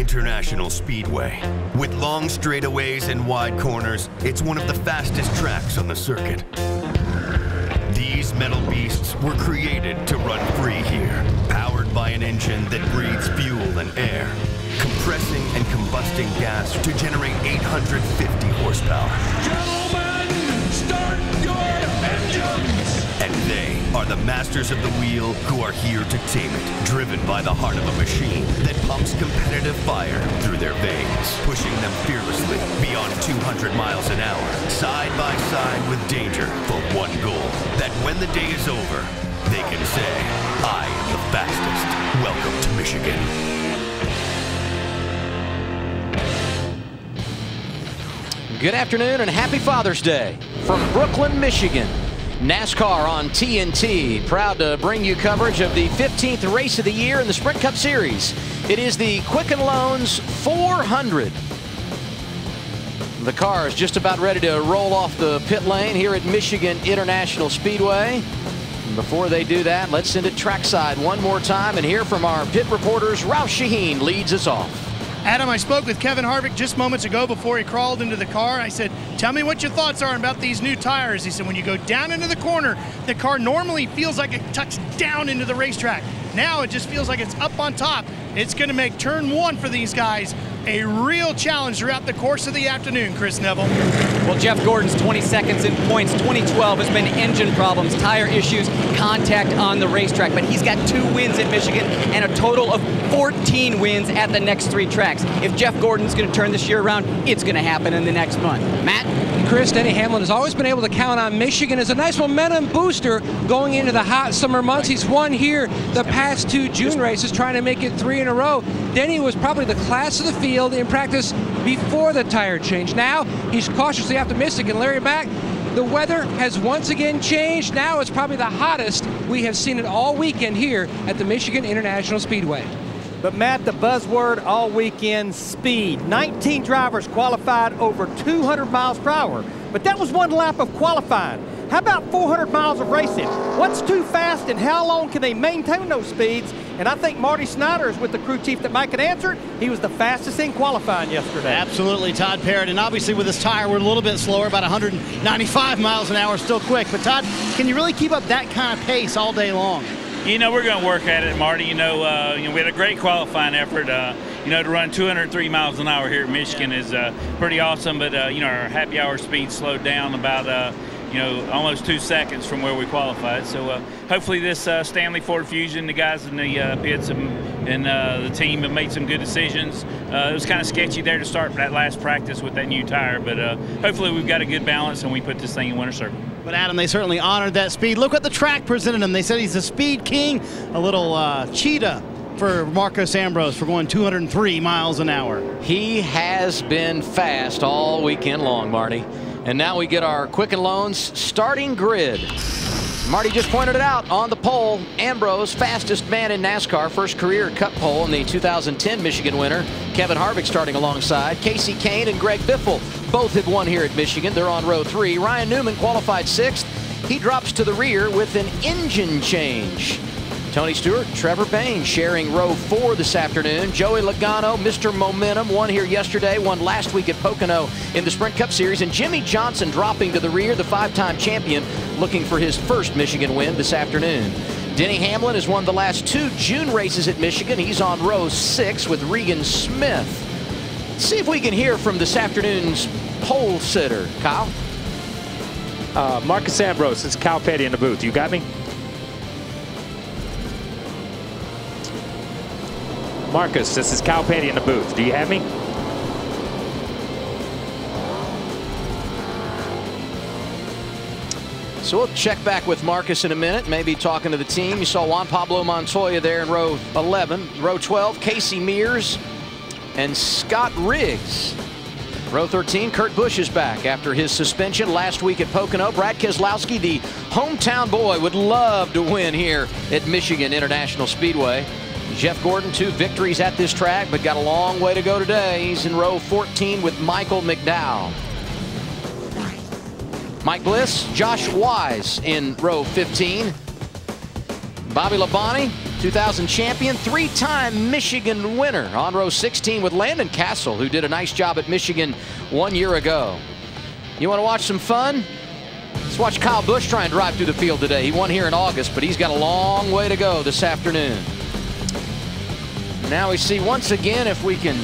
International Speedway. With long straightaways and wide corners, it's one of the fastest tracks on the circuit. These metal beasts were created to run free here, powered by an engine that breathes fuel and air, compressing and combusting gas to generate 850 horsepower. Gentlemen, are the masters of the wheel who are here to tame it, driven by the heart of a machine that pumps competitive fire through their veins, pushing them fearlessly beyond 200 miles an hour, side by side with danger for one goal, that when the day is over, they can say, I am the fastest. Welcome to Michigan. Good afternoon and happy Father's Day from Brooklyn, Michigan. NASCAR on TNT, proud to bring you coverage of the 15th race of the year in the Sprint Cup Series. It is the Quicken Loans 400. The car is just about ready to roll off the pit lane here at Michigan International Speedway. Before they do that, let's send it trackside one more time and hear from our pit reporters. Ralph Sheheen leads us off. Adam, I spoke with Kevin Harvick just moments ago before he crawled into the car. I said, Tell me what your thoughts are about these new tires. He said, When you go down into the corner, the car normally feels like it tucks down into the racetrack. Now it just feels like it's up on top. It's going to make turn one for these guys a real challenge throughout the course of the afternoon, Chris Neville. Well, Jeff Gordon's 20 seconds in points. 2012 has been engine problems, tire issues, contact on the racetrack. But he's got two wins at Michigan and a total of 14 wins at the next three tracks. If Jeff Gordon's going to turn this year around, it's going to happen in the next month. Matt? Chris, Denny Hamlin has always been able to count on Michigan as a nice momentum booster going into the hot summer months. He's won here the past two June races, trying to make it three in a row. Denny was probably the class of the field in practice before the tire change. Now he's cautiously optimistic. And Larry Mack, the weather has once again changed. Now it's probably the hottest we have seen it all weekend here at the Michigan International Speedway. But Matt, the buzzword all weekend, speed. 19 drivers qualified over 200 miles per hour. But that was one lap of qualifying. How about 400 miles of racing? What's too fast and how long can they maintain those speeds? And I think Marty Snider is with the crew chief that Mike can answer it. He was the fastest in qualifying yesterday. Absolutely, Todd Parrott. And obviously with this tire, we're a little bit slower, about 195 miles an hour, still quick. But Todd, can you really keep up that kind of pace all day long? You know, we're going to work at it, Marty. You know, uh, you know, we had a great qualifying effort. Uh, you know, to run 203 miles an hour here at Michigan is uh, pretty awesome. But uh, you know, our happy hour speed slowed down about uh, you know almost two seconds from where we qualified. So uh, hopefully, this uh, Stanley Ford Fusion, the guys in the uh, pits and, and uh, the team have made some good decisions. it was kind of sketchy there to start for that last practice with that new tire, but hopefully, we've got a good balance and we put this thing in winter circle. But Adam, they certainly honored that speed. Look what the track presented him. They said he's a speed king, a little uh, cheetah for Marcos Ambrose for going 203 miles an hour. He has been fast all weekend long, Marty. And now we get our Quicken Loans starting grid. Marty just pointed it out on the pole. Ambrose, fastest man in NASCAR, first career Cup pole in the 2010 Michigan winner. Kevin Harvick starting alongside. Casey Kahne and Greg Biffle both have won here at Michigan. They're on row three. Ryan Newman qualified sixth. He drops to the rear with an engine change. Tony Stewart, Trevor Bayne sharing row four this afternoon. Joey Logano, Mr. Momentum, won here yesterday, won last week at Pocono in the Sprint Cup Series. And Jimmie Johnson dropping to the rear, the five-time champion, looking for his first Michigan win this afternoon. Denny Hamlin has won the last two June races at Michigan. He's on row six with Regan Smith. Let's see if we can hear from this afternoon's pole sitter. Kyle? Uh, Marcos Ambrose, it's Kyle Petty in the booth. You got me? Marcos, this is Kyle Petty in the booth. Do you have me? So we'll check back with Marcos in a minute, maybe talking to the team. You saw Juan Pablo Montoya there in row 11. Row 12, Casey Mears and Scott Riggs. Row 13, Kurt Busch is back after his suspension last week at Pocono. Brad Keselowski, the hometown boy, would love to win here at Michigan International Speedway. Jeff Gordon, two victories at this track, but got a long way to go today. He's in row 14 with Michael McDowell. Mike Bliss, Josh Wise in row 15. Bobby Labonte, 2000 champion, three-time Michigan winner on row 16 with Landon Cassill, who did a nice job at Michigan one year ago. You want to watch some fun? Let's watch Kyle Busch try and drive through the field today. He won here in August, but he's got a long way to go this afternoon. Now we see once again if we can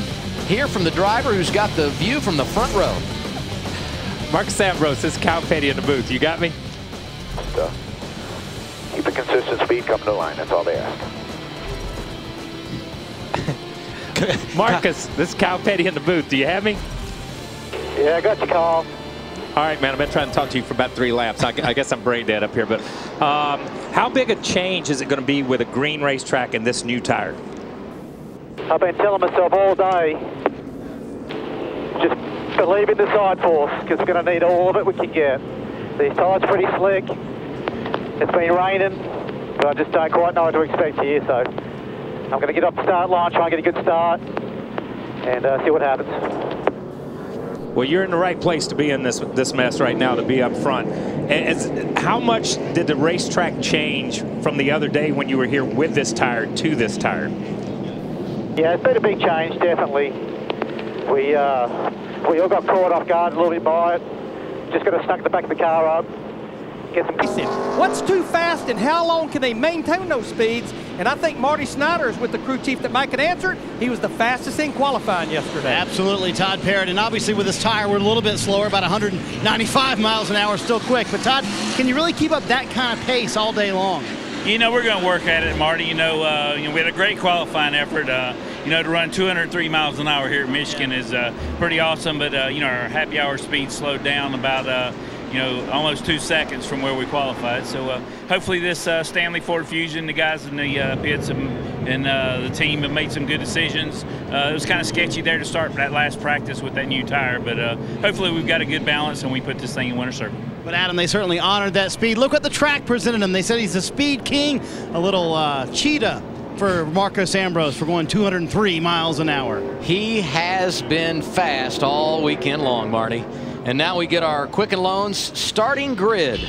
hear from the driver who's got the view from the front row. Marcos Ambrose, this is Kyle Petty in the booth. You got me? Uh, keep a consistent speed coming to line. That's all they ask. Marcos, this is Kyle Petty in the booth. Do you have me? Yeah, I got your call. All right, man. I've been trying to talk to you for about three laps. I, I guess I'm brain dead up here. But um, how big a change is it going to be with a green racetrack and this new tire? I've been telling myself all day, just believe in the side force, because we're going to need all of it we can get. These tyres are pretty slick. It's been raining, but I just don't quite know what to expect here, so I'm going to get up the start line, try and get a good start, and uh, see what happens. Well, you're in the right place to be in this this mess right now, to be up front. As, how much did the racetrack change from the other day when you were here with this tire to this tire? Yeah, it's been a big change, definitely. We uh, we all got caught off guard a little bit by it. Just got to stuck the back of the car up. Get some. What's too fast and how long can they maintain those speeds? And I think Marty Snider is with the crew chief that Mike can answer it. He was the fastest in qualifying yesterday. Absolutely, Todd Parrott. And obviously with this tire, we're a little bit slower, about 195 miles an hour, still quick. But Todd, can you really keep up that kind of pace all day long? You know, we're going to work at it, Marty. You know, uh, you know, we had a great qualifying effort. Uh, you know, to run 203 miles an hour here in Michigan is uh, pretty awesome. But uh, you know, our happy hour speed slowed down about uh, you know almost two seconds from where we qualified. So uh, hopefully, this uh, Stanley Ford Fusion, the guys in the uh, pits and, and the team have made some good decisions. It was kind of sketchy there to start for that last practice with that new tire, but hopefully, we've got a good balance and we put this thing in winter circle. But Adam, they certainly honored that speed. Look what the track presented him. They said he's a speed king, a little cheetah for Marcos Ambrose for going 203 miles an hour. He has been fast all weekend long, Marty. And now we get our Quicken Loans starting grid.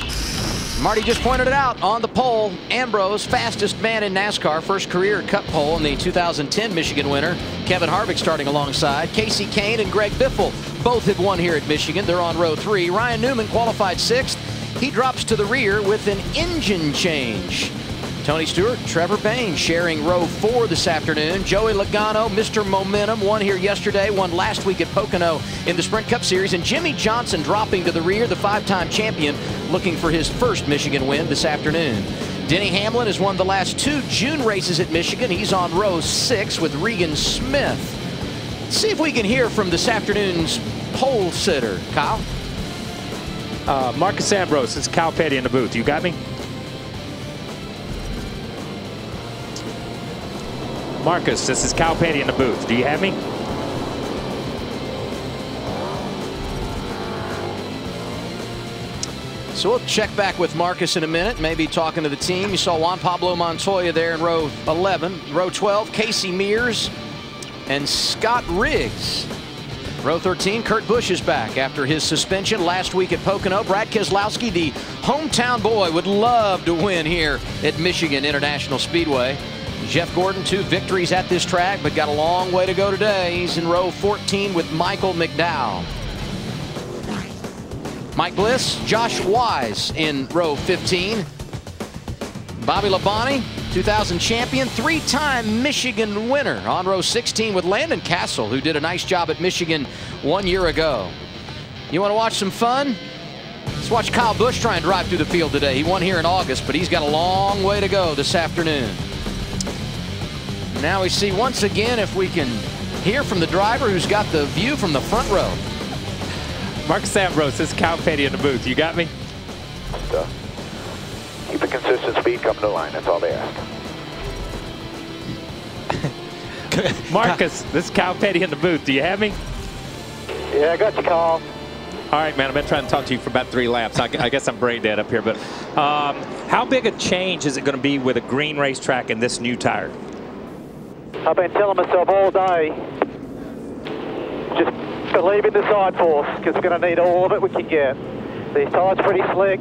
Marty just pointed it out on the pole. Ambrose, fastest man in NASCAR, first career Cup pole in the 2010 Michigan winner. Kevin Harvick starting alongside. Casey Kahne and Greg Biffle both have won here at Michigan. They're on row three. Ryan Newman qualified sixth. He drops to the rear with an engine change. Tony Stewart, Trevor Bayne sharing row four this afternoon. Joey Logano, Mr. Momentum, won here yesterday, won last week at Pocono in the Sprint Cup Series. And Jimmie Johnson dropping to the rear, the five-time champion, looking for his first Michigan win this afternoon. Denny Hamlin has won the last two June races at Michigan. He's on row six with Regan Smith. Let's see if we can hear from this afternoon's pole sitter. Kyle? Uh, Marcos Ambrose, is Kyle Petty in the booth. You got me? Marcos, this is Kyle Petty in the booth. Do you have me? So we'll check back with Marcos in a minute, maybe talking to the team. You saw Juan Pablo Montoya there in row 11. Row 12, Casey Mears and Scott Riggs. Row 13, Kurt Busch is back after his suspension last week at Pocono. Brad Keselowski, the hometown boy, would love to win here at Michigan International Speedway. Jeff Gordon, two victories at this track, but got a long way to go today. He's in row 14 with Michael McDowell. Mike Bliss, Josh Wise in row 15. Bobby Labonte, 2000 champion, three-time Michigan winner on row 16 with Landon Cassill, who did a nice job at Michigan one year ago. You want to watch some fun? Let's watch Kyle Busch try and drive through the field today. He won here in August, but he's got a long way to go this afternoon. Now we see once again if we can hear from the driver who's got the view from the front row. Marcos Ambrose, this is Kyle Petty in the booth. You got me? Uh, keep a consistent speed coming to the line. That's all they ask. Marcos, this is Kyle Petty in the booth. Do you have me? Yeah, I got your call. All right, man. I've been trying to talk to you for about three laps. I, I guess I'm brain dead up here. But um, how big a change is it going to be with a green racetrack and this new tire? I've been telling myself all day, just believe in the side force, because we're going to need all of it we can get. Tyres are pretty slick.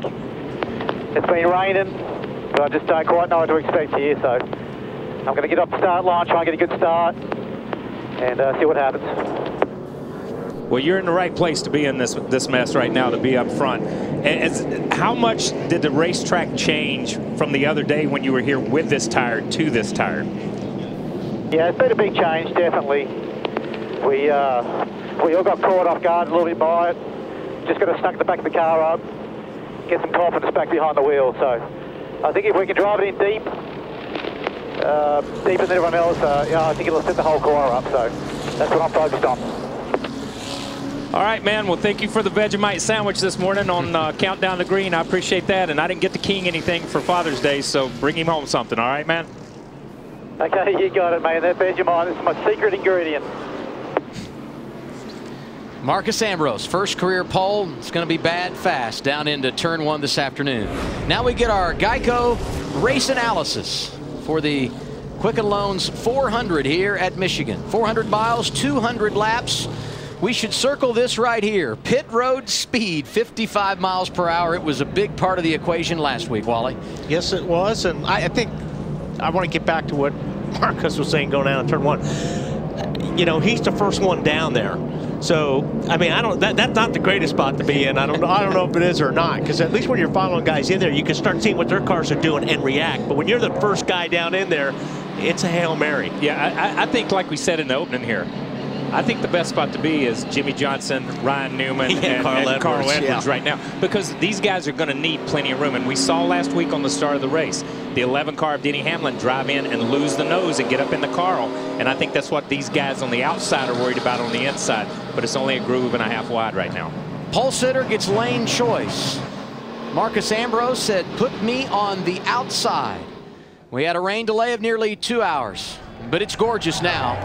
It's been raining, but I just don't quite know what to expect here, so I'm going to get up the start line, try and get a good start, and uh, see what happens. Well, you're in the right place to be in this this mess right now, to be up front. As, how much did the racetrack change from the other day when you were here with this tire to this tire? Yeah, it's been a big change, definitely. We uh, we all got caught off guard a little bit by it. Just got to snug the back of the car up, get some confidence back behind the wheel. So I think if we can drive it in deep, uh, deeper than everyone else, uh, yeah, I think it'll set the whole car up. So that's what I'm focused on. All right, man. Well, thank you for the Vegemite sandwich this morning on uh, Countdown to Green. I appreciate that. And I didn't get the King anything for Father's Day, so bring him home something. All right, man? Okay, you got it, man. That Vegemite is my secret ingredient. Marcos Ambrose, first career pole. It's going to be bad fast down into turn one this afternoon. Now we get our Geico race analysis for the Quicken Loans 400 here at Michigan. 400 miles, 200 laps. We should circle this right here. Pit road speed, 55 miles per hour. It was a big part of the equation last week, Wally. Yes, it was. And I, I think I want to get back to what Marcos was saying going down in turn one. You know, he's the first one down there. So, I mean, I don't. That, that's not the greatest spot to be in. I don't. I don't know if it is or not. Because at least when you're following guys in there, you can start seeing what their cars are doing and react. But when you're the first guy down in there, it's a hail mary. Yeah, I, I think, like we said in the opening here, I think the best spot to be is Jimmie Johnson, Ryan Newman, Yeah, and, Carl and Edwards, Carl Edwards yeah. right now. Because these guys are going to need plenty of room. And we saw last week on the start of the race, the 11 car of Denny Hamlin drive in and lose the nose and get up in the Carl. And I think that's what these guys on the outside are worried about on the inside. But it's only a groove and a half wide right now. Paul sitter gets lane choice. Marcos Ambrose said, put me on the outside. We had a rain delay of nearly two hours, but it's gorgeous now.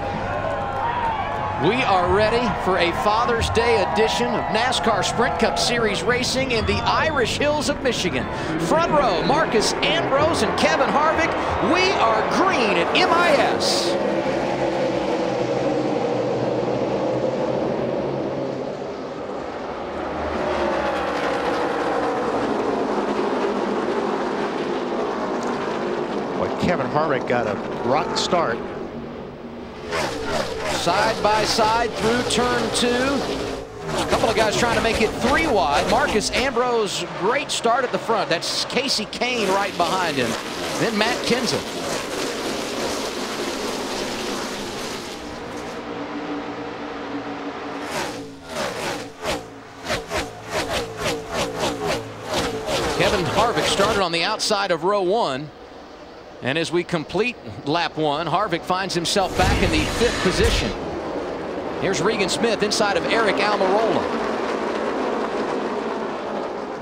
We are ready for a Father's Day edition of NASCAR Sprint Cup Series racing in the Irish Hills of Michigan. Front row, Marcos Ambrose and Kevin Harvick. We are green at MIS. Boy, Kevin Harvick got a rotten start. Side by side through turn two. A couple of guys trying to make it three wide. Marcos Ambrose, great start at the front. That's Casey Kahne right behind him. Then Matt Kenseth. Kevin Harvick started on the outside of row one. And as we complete lap one, Harvick finds himself back in the fifth position. Here's Regan Smith inside of Aric Almirola.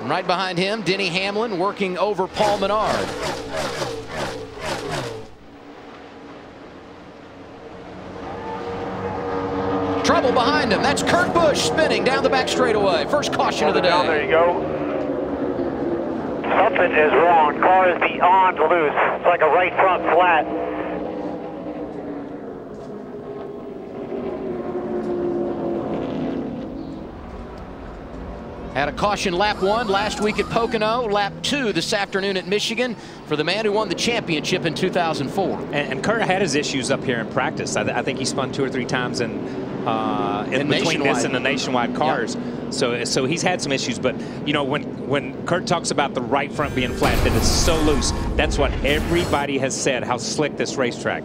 And right behind him, Denny Hamlin working over Paul Menard. Trouble behind him. That's Kurt Busch spinning down the back straightaway. First caution of the Down, there day. you go. Something is wrong. Car is beyond loose. It's like a right front flat. Had a caution lap one last week at Pocono, lap two this afternoon at Michigan for the man who won the championship in 2004. And, and Kurt had his issues up here in practice. I, I think he spun two or three times in, uh, in And between this and the nationwide cars. So, so he's had some issues. But you know, when when Kurt talks about the right front being flat, that it's so loose. That's what everybody has said. How slick this racetrack.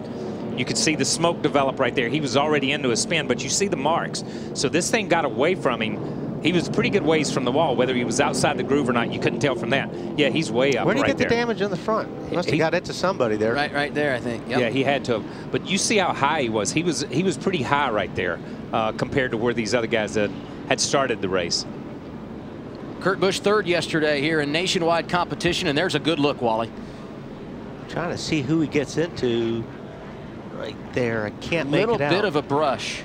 You could see the smoke develop right there. He was already into a spin, but you see the marks. So this thing got away from him. He was pretty good ways from the wall. Whether he was outside the groove or not, you couldn't tell from that. Yeah, he's way up Where did he right get the damage in the front? Must have He- got into somebody there. Right, right there, I think. Yep. Yeah, he had to have. But you see how high he was. He was he was pretty high right there uh, compared to where these other guys that had started the race. Kurt Busch third yesterday here in nationwide competition, and there's a good look, Wally. Trying to see who he gets into right there. I can't make Little it out. Little bit of a brush.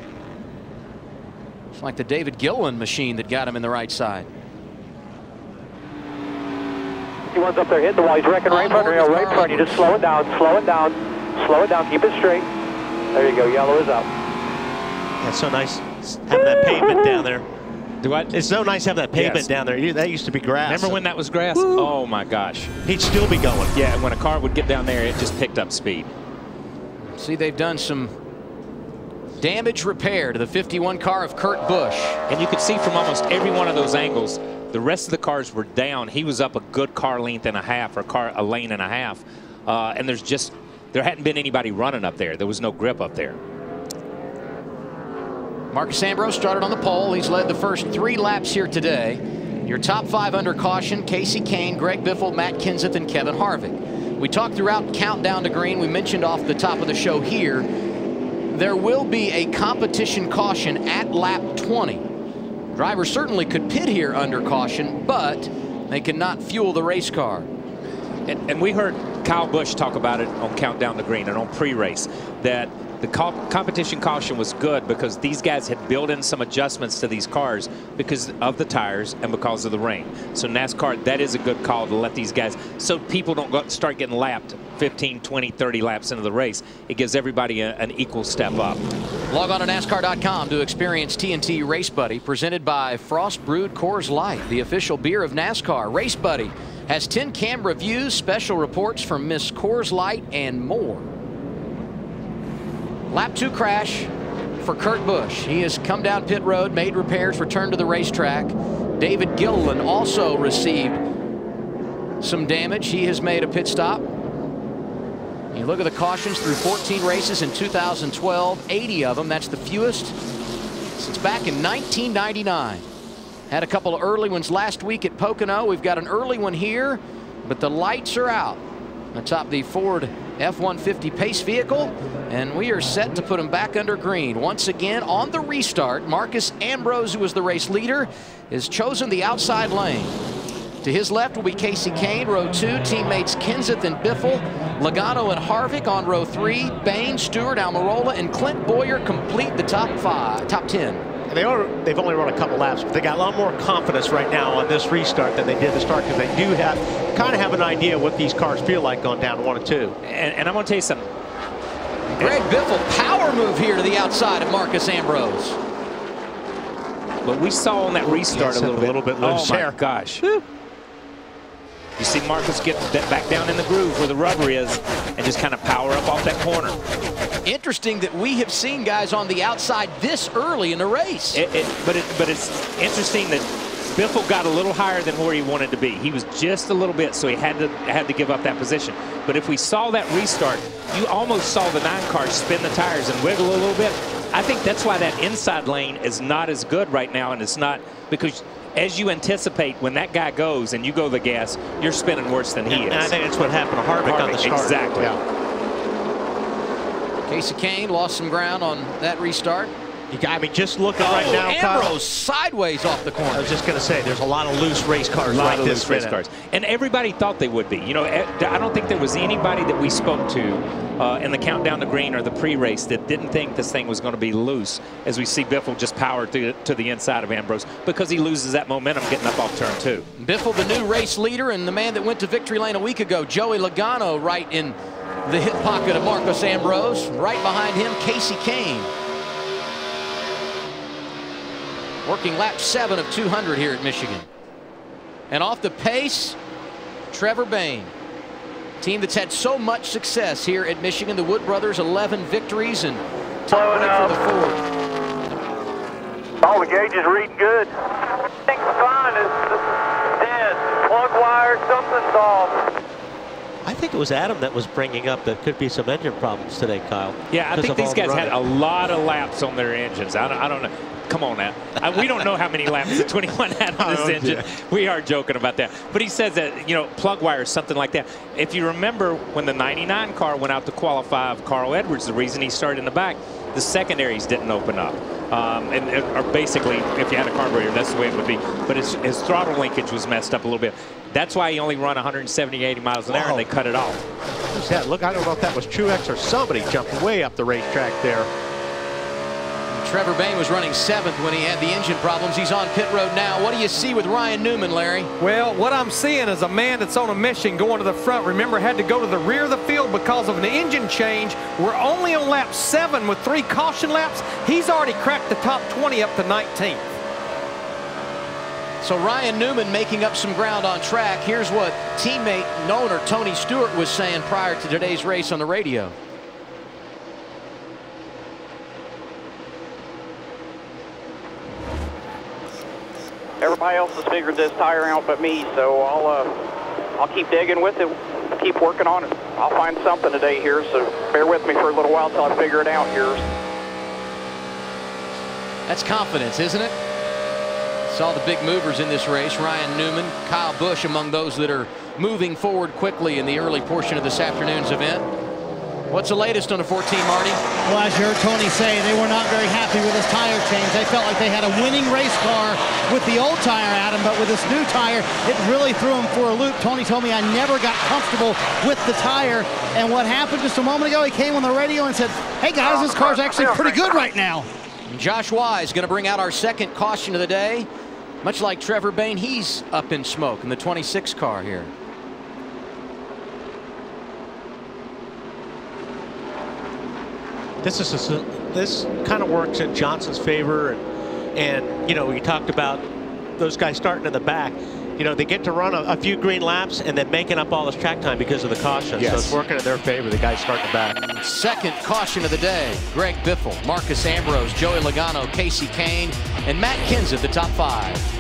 It's like the David Gilliland machine that got him in the right side. He one's up there hitting the wall. He's wrecking right front of you, right in front of you. Just slow it down, slow it down, slow it down. Keep it straight. There you go. Yellow is up. That's so nice having that pavement down there. Do I? It's so nice to have that pavement Yes. down there. That used to be grass. Remember when that was grass? Oh my gosh. He'd still be going. Yeah, when a car would get down there, it just picked up speed. See, they've done some damage repair to the 51 car of Kurt Busch. And you could see from almost every one of those angles, the rest of the cars were down. He was up a good car length and a half, or car a lane and a half. Uh, and there's just there hadn't been anybody running up there. There was no grip up there. Marcos Ambrose started on the pole. He's led the first three laps here today. Your top five under caution, Casey Kahne, Greg Biffle, Matt Kenseth, and Kevin Harvick. We talked throughout Countdown to Green. We mentioned off the top of the show here, there will be a competition caution at lap 20. Drivers certainly could pit here under caution, but they cannot fuel the race car. And, and we heard Kyle Busch talk about it on Countdown to Green and on pre-race that the co competition caution was good because these guys had built in some adjustments to these cars because of the tires and because of the rain. So NASCAR, that is a good call to let these guys, so people don't go, start getting lapped 15, 20, 30 laps into the race. It gives everybody a, an equal step up. Log on to NASCAR.com to experience TNT Race Buddy, presented by Frost Brewed Coors Light, the official beer of NASCAR. Race Buddy has 10 camera views, special reports from Miss Coors Light, and more. Lap two crash for Kurt Busch. He has come down pit road, made repairs, returned to the racetrack. David Gilliland also received some damage. He has made a pit stop. You look at the cautions through 14 races in 2012, 80 of them. That's the fewest since back in 1999. Had a couple of early ones last week at Pocono. We've got an early one here, but the lights are out atop the Ford F-150 Pace vehicle, and we are set to put them back under green. Once again, on the restart, Marcos Ambrose, who was the race leader, has chosen the outside lane. To his left will be Casey Kahne, row two. Teammates Kenseth and Biffle, Logano and Harvick on row three. Bayne, Stewart, Almirola, and Clint Bowyer complete the top five, top 10. And they are, they've only run a couple laps, but they got a lot more confidence right now on this restart than they did the start because they do have kind of have an idea what these cars feel like going down one and two. And, and I'm going to tell you something. Greg Biffle, power move here to the outside of Marcos Ambrose. But we saw on that restart Yes, a little a bit. little bit loose oh my there. gosh. You see Marcos get back down in the groove where the rubber is and just kind of power up off that corner. Interesting that we have seen guys on the outside this early in the race. It, it, but it, but it's interesting that Biffle got a little higher than where he wanted to be. He was just a little bit, so he had to had to give up that position. But if we saw that restart, you almost saw the nine car spin the tires and wiggle a little bit. I think that's why that inside lane is not as good right now, and it's not because as you anticipate when that guy goes and you go the gas, you're spinning worse than he And, is. and I think that's what happened to Harvick, on the start. Exactly. Yeah. Casey Kahne lost some ground on that restart. You got, I mean, just looking Oh, right now, Kyle, Ambrose sideways off the corner. I was just going to say, there's a lot of loose race A cars lot right of this loose race minute. cars. And everybody thought they would be. You know, eh, I don't think there was anybody that we spoke to uh, in the countdown to green or the pre-race that didn't think this thing was going to be loose as we see Biffle just power to, to the inside of Ambrose because he loses that momentum getting up off turn two. Biffle, the new race leader, and the man that went to victory lane a week ago, Joey Logano, right in the hip pocket of Marcos Ambrose. Right behind him, Casey Kahne. Working lap seven of 200 here at Michigan. And off the pace, Trevor Bayne. Team that's had so much success here at Michigan. The Wood Brothers, 11 victories and top rank for the Ford. All the gauges reading good. Fine. It's dead. Plug wire, something's off. I think it was Adam that was bringing up that could be some engine problems today, Kyle. Yeah, I think these guys had a lot of laps on their engines. I don't, I don't know. Come on now. I, we don't know how many laps the 21 had on Oh, engine. yeah. We are joking about that. But he says that, you know, plug wire, something like that. If you remember when the 99 car went out to qualify of Carl Edwards, the reason he started in the back, the secondaries didn't open up. Um, and, and- or basically, if you had a carburetor, that's the way it would be. But his, his throttle linkage was messed up a little bit. That's why he only run 170, 80 miles an hour, Wow. and they cut it off. Who's that? Look, I don't know if that was Truex or somebody jumped way up the racetrack there. Trevor Bayne was running seventh when he had the engine problems. He's on pit road now. What do you see with Ryan Newman, Larry? Well, what I'm seeing is a man that's on a mission going to the front. Remember, had to go to the rear of the field because of an engine change. We're only on lap seven with three caution laps. He's already cracked the top 20 up to 19th. So Ryan Newman making up some ground on track. Here's what teammate and owner Tony Stewart was saying prior to today's race on the radio. Everybody else has figured this tire out but me, so I'll uh, I'll keep digging with it, keep working on it. I'll find something today here, so bear with me for a little while till I figure it out here. That's confidence, isn't it? Saw the big movers in this race. Ryan Newman, Kyle Busch among those that are moving forward quickly in the early portion of this afternoon's event. What's the latest on the 14, Marty? Well, as you heard Tony say, they were not very happy with this tire change. They felt like they had a winning race car with the old tire, Adam, but with this new tire, it really threw them for a loop. Tony told me I never got comfortable with the tire. And what happened just a moment ago, he came on the radio and said, hey guys, this car's actually pretty good right now. Josh Wise going to bring out our second caution of the day. Much like Trevor Bayne, he's up in smoke in the 26 car here. This is a, this kind of works in Johnson's favor, and, and you know we talked about those guys starting in the back. You know they get to run a, a, few green laps and then making up all this track time because of the caution. Yes. So it's working in their favor. The guys starting the back. Second caution of the day: Greg Biffle, Marcos Ambrose, Joey Logano, Casey Kahne, and Matt Kenseth, the top five.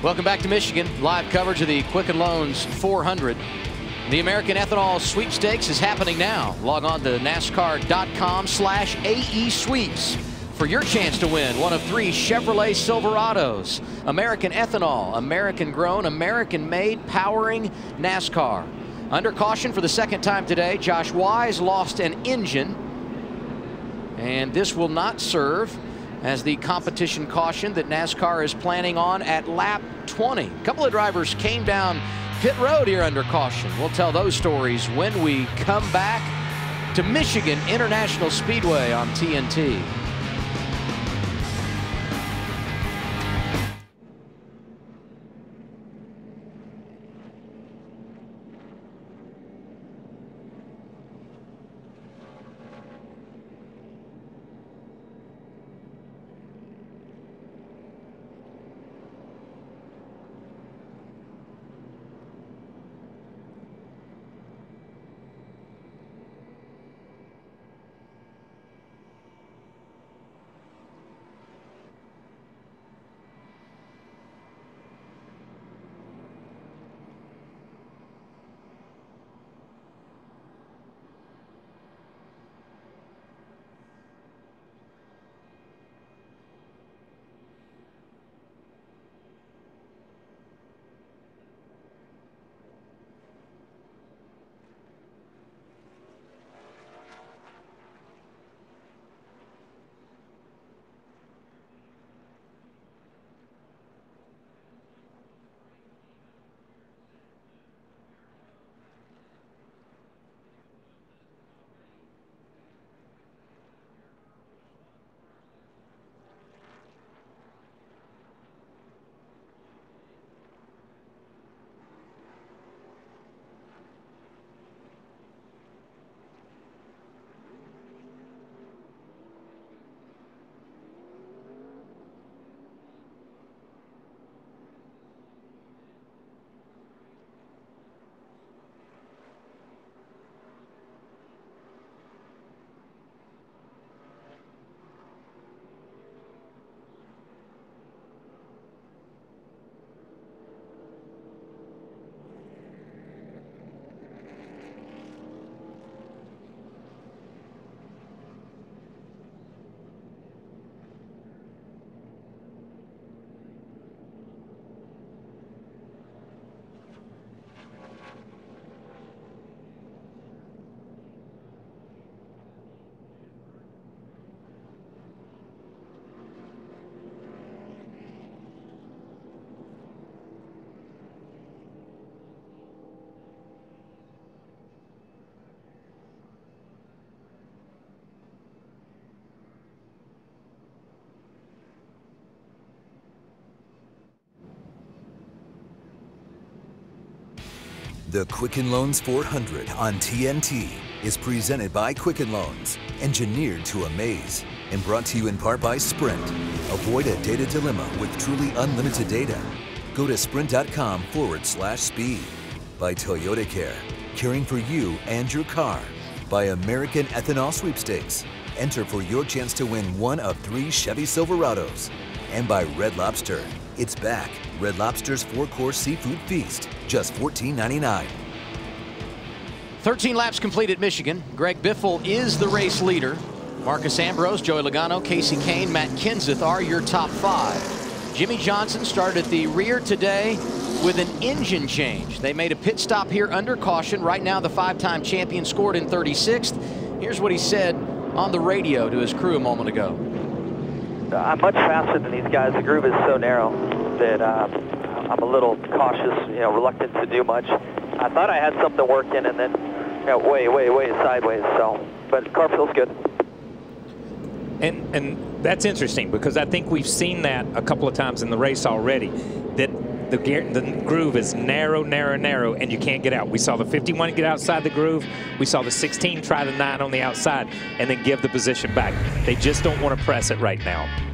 Welcome back to Michigan. Live coverage of the Quicken Loans 400. The American Ethanol Sweepstakes is happening now. Log on to NASCAR.com slash AE Sweeps for your chance to win one of three Chevrolet Silverados. American Ethanol, American grown, American made, powering NASCAR. Under caution for the second time today, Josh Wise lost an engine. And this will not serve as the competition caution that NASCAR is planning on at lap 20. A couple of drivers came down pit road here under caution. We'll tell those stories when we come back to Michigan International Speedway on TNT. The Quicken Loans 400 on TNT is presented by Quicken Loans, engineered to amaze, and brought to you in part by Sprint. Avoid a data dilemma with truly unlimited data. Go to sprint.com forward slash speed. By Toyota Care, caring for you and your car. By American Ethanol Sweepstakes. Enter for your chance to win one of three Chevy Silverados. And by Red Lobster. It's back. Red Lobster's four-course seafood feast, just $14.99. 13 laps complete at Michigan. Greg Biffle is the race leader. Marcos Ambrose, Joey Logano, Casey Kahne, Matt Kenseth are your top five. Jimmie Johnson started at the rear today with an engine change. They made a pit stop here under caution. Right now, the five-time champion scored in 36th. Here's what he said on the radio to his crew a moment ago. I'm much faster than these guys. The groove is so narrow that uh, I'm a little cautious, you know, reluctant to do much. I thought I had something working, and then you know, way, way, way sideways. So, but car feels good. And and that's interesting because I think we've seen that a couple of times in the race already. That the, the groove is narrow, narrow, narrow, and you can't get out. We saw the 51 get outside the groove. We saw the 16 try the 9 on the outside and then give the position back. They just don't want to press it right now.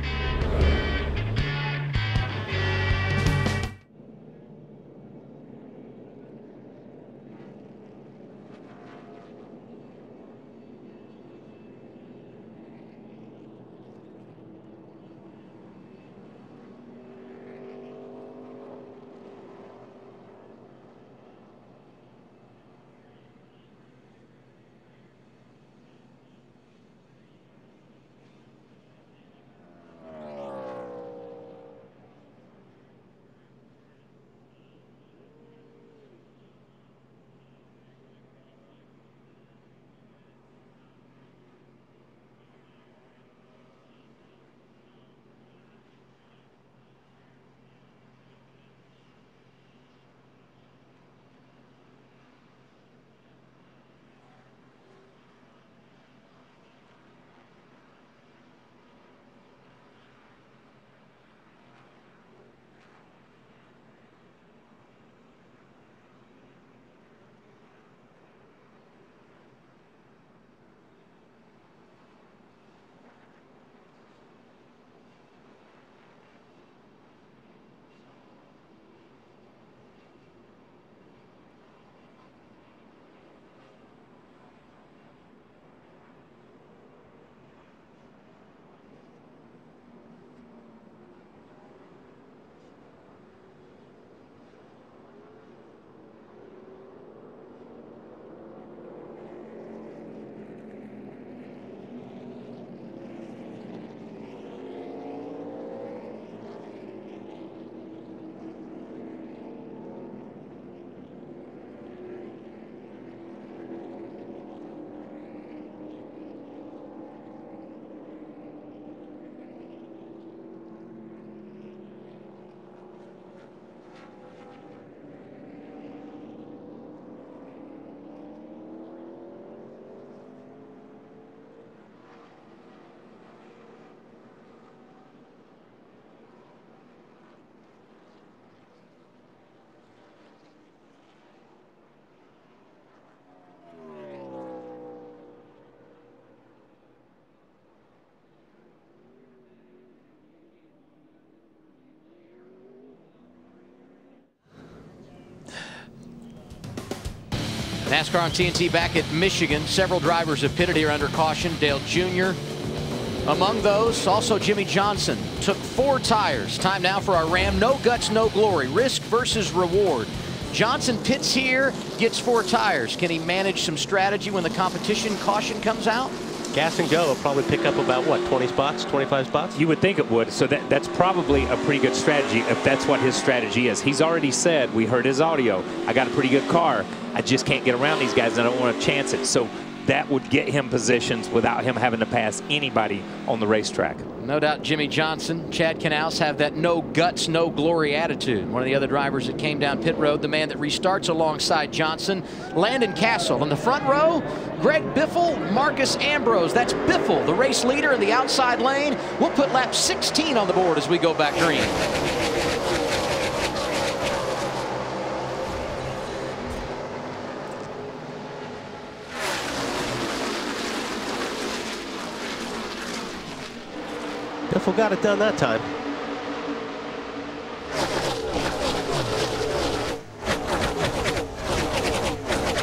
NASCAR on TNT back at Michigan. Several drivers have pitted here under caution. Dale Jr. Among those, also Jimmie Johnson took four tires. Time now for our Ram. No guts, no glory. Risk versus reward. Johnson pits here, gets four tires. Can he manage some strategy when the competition caution comes out? Gas and go will probably pick up about, what, 20 spots, 25 spots? You would think it would. So that, that's probably a pretty good strategy if that's what his strategy is. He's already said, we heard his audio, I got a pretty good car. I just can't get around these guys and I don't want to chance it. So that would get him positions without him having to pass anybody on the racetrack. No doubt Jimmie Johnson, Chad Knaus have that no guts, no glory attitude. One of the other drivers that came down pit road, the man that restarts alongside Johnson, Landon Cassill. In the front row, Greg Biffle, Marcos Ambrose. That's Biffle, the race leader in the outside lane. We'll put lap 16 on the board as we go back green. Biffle got it done that time.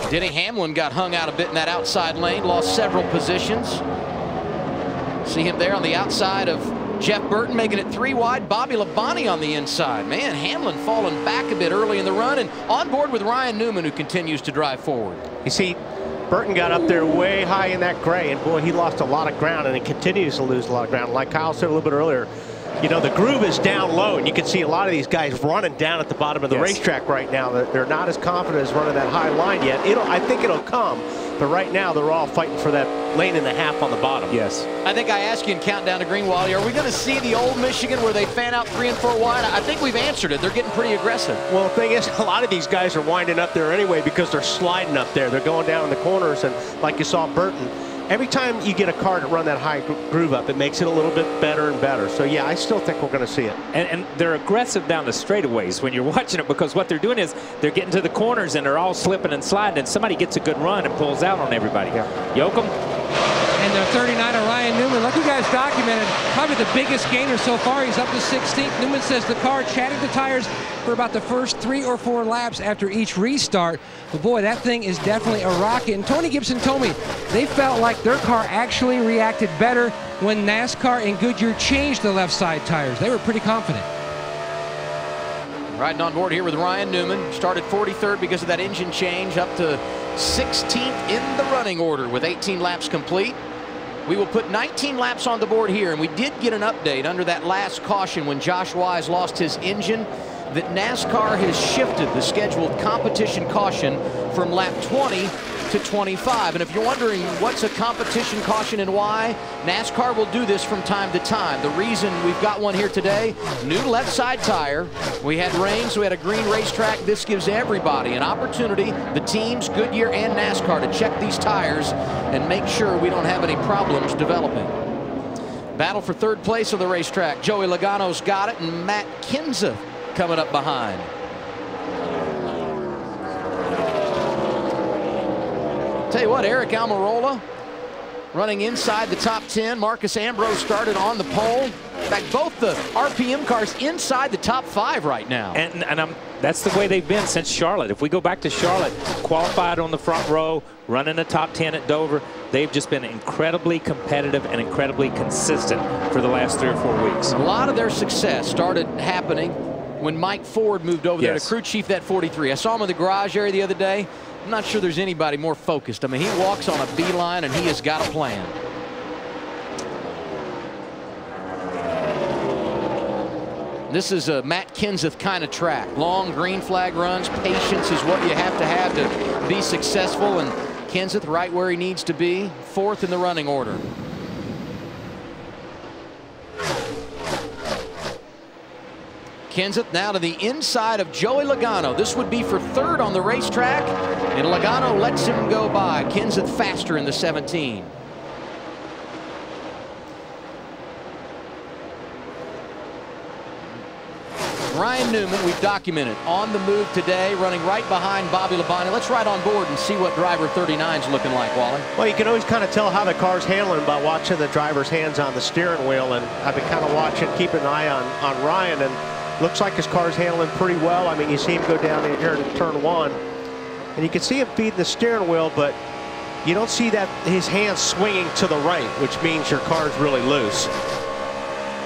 Denny Hamlin got hung out a bit in that outside lane, lost several positions. See him there on the outside of Jeff Burton making it three wide. Bobby Labonte on the inside. Man, Hamlin falling back a bit early in the run and on board with Ryan Newman who continues to drive forward. You see, Burton got up there way high in that gray, and boy, he lost a lot of ground, and he continues to lose a lot of ground. Like Kyle said a little bit earlier, you know, the groove is down low, and you can see a lot of these guys running down at the bottom of the Yes. racetrack right now. They're- They're not as confident as running that high line yet. It'll, I think it'll come, but right now they're all fighting for that lane and a half on the bottom. Yes. I think I asked you in Countdown to Green, Wally, are we going to see the old Michigan where they fan out three and four wide? I think we've answered it. They're getting pretty aggressive. Well, the thing is, a lot of these guys are winding up there anyway because they're sliding up there. They're going down in the corners, and like you saw Burton, every time you get a car to run that high groove up, it makes it a little bit better and better. So yeah, I still think we're going to see it. And, and they're aggressive down the straightaways when you're watching it because what they're doing is they're getting to the corners and they're all slipping and sliding and somebody gets a good run and pulls out on everybody. Yocum? And the 39 of Ryan Newman, like you guys documented, probably the biggest gainer so far. He's up to 16th. Newman says the car chatted the tires for about the first three or four laps after each restart. But boy, that thing is definitely a rocket. And Tony Gibson told me they felt like their car actually reacted better when NASCAR and Goodyear changed the left side tires. They were pretty confident. Riding on board here with Ryan Newman. Started 43rd because of that engine change up to 16th in the running order with 18 laps complete. We will put 19 laps on the board here, and we did get an update under that last caution when Josh Wise lost his engine that NASCAR has shifted the scheduled competition caution from lap 20 to 25. And if you're wondering what's a competition caution and why, NASCAR will do this from time to time. The reason we've got one here today, new left side tire. We had rain, so we had a green racetrack. This gives everybody an opportunity, the teams, Goodyear and NASCAR, to check these tires and make sure we don't have any problems developing. Battle for third place on the racetrack. Joey Logano's got it, and Matt Kenseth coming up behind. Tell you what, Aric Almirola running inside the top 10. Marcos Ambrose started on the pole. In fact, both the RPM cars inside the top five right now. And, and I'm, that's the way they've been since Charlotte. If we go back to Charlotte, qualified on the front row, running the top 10 at Dover, they've just been incredibly competitive and incredibly consistent for the last three or four weeks. A lot of their success started happening when Mike Ford moved over there to crew chief that 43. I saw him in the garage area the other day. I'm not sure there's anybody more focused. I mean, he walks on a beeline and he has got a plan. This is a Matt Kenseth kind of track. Long green flag runs. Patience is what you have to have to be successful. And Kenseth right where he needs to be. Fourth in the running order. Kenseth now to the inside of Joey Logano. This would be for third on the racetrack, and Logano lets him go by. Kenseth faster in the 17. Ryan Newman, we've documented, on the move today, running right behind Bobby Labonte. Let's ride on board and see what driver 39 is looking like, Wally. Well, you can always kind of tell how the car's handling by watching the driver's hands on the steering wheel. And I've been kind of watching, keeping an eye on, on Ryan. And looks like his car's handling pretty well. I mean, you see him go down in here in turn one. And you can see him feeding the steering wheel, but you don't see that his hands swinging to the right, which means your car's really loose.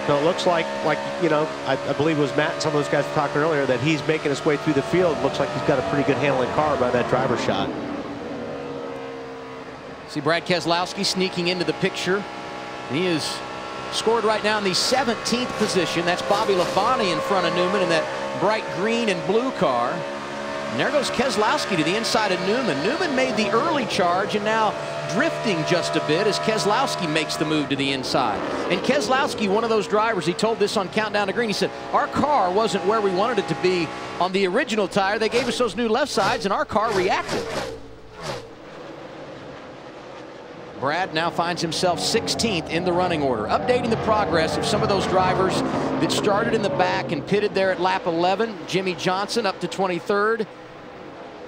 So it looks like, like you know, I, I believe it was Matt and some of those guys talking earlier that he's making his way through the field. Looks like he's got a pretty good handling car by that driver shot. See Brad Keselowski sneaking into the picture. He is scored right now in the 17th position. That's Bobby Labonte in front of Newman in that bright green and blue car. And there goes Keselowski to the inside of Newman. Newman made the early charge and now drifting just a bit as Keselowski makes the move to the inside. And Keselowski, one of those drivers, he told this on Countdown to Green. He said, our car wasn't where we wanted it to be on the original tire. They gave us those new left sides and our car reacted. Brad now finds himself 16th in the running order, updating the progress of some of those drivers that started in the back and pitted there at lap 11. Jimmie Johnson up to 23rd.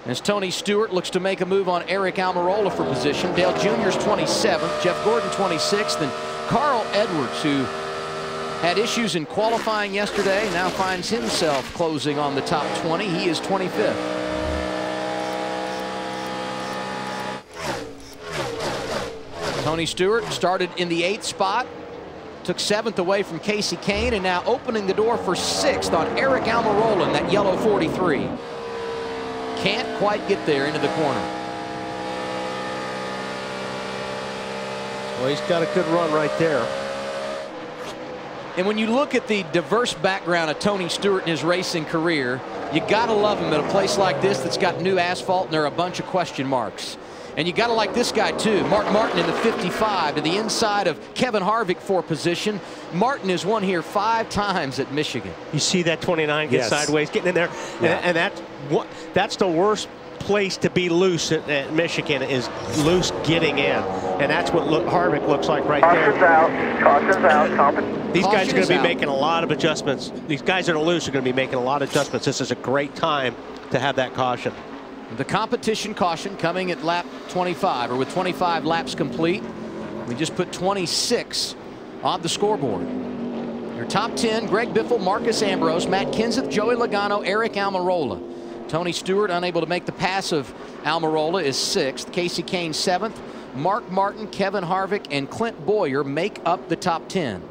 As Tony Stewart looks to make a move on Aric Almirola for position. Dale Jr.'s 27th, Jeff Gordon 26th, and Carl Edwards, who Had issues in qualifying yesterday, now finds himself closing on the top 20. He is 25th. Tony Stewart started in the eighth spot, took seventh away from Casey Kahne, and now opening the door for sixth on Aric Almirola in that yellow 43. Can't quite get there into the corner. Well, he's got a good run right there. And when you look at the diverse background of Tony Stewart in his racing career, you got to love him at a place like this that's got new asphalt and there are a bunch of question marks. And you got to like this guy too. Mark Martin in the 55 to the inside of Kevin Harvick for position. Martin has won here five times at Michigan. You see that 29 get Yes. sideways, getting in there, Yeah. and, and that's what that's the worst place to be loose at, at Michigan is loose getting in, and that's what look, Harvick looks like right there. Caution's out. Caution's out. Caution. These guys Caution are going to be out. making a lot of adjustments. These guys that are loose are going to be making a lot of adjustments. This is a great time to have that caution. The competition caution coming at lap 25 or with 25 laps complete. We just put 26 on the scoreboard. Your top 10, Greg Biffle, Marcos Ambrose, Matt Kenseth, Joey Logano, Aric Almirola. Tony Stewart unable to make the pass of Almirola is sixth. Casey Kahne seventh. Mark Martin, Kevin Harvick, and Clint Bowyer make up the top 10.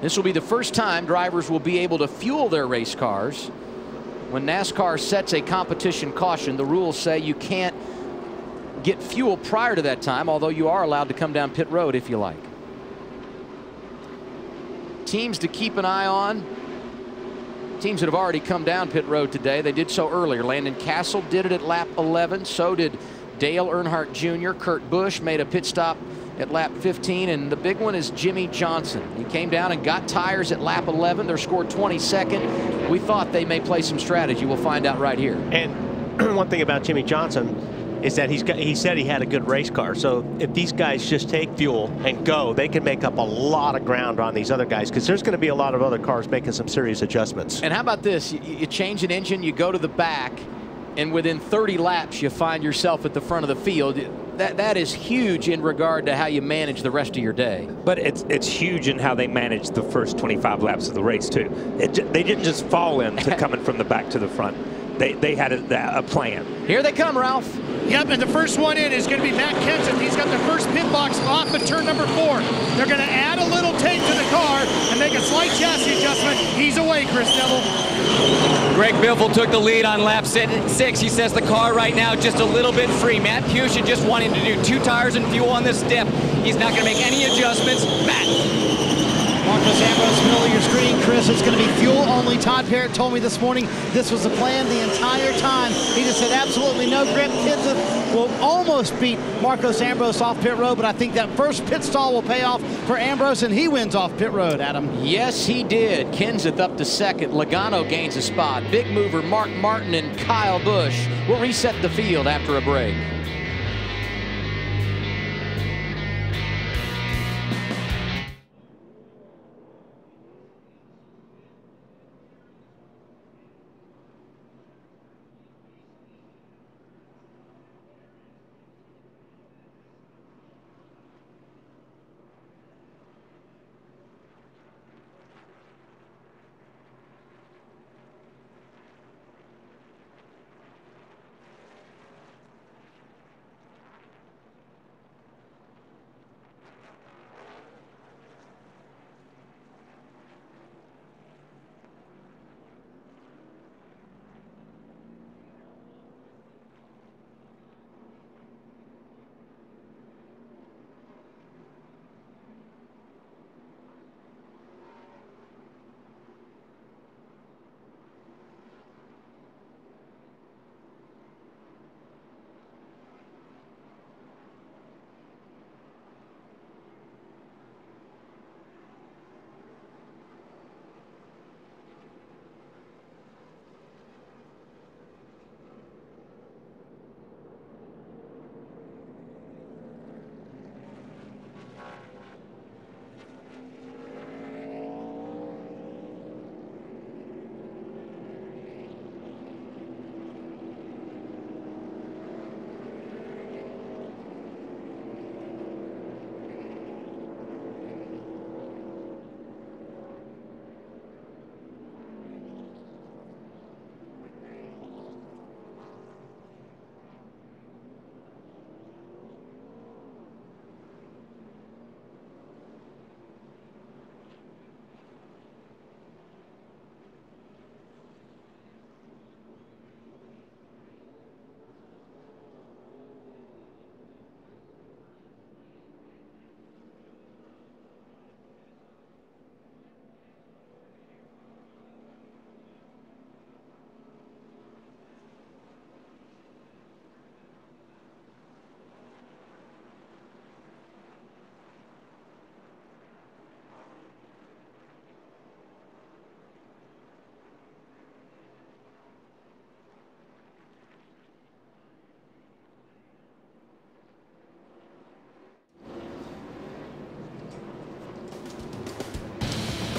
This will be the first time drivers will be able to fuel their race cars. When NASCAR sets a competition caution, the rules say you can't get fuel prior to that time, although you are allowed to come down pit road if you like. Teams to keep an eye on. Teams that have already come down pit road today. They did so earlier. Landon Cassill did it at lap 11. So did Dale Earnhardt Jr. Kurt Busch made a pit stop at lap 15. And the big one is Jimmie Johnson. He came down and got tires at lap 11. They're scored 22nd. We thought they may play some strategy. We'll find out right here. And one thing about Jimmie Johnson is that he's got, he said he had a good race car. So if these guys just take fuel and go, they can make up a lot of ground on these other guys because there's going to be a lot of other cars making some serious adjustments. And how about this? You, you change an engine, you go to the back, and within 30 laps, you find yourself at the front of the field. That that is huge in regard to how you manage the rest of your day. But it's it's huge in how they managed the first 25 laps of the race too. It, they didn't just fall into coming from the back to the front. They they had a, a plan. Here they come, Ralph. Yep, and the first one in is going to be Matt Kenseth. He's got the first pit box off at turn number four. They're going to add a little tape to the car and make a slight chassis adjustment. He's away, Chris Neville. Greg Biffle took the lead on lap six. He says the car right now just a little bit free. Matt Puccia just wanting to do two tires and fuel on this dip. He's not going to make any adjustments. Matt. Marcos Ambrose, middle of your screen. Chris, it's going to be fuel only. Todd Parrott told me this morning this was the plan the entire time. He just said absolutely no grip. Kenseth will almost beat Marcos Ambrose off pit road, but I think that first pit stall will pay off for Ambrose, and he wins off pit road, Adam. Yes, he did. Kenseth up to second. Logano gains a spot. Big mover Mark Martin and Kyle Busch will reset the field after a break.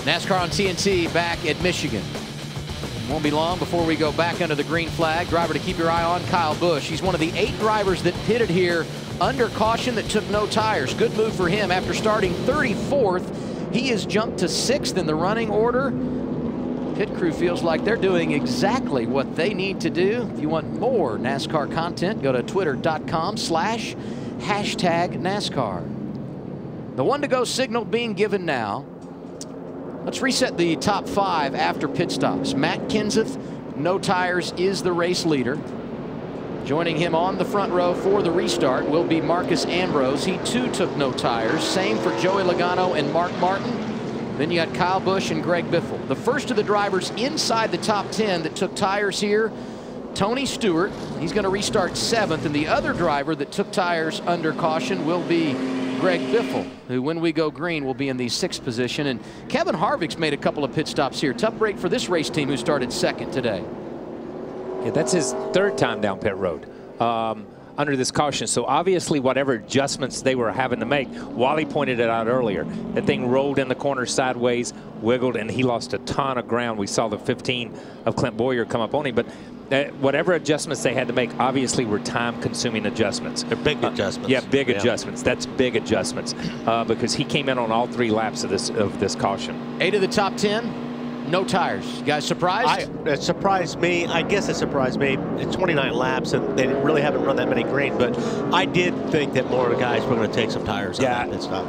NASCAR on TNT back at Michigan. Won't be long before we go back under the green flag. Driver to keep your eye on, Kyle Busch. He's one of the eight drivers that pitted here under caution that took no tires. Good move for him. After starting 34th, he has jumped to sixth in the running order. Pit crew feels like they're doing exactly what they need to do. If you want more NASCAR content, go to twitter.com slash hashtag NASCAR. The one to go signal being given now. Let's reset the top five after pit stops. Matt Kenseth, no tires, is the race leader. Joining him on the front row for the restart will be Marcos Ambrose. He too took no tires. Same for Joey Logano and Mark Martin. Then you got Kyle Busch and Greg Biffle. The first of the drivers inside the top 10 that took tires here, Tony Stewart. He's going to restart seventh. And the other driver that took tires under caution will be Greg Biffle, who when we go green will be in the sixth position. And Kevin Harvick's made a couple of pit stops here. Tough break for this race team who started second today. Yeah, that's his third time down pit road um, under this caution. So obviously, whatever adjustments they were having to make, Wally pointed it out earlier. That thing rolled in the corner sideways, wiggled, and he lost a ton of ground. We saw the 15 of Clint Bowyer come up on him, but uh, whatever adjustments they had to make obviously were time-consuming adjustments. They're big adjustments. Yeah, big Yeah. adjustments. That's big adjustments uh, because he came in on all three laps of this of this caution. Eight of the top 10, no tires. You guys surprised? I, it surprised me. I guess it surprised me. It's 29 laps, and they really haven't run that many green. But I did think that more of the guys were going to take some tires Yeah. on that pit stop.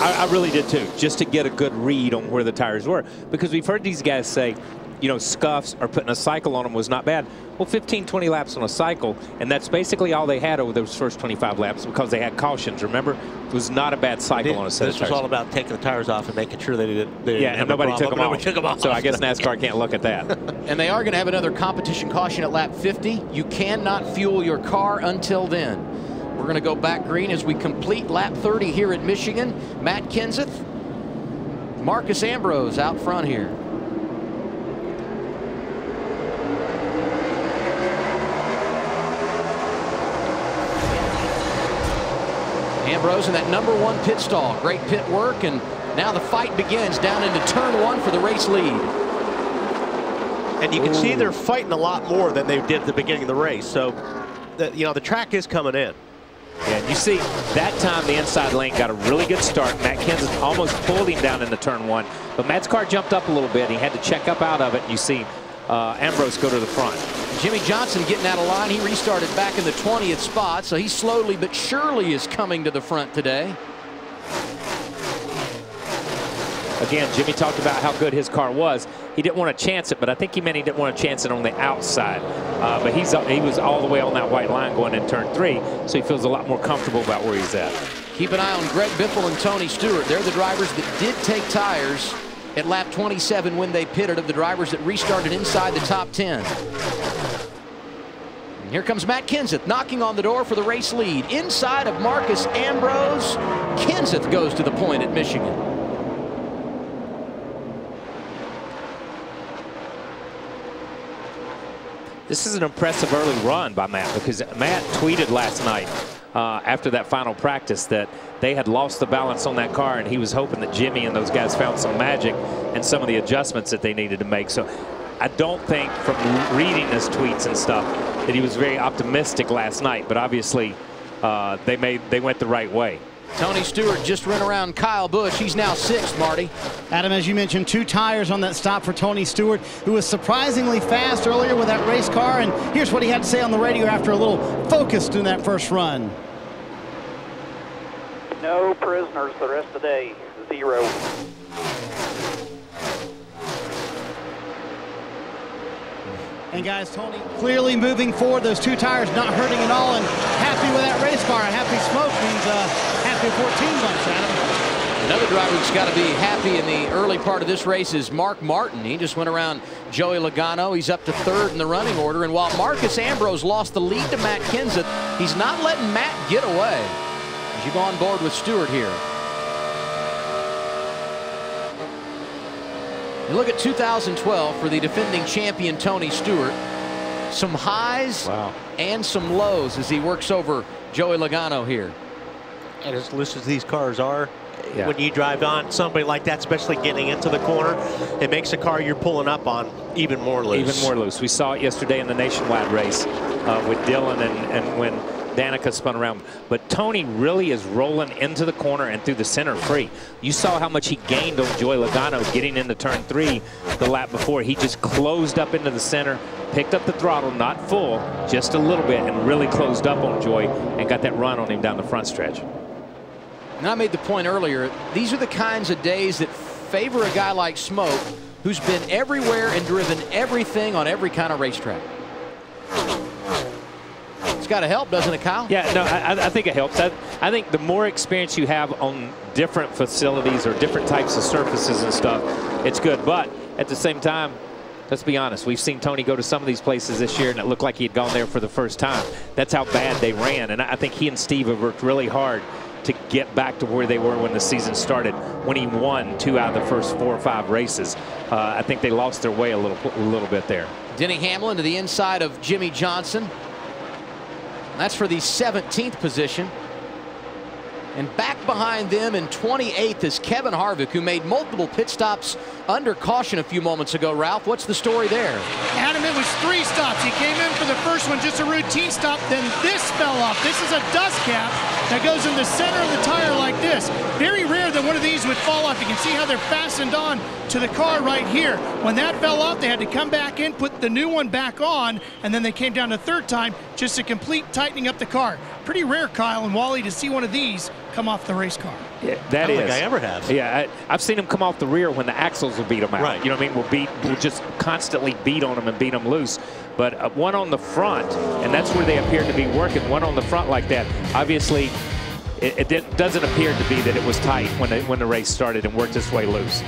I, I really did too, just to get a good read on where the tires were. Because we've heard these guys say, you know, scuffs or putting a cycle on them was not bad. Well, 15, 20 laps on a cycle, and that's basically all they had over those first 25 laps because they had cautions. Remember, it was not a bad cycle on a set this of was all about taking the tires off and making sure they didn't. They didn't yeah, have and a nobody took, problem. them Nobody off. took 'em off. So I guess NASCAR can't look at that. And they are going to have another competition caution at lap 50. You cannot fuel your car until then. We're going to go back green as we complete lap 30 here at Michigan. Matt Kenseth, Marcos Ambrose out front here. Ambrose in that number one pit stall. Great pit work, and now the fight begins down into turn one for the race lead. And you can see they're fighting a lot more than they did at the beginning of the race. So, the, you know, the track is coming in. Yeah, and you see that time the inside lane got a really good start. Matt Kenseth almost pulled him down into turn one, but Matt's car jumped up a little bit. He had to check up out of it. You see uh, Ambrose go to the front. Jimmie Johnson getting out of line. He restarted back in the 20th spot, so he slowly but surely is coming to the front today. Again, Jimmie talked about how good his car was. He didn't want to chance it, but I think he meant he didn't want to chance it on the outside. Uh, but he's he was all the way on that white line going in turn three, so he feels a lot more comfortable about where he's at. Keep an eye on Greg Biffle and Tony Stewart. They're the drivers that did take tires at lap 27 when they pitted of the drivers that restarted inside the top 10. And here comes Matt Kenseth knocking on the door for the race lead. Inside of Marcos Ambrose, Kenseth goes to the point at Michigan. This is an impressive early run by Matt because Matt tweeted last night uh, after that final practice that they had lost the balance on that car and he was hoping that Jimmy and those guys found some magic and some of the adjustments that they needed to make. So I don't think from reading his tweets and stuff that he was very optimistic last night, but obviously uh, they made they went the right way. Tony Stewart just ran around Kyle Busch. He's now sixth, Marty. Adam, as you mentioned, two tires on that stop for Tony Stewart, who was surprisingly fast earlier with that race car. And here's what he had to say on the radio after a little focus in that first run. No prisoners the rest of the day. Zero. And guys, Tony clearly moving forward. Those two tires not hurting at all, and happy with that race car. Happy smoke means uh, happy 14 bunch, Adam. Another driver that's got to be happy in the early part of this race is Mark Martin. He just went around Joey Logano. He's up to third in the running order. And while Marcos Ambrose lost the lead to Matt Kenseth, he's not letting Matt get away. As you go on board with Stewart here. You look at 2012 for the defending champion Tony Stewart. Some highs and some lows as he works over Joey Logano here. And as loose as these cars are, Yeah. when you drive on somebody like that, especially getting into the corner, it makes the car you're pulling up on even more loose. Even more loose. We saw it yesterday in the nationwide race uh, with Dillon and, and when Danica spun around. But Tony really is rolling into the corner and through the center free. You saw how much he gained on Joey Logano getting into turn three the lap before. He just closed up into the center, picked up the throttle, not full, just a little bit, and really closed up on Joy and got that run on him down the front stretch. And I made the point earlier, these are the kinds of days that favor a guy like Smoke, who's been everywhere and driven everything on every kind of racetrack. It's got to help, doesn't it, Kyle? Yeah, no, I, I think it helps. I, I think the more experience you have on different facilities or different types of surfaces and stuff, it's good. But at the same time, let's be honest, we've seen Tony go to some of these places this year and it looked like he had gone there for the first time. That's how bad they ran. And I think he and Steve have worked really hard to get back to where they were when the season started, when he won two out of the first four or five races. Uh, I think they lost their way a little, a little bit there. Denny Hamlin to the inside of Jimmie Johnson. That's for the 17th position. And back behind them in 28th is Kevin Harvick, who made multiple pit stops under caution a few moments ago. Ralph, what's the story there? Adam, it was three stops. He came in for the first one, just a routine stop. Then this fell off. This is a dust cap that goes in the center of the tire like this. Very rare that one of these would fall off. You can see how they're fastened on to the car right here. When that fell off, they had to come back in, put the new one back on, and then they came down a third time just to complete tightening up the car. Pretty rare, Kyle and Wally, to see one of these come off the race car. Yeah, that I don't is. think I ever have. Yeah, I, have seen them come off the rear when the axles will beat them out. Right. You know what I mean? We'll beat, we'll just constantly beat on them and beat them loose. But uh, one on the front, and that's where they appeared to be working. One on the front like that. Obviously, it, it didn't- doesn't appear to be that it was tight when the, when the race started and worked its way loose.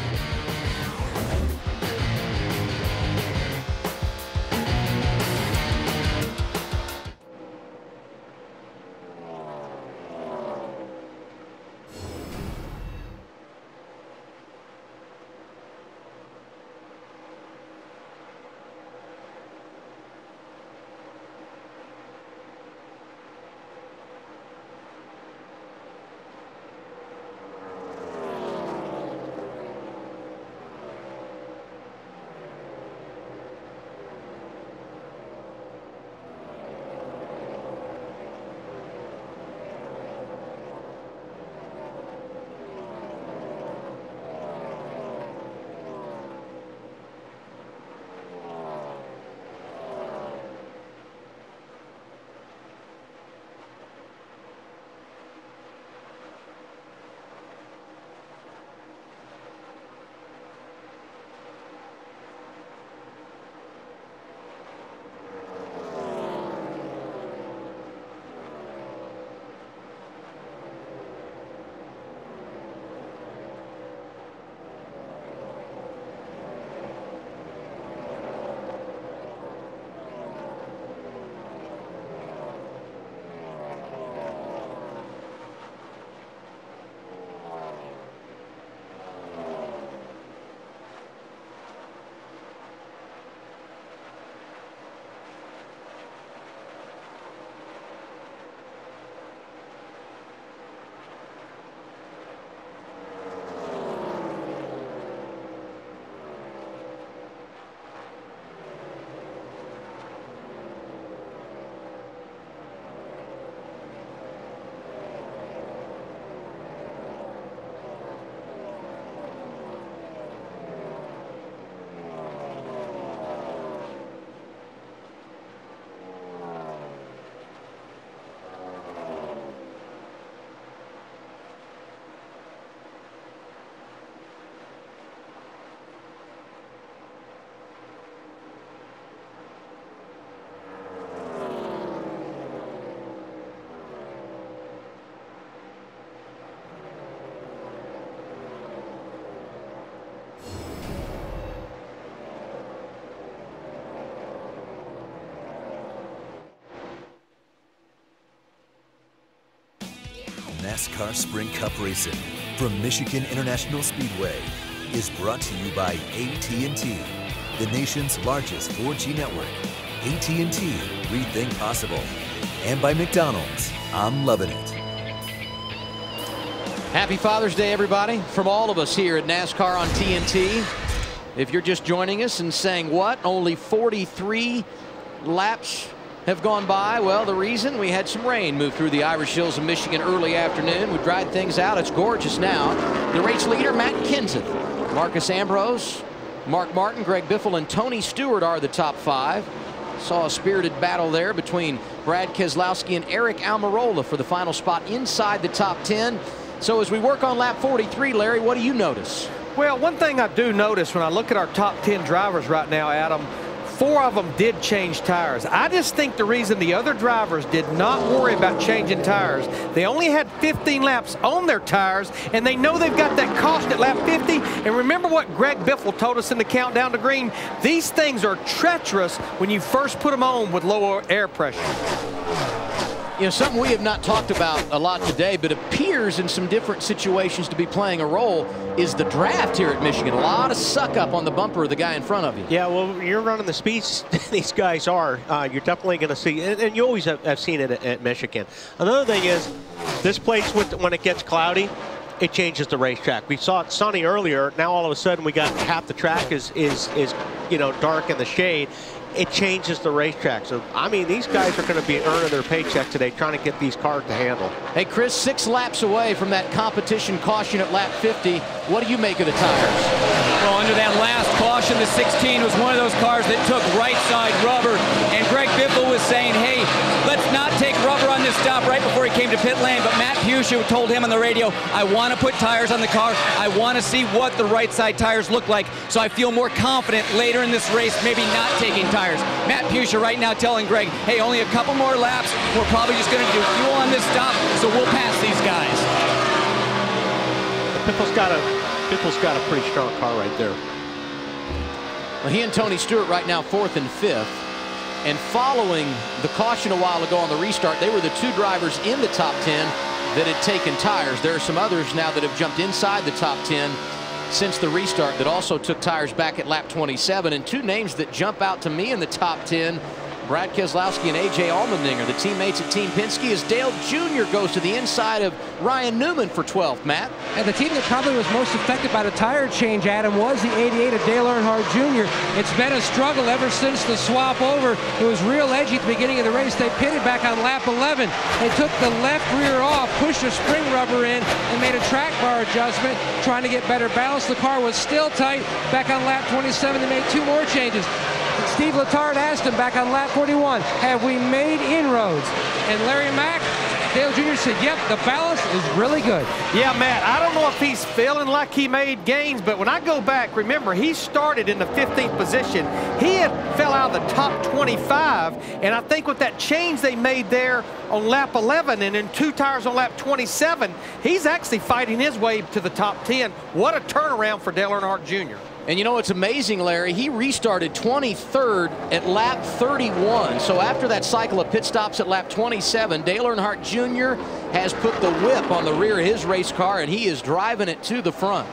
NASCAR Sprint Cup Racing from Michigan International Speedway is brought to you by AT&T, the nation's largest 4G network. AT&T, rethink possible. And by McDonald's, I'm loving it. Happy Father's Day, everybody, from all of us here at NASCAR on TNT. If you're just joining us and saying, what, only 43 laps have gone by? Well, the reason we had some rain move through the Irish Hills of Michigan early afternoon. We dried things out. It's gorgeous now. The race leader, Matt Kenseth. Marcos Ambrose, Mark Martin, Greg Biffle, and Tony Stewart are the top five. Saw a spirited battle there between Brad Keselowski and Aric Almirola for the final spot inside the top 10. So as we work on lap 43, Larry, what do you notice? Well, one thing I do notice when I look at our top 10 drivers right now, Adam, four of them did change tires. I just think the reason the other drivers did not worry about changing tires, they only had 15 laps on their tires, and they know they've got that cost at lap 50. And remember what Greg Biffle told us in the countdown to green? These things are treacherous when you first put them on with lower air pressure. You know, something we have not talked about a lot today, but appears in some different situations to be playing a role is the draft here at Michigan. A lot of suck up on the bumper of the guy in front of you. Yeah, well, you're running the speeds these guys are. Uh, you're definitely going to see, and, and, you always have, have seen it at, at, Michigan. Another thing is, this place, with, when it gets cloudy, it changes the racetrack. We saw it sunny earlier. Now all of a sudden we got half the track is is is you know dark in the shade it changes the racetrack. So, I mean, these guys are going to be earning their paycheck today trying to get these cars to handle. Hey, Chris, six laps away from that competition caution at lap 50. What do you make of the tires? Well, under that last caution, the 16 was one of those cars that took right side rubber. And Greg Biffle was saying, hey, let's not take rubber on this stop right before he came to pit lane. But Matt Puccia told him on the radio, I want to put tires on the car. I want to see what the right side tires look like. So I feel more confident later in this race, maybe not taking tires. Matt Puccia right now telling Greg, hey, only a couple more laps. We're probably just going to do fuel on this stop, so we'll pass these guys. Biffle's got a Biffle's got a pretty strong car right there. Well, he and Tony Stewart right now fourth and fifth. And following the caution a while ago on the restart, they were the two drivers in the top 10 that had taken tires. There are some others now that have jumped inside the top 10 since the restart that also took tires back at lap 27. And two names that jump out to me in the top 10 Brad Keselowski and A.J. Allmendinger, the teammates at Team Penske, as Dale Jr. goes to the inside of Ryan Newman for 12th, Matt. And the team that probably was most affected by the tire change, Adam, was the 88 of Dale Earnhardt Jr. It's been a struggle ever since the swap over. It was real edgy at the beginning of the race. They pitted back on lap 11. They took the left rear off, pushed the spring rubber in, and made a track bar adjustment, trying to get better balance. The car was still tight. Back on lap 27, they made two more changes. Steve Letarte asked him back on lap 41, have we made inroads? And Larry Mack, Dale Jr. said, yep, the balance is really good. Yeah, Matt, I don't know if he's feeling like he made gains, but when I go back, remember, he started in the 15th position. He had fell out of the top 25, and I think with that change they made there on lap 11 and then two tires on lap 27, he's actually fighting his way to the top 10. What a turnaround for Dale Earnhardt Jr. And you know what's amazing, Larry? He restarted 23rd at lap 31. So after that cycle of pit stops at lap 27, Dale Earnhardt Jr. has put the whip on the rear of his race car, and he is driving it to the front.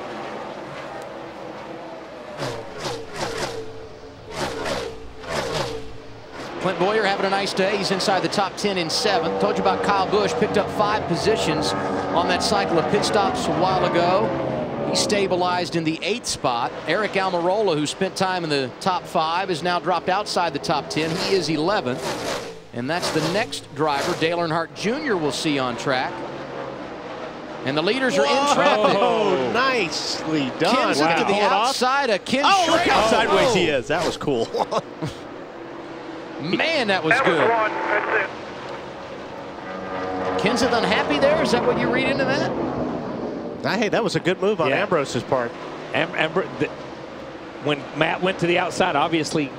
Clint Bowyer having a nice day. He's inside the top 10 in seventh. Told you about Kyle Busch. Picked up five positions on that cycle of pit stops a while ago. He stabilized in the eighth spot. Aric Almirola, who spent time in the top five, has now dropped outside the top 10. He is 11th. And that's the next driver, Dale Earnhardt Jr. will see on track. And the leaders are Whoa, in traffic. Oh, nicely done. Kenseth wow. to the outside of Ken Oh, look how Schrader. sideways he is. That was cool. Man, that was good. Kenseth unhappy there? Is that what you read into that? Hey, that was a good move on Yeah. Ambrose's part. Am- Ambr- the- when Matt went to the outside, obviously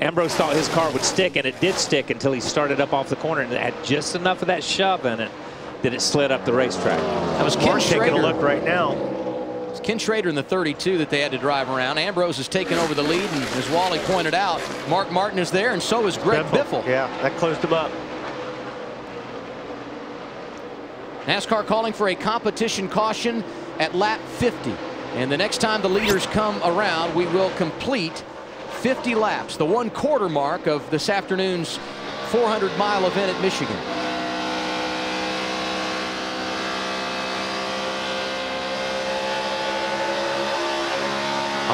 Ambrose thought his car would stick, and it did stick until he started up off the corner, and had just enough of that shove in it that it slid up the racetrack. That was Ken Mark's taking a Schrader. look right now. It's Ken Schrader in the 32 that they had to drive around. Ambrose has taken over the lead, and as Wally pointed out, Mark Martin is there, and so is Greg Biffle. Yeah, that closed him up. NASCAR calling for a competition caution at lap 50. And the next time the leaders come around, we will complete 50 laps, the one quarter mark of this afternoon's 400 mile event at Michigan.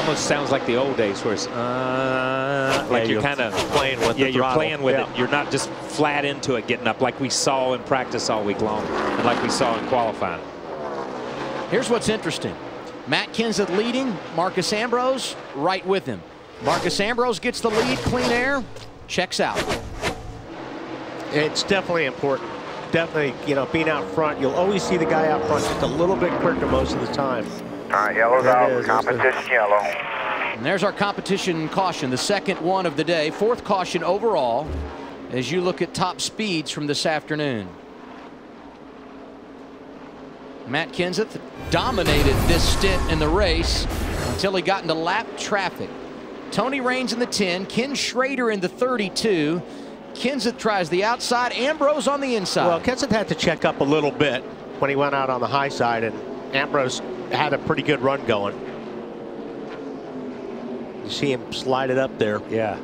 Almost sounds like the old days where it's uh, like Yeah, you're, you're kind of playing with yeah, the you're throttle. playing with Yeah. it. You're not just flat into it, getting up like we saw in practice all week long, and like we saw in qualifying. Here's what's interesting. Matt Kenseth leading, Marcos Ambrose right with him. Marcos Ambrose gets the lead, clean air, checks out. It's definitely important. Definitely, you know, being out front, you'll always see the guy out front just a little bit quicker most of the time. Uh, All right, yellow's out. is. Competition yellow. And there's our competition caution, the second one of the day, fourth caution overall, as you look at top speeds from this afternoon. Matt Kenseth dominated this stint in the race until he got into lap traffic. Tony Raines in the 10, Ken Schrader in the 32. Kenseth tries the outside, Ambrose on the inside. Well, Kenseth had to check up a little bit when he went out on the high side, and Ambrose had a pretty good run going. You see him slide it up there. Yeah.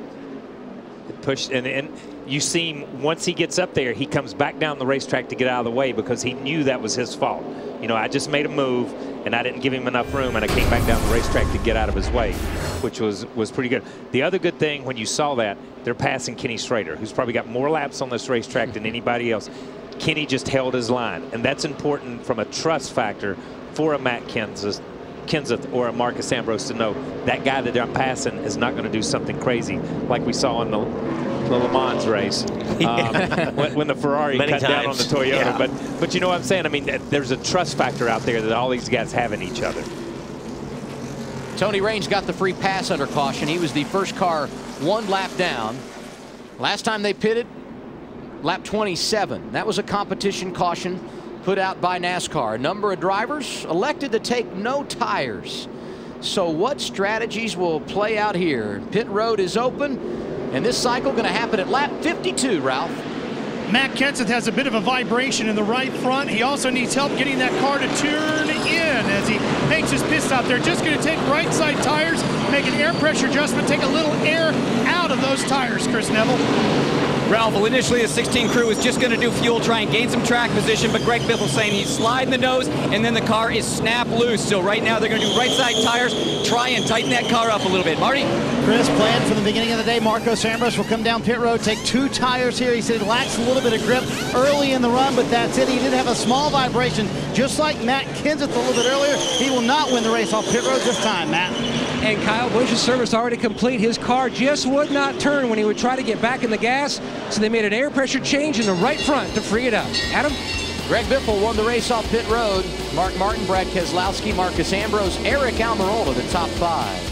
It pushed, and, and you see him, once he gets up there, he comes back down the racetrack to get out of the way because he knew that was his fault. You know, I just made a move, and I didn't give him enough room, and I came back down the racetrack to get out of his way, which was, was pretty good. The other good thing when you saw that, they're passing Kenny Schrader, who's probably got more laps on this racetrack than anybody else. Kenny just held his line, and that's important from a trust factor for a Matt Kenseth, Kenseth or a Marcos Ambrose to know that guy that I'm passing is not going to do something crazy like we saw in the, the Le Mans race um, when, when the Ferrari Many cut down on the. Toyota. Yeah. But but you know what I'm saying? I mean, there's a trust factor out there that all these guys have in each other. Tony Raines got the free pass under caution. He was the first car one lap down. Last time they pitted, lap 27. That was a competition caution put out by NASCAR. A number of drivers elected to take no tires. So what strategies will play out here? Pit road is open, and this cycle going to happen at lap 52, Ralph. Matt Kenseth has a bit of a vibration in the right front. He also needs help getting that car to turn in as he makes his pit stop. They're just going to take right side tires, make an air pressure adjustment, take a little air out of those tires, Chris Neville. Ralph, well, initially the 16 crew was just going to do fuel, try and gain some track position, but Greg Biffle saying he's sliding the nose, and then the car is snap loose. So right now they're going to do right side tires, try and tighten that car up a little bit. Marty? Chris planned from the beginning of the day. Marcos Ambrose will come down pit road, take two tires here. He said he lacks a little bit of grip early in the run, but that's it. He did have a small vibration, just like Matt Kenseth a little bit earlier. He will not win the race off pit road this time, Matt. And Kyle Busch's service already complete. His car just would not turn when he would try to get back in the gas, so they made an air pressure change in the right front to free it up. Adam? Greg Biffle won the race off pit road. Mark Martin, Brad Keselowski, Marcos Ambrose, Aric Almirola, the top five.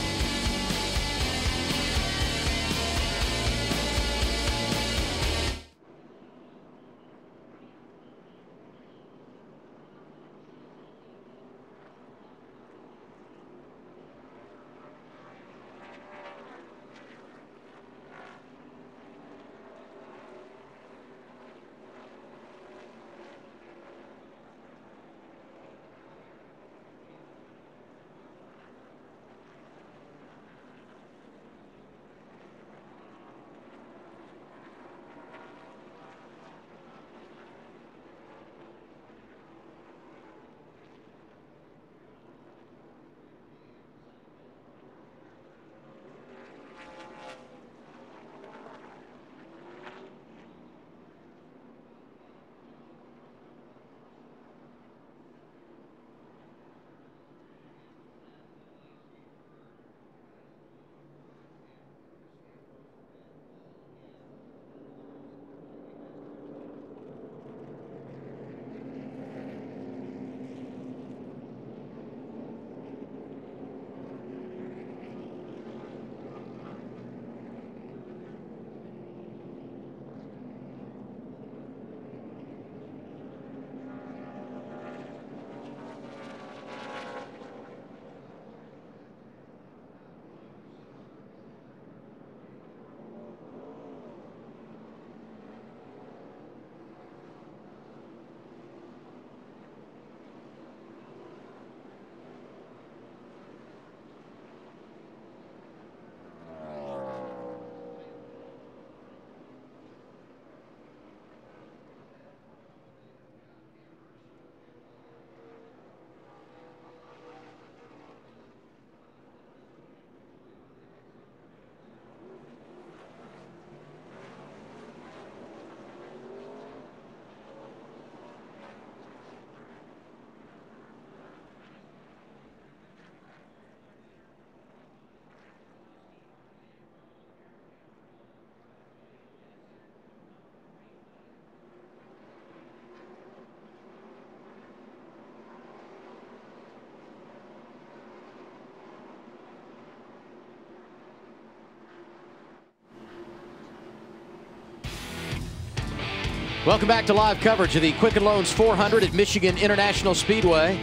Welcome back to live coverage of the Quicken Loans 400 at Michigan International Speedway.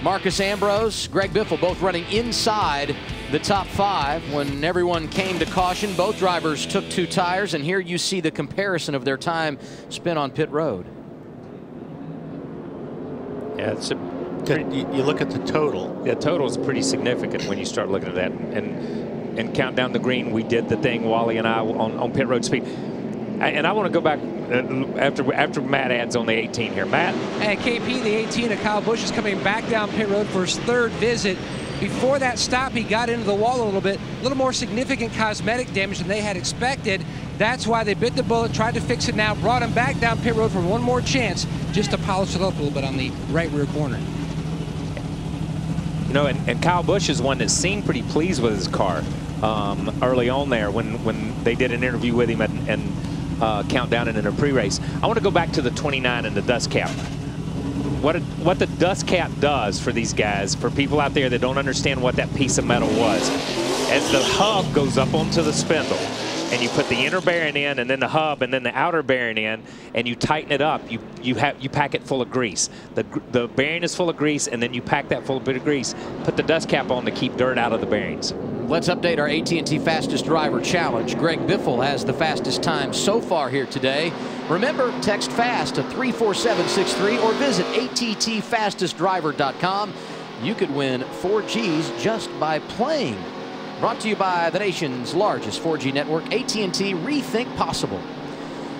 Marcos Ambrose, Greg Biffle both running inside the top five. When everyone came to caution, both drivers took two tires, and here you see the comparison of their time spent on pit road. Yeah, it's a pretty, you look at the total. Yeah, total is pretty significant when you start looking at that. And and count down the green, we did the thing, Wally and I, on, on pit road speed. And I want to go back uh, after after Matt adds on the 18 here. Matt? And KP, the 18 of Kyle Busch, is coming back down pit road for his third visit. Before that stop, he got into the wall a little bit, a little more significant cosmetic damage than they had expected. That's why they bit the bullet, tried to fix it now, brought him back down pit road for one more chance just to polish it up a little bit on the right rear corner. You know, and, and Kyle Busch is one that seemed pretty pleased with his car um, early on there when, when they did an interview with him and, and uh, countdown and in a pre-race. I want to go back to the 29 and the dust cap. What, it, what the dust cap does for these guys, for people out there that don't understand what that piece of metal was, as the hub goes up onto the spindle, and you put the inner bearing in and then the hub and then the outer bearing in and you tighten it up you you have you pack it full of grease the the bearing is full of grease and then you pack that full of bit of grease put the dust cap on to keep dirt out of the bearings Let's update our AT&T Fastest Driver Challenge. Greg Biffle has the fastest time so far here today. Remember, text FAST to 34763 or visit attfastestdriver.com. You could win 4Gs just by playing. Brought to you by the nation's largest 4G network, AT&T Rethink Possible.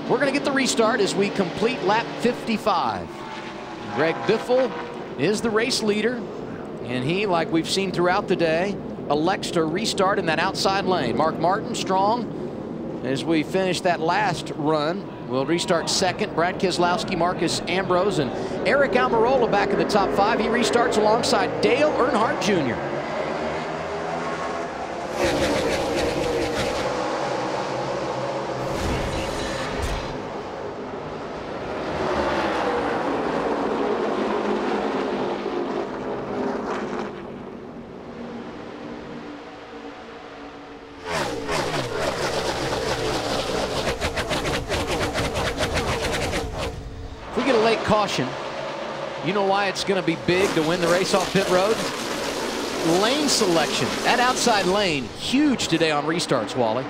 We're going to get the restart as we complete lap 55. Greg Biffle is the race leader, and he, like we've seen throughout the day, elects to restart in that outside lane. Mark Martin strong as we finish that last run. We'll restart second. Brad Keselowski, Marcos Ambrose, and Aric Almirola back in the top five. He restarts alongside Dale Earnhardt Jr. caution, you know why it's going to be big to win the race off pit road? Lane selection. That outside lane, huge today on restarts, Wally.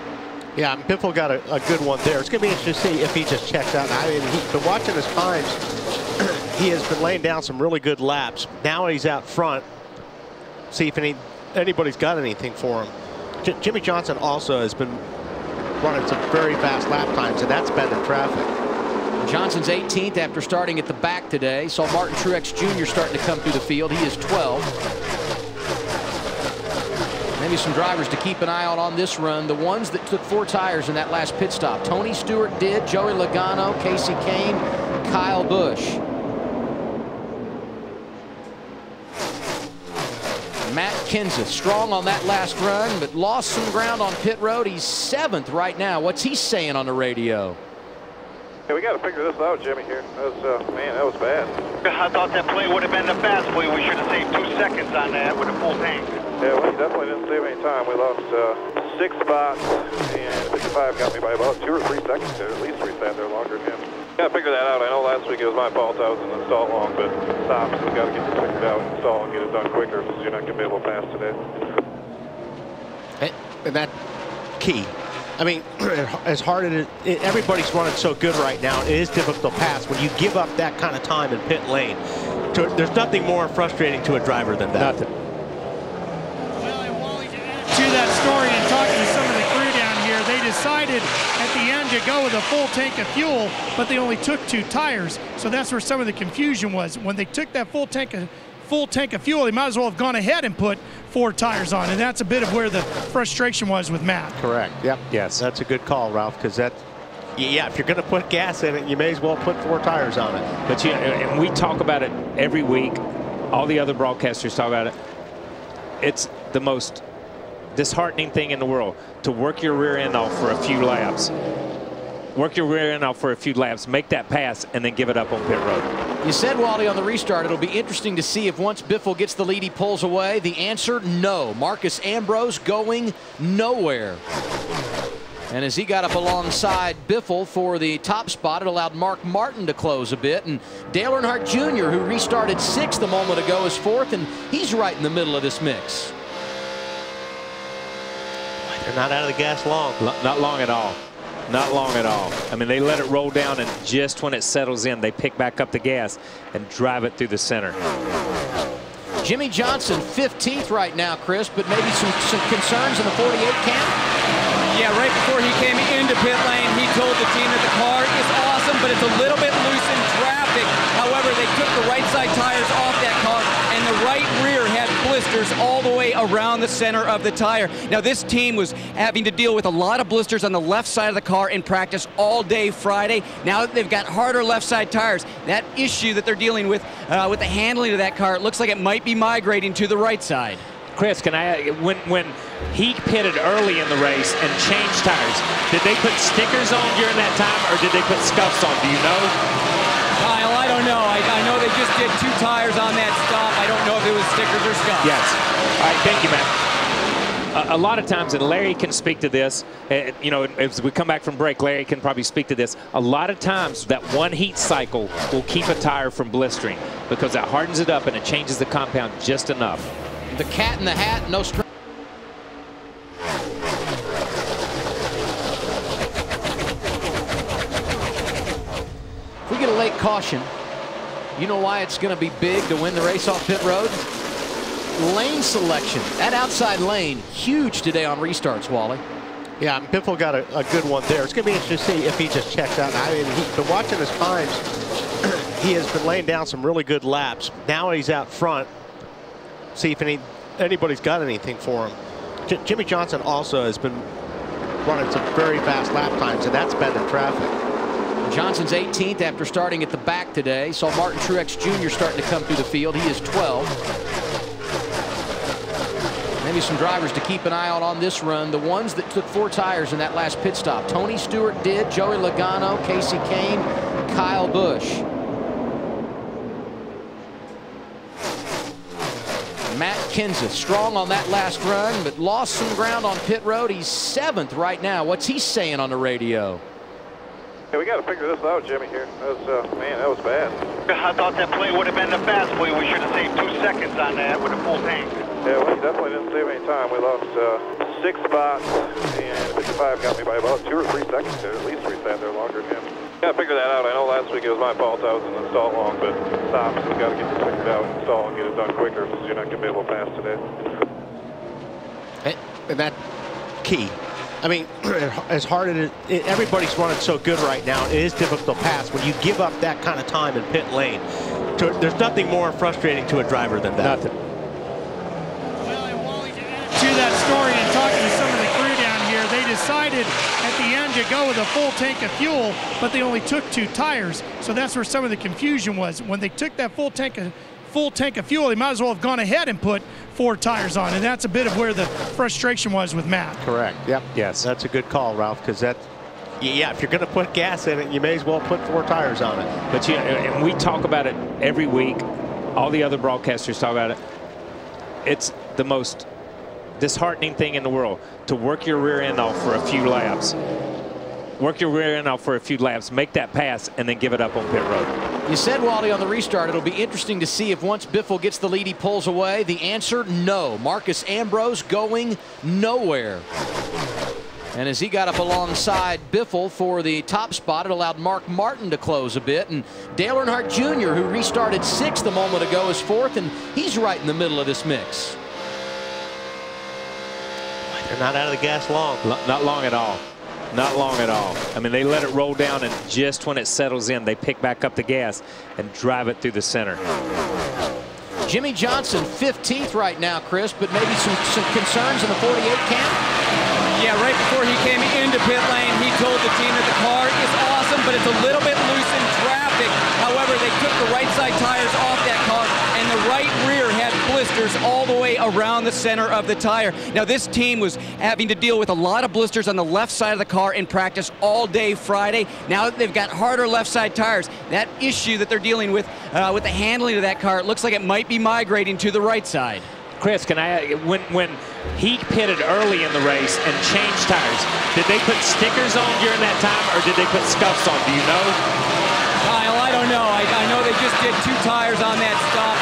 Yeah, Biffle got a, a, good one there. It's going to be interesting to see if he just checks out. I mean, he's been watching his times. he has been laying down some really good laps. Now he's out front. See if any anybody's got anything for him. J Jimmie Johnson also has been running some very fast lap times, and that's been in traffic. Johnson's 18th after starting at the back today. Saw Martin Truex Jr. starting to come through the field. He is 12. Maybe some drivers to keep an eye on on this run. The ones that took four tires in that last pit stop. Tony Stewart did, Joey Logano, Casey Kahne, Kyle Busch. Matt Kenseth strong on that last run, but lost some ground on pit road. He's seventh right now. What's he saying on the radio? Yeah, we got to figure this out, Jimmy. Here, that was uh, man, that was bad. I thought that play would have been the fast play. We should have saved two seconds on that with a full tank. Yeah, we definitely didn't save any time. We lost uh, six spots, and 55 got me by about two or three seconds there. At least we sat there longer than him. Got to figure that out. I know last week it was my fault. I was in the stall long, but stops. We got to get this figured out, install, and get it done quicker, because you're not going to be able to pass today. And that key. I mean, as hard as it, everybody's running so good right now, it is difficult to pass when you give up that kind of time in pit lane. To, there's nothing more frustrating to a driver than that. Nothing. To that story and talking to some of the crew down here, they decided at the end to go with a full tank of fuel, but they only took two tires. So that's where some of the confusion was. When they took that full tank of full tank of fuel, he might as well have gone ahead and put four tires on. And that's a bit of where the frustration was with Matt. Correct. Yep. Yes. That's a good call, Ralph, because that, yeah, if you're going to put gas in it, you may as well put four tires on it. But you, and we talk about it every week. All the other broadcasters talk about it. It's the most disheartening thing in the world to work your rear end off for a few laps. Work your rear end off for a few laps, make that pass, and then give it up on pit road. You said, Wally, on the restart, it'll be interesting to see if once Biffle gets the lead, he pulls away. The answer, no. Marcos Ambrose going nowhere. And as he got up alongside Biffle for the top spot, it allowed Mark Martin to close a bit. And Dale Earnhardt Jr., who restarted sixth a moment ago, is fourth, and he's right in the middle of this mix. They're not out of the gas long. Not long at all. Not long at all. I mean, they let it roll down, and just when it settles in, they pick back up the gas and drive it through the center. Jimmie Johnson, 15th right now, Chris, but maybe some, some concerns in the 48 camp? Yeah, right before he came into pit lane, he told the team that the car is awesome, but it's a little bit loose in traffic. However, they took the right side tires off that car, and the right rear had blisters all the way around the center of the tire. Now, this team was having to deal with a lot of blisters on the left side of the car in practice all day Friday. Now that they've got harder left side tires, that issue that they're dealing with uh, with the handling of that car, it looks like it might be migrating to the right side. Chris, can I, when, when he pitted early in the race and changed tires, did they put stickers on during that time or did they put scuffs on? Do you know? Kyle, I don't know. I, I know they just did two tires on that stop. I don't know if it was stickers or scuffs. Yes. All right, thank you, Matt. A, a lot of times, and Larry can speak to this, uh, you know, as we come back from break, Larry can probably speak to this. A lot of times, that one heat cycle will keep a tire from blistering because that hardens it up and it changes the compound just enough. The cat in the hat, no string. If we get a late caution, you know why it's going to be big to win the race off pit road? Lane selection. That outside lane, huge today on restarts, Wally. Yeah, Biffle got a, a, good one there. It's going to be interesting to see if he just checks out. I mean, he's been watching his times. he has been laying down some really good laps. Now he's out front. See if any anybody's got anything for him. J Jimmie Johnson also has been running some very fast lap times, and that's in traffic. Johnson's 18th after starting at the back today. Saw Martin Truex Jr. starting to come through the field. He is 12. Maybe some drivers to keep an eye on on this run. The ones that took four tires in that last pit stop. Tony Stewart did, Joey Logano, Casey Kahne, Kyle Busch. Matt Kenseth strong on that last run, but lost some ground on pit road. He's seventh right now. What's he saying on the radio? Yeah, we got to figure this out, Jimmy. Here, that was uh, man, that was bad. I thought that play would have been the fast play. We should have saved two seconds on that with a full tank. Yeah, we definitely didn't save any time. We lost uh, six spots, and 55 got me by about two or three seconds. There, at least we sat there longer than him. Got to figure that out. I know last week it was my fault. I was in the stall long, but stops. We got to get this figured out, install, and get it done quicker, because you're not going to be able to pass today. And that key. I mean, as hard as it, everybody's running so good right now, it is difficult to pass when you give up that kind of time in pit lane. To, there's nothing more frustrating to a driver than that. Nothing. To that story and talking to some of the crew down here, they decided at the end to go with a full tank of fuel, but they only took two tires. So that's where some of the confusion was. When they took that full tank of full tank of fuel, he might as well have gone ahead and put four tires on. And that's a bit of where the frustration was with Matt. Correct. Yep. Yes. That's a good call, Ralph, because that yeah, if you're going to put gas in it, you may as well put four tires on it. But you, and we talk about it every week. All the other broadcasters talk about it. It's the most disheartening thing in the world to work your rear end off for a few laps. Work your rear end off for a few laps, make that pass, and then give it up on pit road. You said, Wally, on the restart, it'll be interesting to see if once Biffle gets the lead, he pulls away. The answer, no. Marcos Ambrose going nowhere. And as he got up alongside Biffle for the top spot, it allowed Mark Martin to close a bit. And Dale Earnhardt Jr., who restarted sixth a moment ago, is fourth, and he's right in the middle of this mix. They're not out of the gas long. Not long at all. Not long at all. I mean, they let it roll down, and just when it settles in, they pick back up the gas and drive it through the center. Jimmie Johnson, 15th right now, Chris, but maybe some, some concerns in the 48 camp? Yeah, right before he came into pit lane, he told the team that the car is awesome, but it's a little bit loose in traffic. However, they took the right side tires off that car, and the right rear had blisters all the way around the center of the tire. Now, this team was having to deal with a lot of blisters on the left side of the car in practice all day Friday. Now that they've got harder left side tires, that issue that they're dealing with uh, with the handling of that car, it looks like it might be migrating to the right side. Chris, can I, when, when he pitted early in the race and changed tires, did they put stickers on during that time or did they put scuffs on? Do you know? Kyle, I don't know. I, I know they just did two tires on that stop.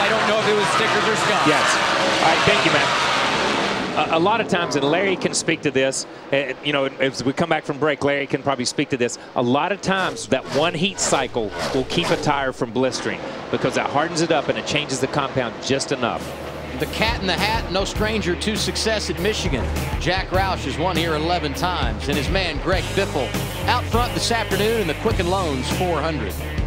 I don't it was stickers or scuffs. Yes. All right, thank you, Matt. A, a lot of times, and Larry can speak to this, uh, you know, as we come back from break, Larry can probably speak to this. A lot of times, that one heat cycle will keep a tire from blistering because that hardens it up and it changes the compound just enough. The cat in the hat, no stranger to success at Michigan. Jack Roush has won here 11 times, and his man Greg Biffle out front this afternoon in the Quicken Loans 400.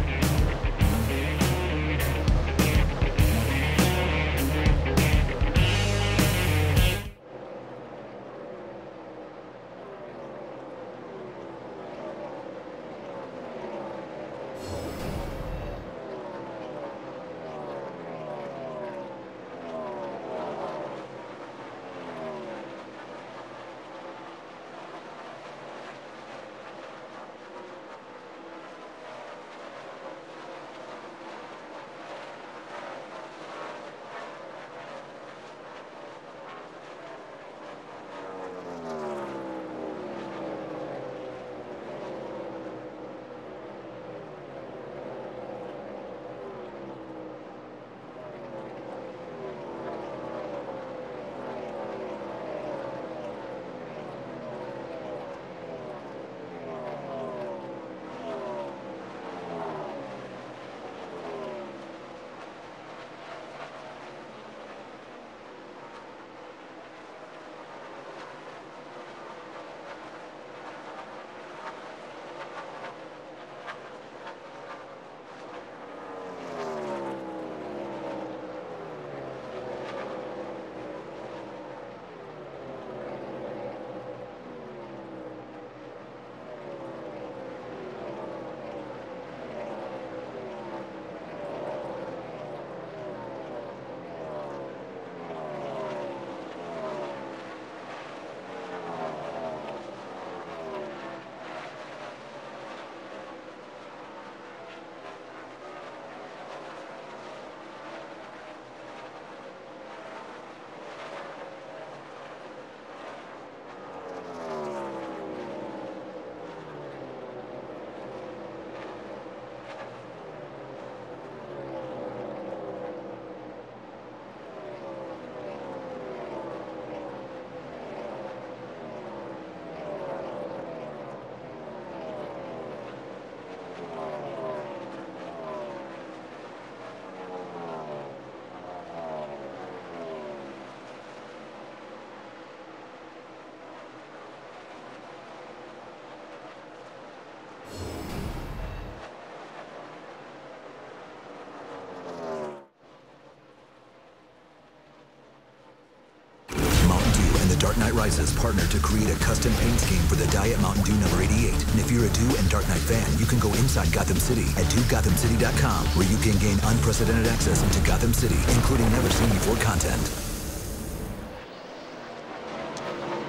Rises partner to create a custom paint scheme for the Diet Mountain Dew number 88. And if you're a Dew and Dark Knight fan, you can go inside Gotham City at DewGothamCity.com, where you can gain unprecedented access into Gotham City, including never seen before content.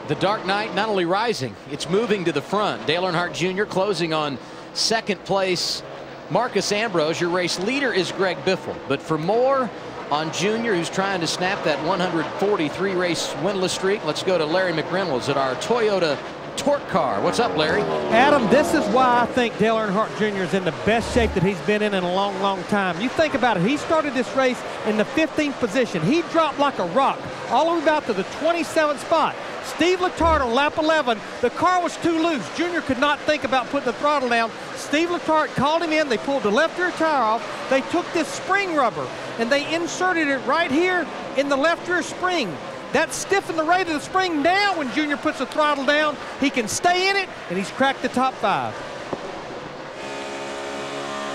The Dark Knight not only rising, it's moving to the front. Dale Earnhardt Jr. closing on second place. Marcos Ambrose, your race leader, is Greg Biffle. But for more on Junior, who's trying to snap that 143 race winless streak, let's go to Larry McReynolds at our Toyota Torque Car. What's up, Larry? Adam, this is why I think Dale Earnhardt Jr. is in the best shape that he's been in in a long, long time. You think about it. He started this race in the 15th position. He dropped like a rock all the way about to the 27th spot. Steve Letarte on lap 11, the car was too loose. Junior could not think about putting the throttle down. Steve Letarte called him in. They pulled the left rear tire off. They took this spring rubber and they inserted it right here in the left rear spring. That stiffened the rate of the spring down when Junior puts the throttle down. He can stay in it, and he's cracked the top five.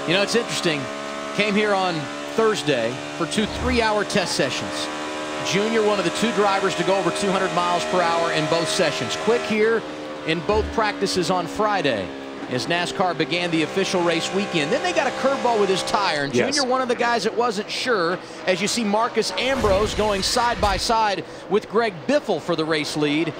You know, it's interesting. Came here on Thursday for two three-hour test sessions. Junior, one of the two drivers to go over 200 miles per hour in both sessions. Quick here in both practices on Friday as NASCAR began the official race weekend. Then they got a curveball with his tire, and Yes. Junior, one of the guys that wasn't sure, as you see Marcos Ambrose going side by side with Greg Biffle for the race lead.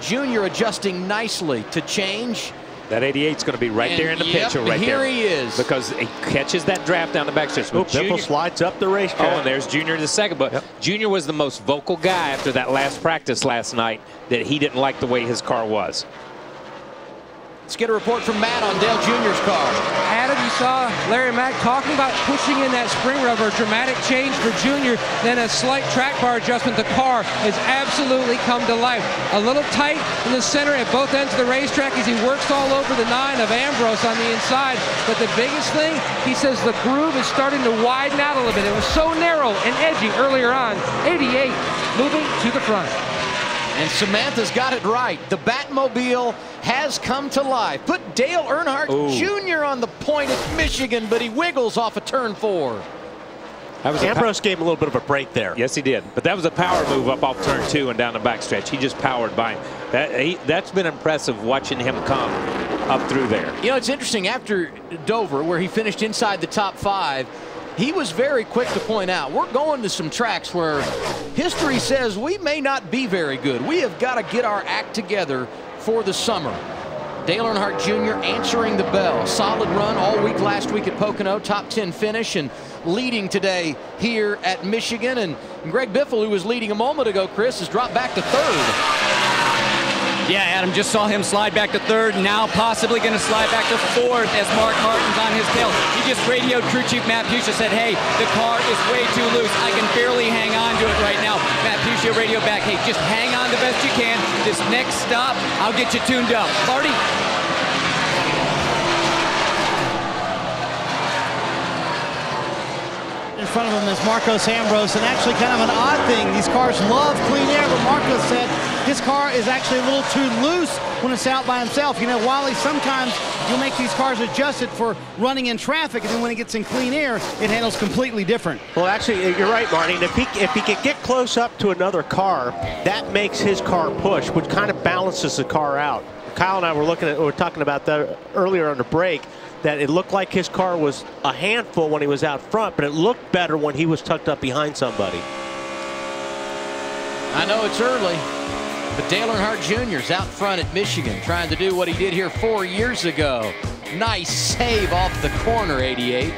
Junior adjusting nicely to change That 88 is going to be right And there in the yep, picture right here there. he is. Because he catches that draft down the backstretch. Oh, But Biffle Junior- slides up the racetrack. Oh, and there's Junior in the second. But Junior was the most vocal guy after that last practice last night that he didn't like the way his car was. Let's get a report from Matt on Dale Jr.'s car. Adam, you saw Larry Mack talking about pushing in that spring rubber, dramatic change for Junior, then a slight track bar adjustment. The car has absolutely come to life. A little tight in the center at both ends of the racetrack as he works all over the nine of Ambrose on the inside. But the biggest thing, he says the groove is starting to widen out a little bit. It was so narrow and edgy earlier on. 88 moving to the front. And Samantha's got it right. The Batmobile has come to life. Put Dale Earnhardt Ooh. Jr. on the point at Michigan, but he wiggles off a turn four. That was a Ambrose gave him a little bit of a break there. Yes, he did. But that was a power move up off turn two and down the backstretch. He just powered by him. That, he, that's been impressive watching him come up through there. You know, it's interesting. After Dover, where he finished inside the top five, he was very quick to point out we're going to some tracks where history says we may not be very good. We have got to get our act together for the summer. Dale Earnhardt Jr. answering the bell. Solid run all week last week at Pocono, top 10 finish, and leading today here at Michigan. And Greg Biffle, who was leading a moment ago, Chris, has dropped back to third. Yeah, Adam just saw him slide back to third, now possibly going to slide back to fourth as Mark Martin's on his tail. He just radioed crew chief Matt Puccia, said, hey, the car is way too loose. I can barely hang on to it right now. Matt Puccia radioed back, hey, just hang on the best you can. This next stop, I'll get you tuned up. Marty, In front of him is Marcos Ambrose, and actually kind of an odd thing. These cars love clean air, but Marcos said his car is actually a little too loose when it's out by himself. You know, Wally, sometimes you'll make these cars adjusted for running in traffic, and then when it gets in clean air, it handles completely different. Well, actually, uh, you're right, Marty. If he if he could get close up to another car, that makes his car push, which kind of balances the car out. Kyle and I were looking at, we were talking about that earlier on the break. That it looked like his car was a handful when he was out front, but it looked better when he was tucked up behind somebody. I know it's early, but Dale Earnhardt Jr. is out front at Michigan trying to do what he did here four years ago. Nice save off the corner, 88.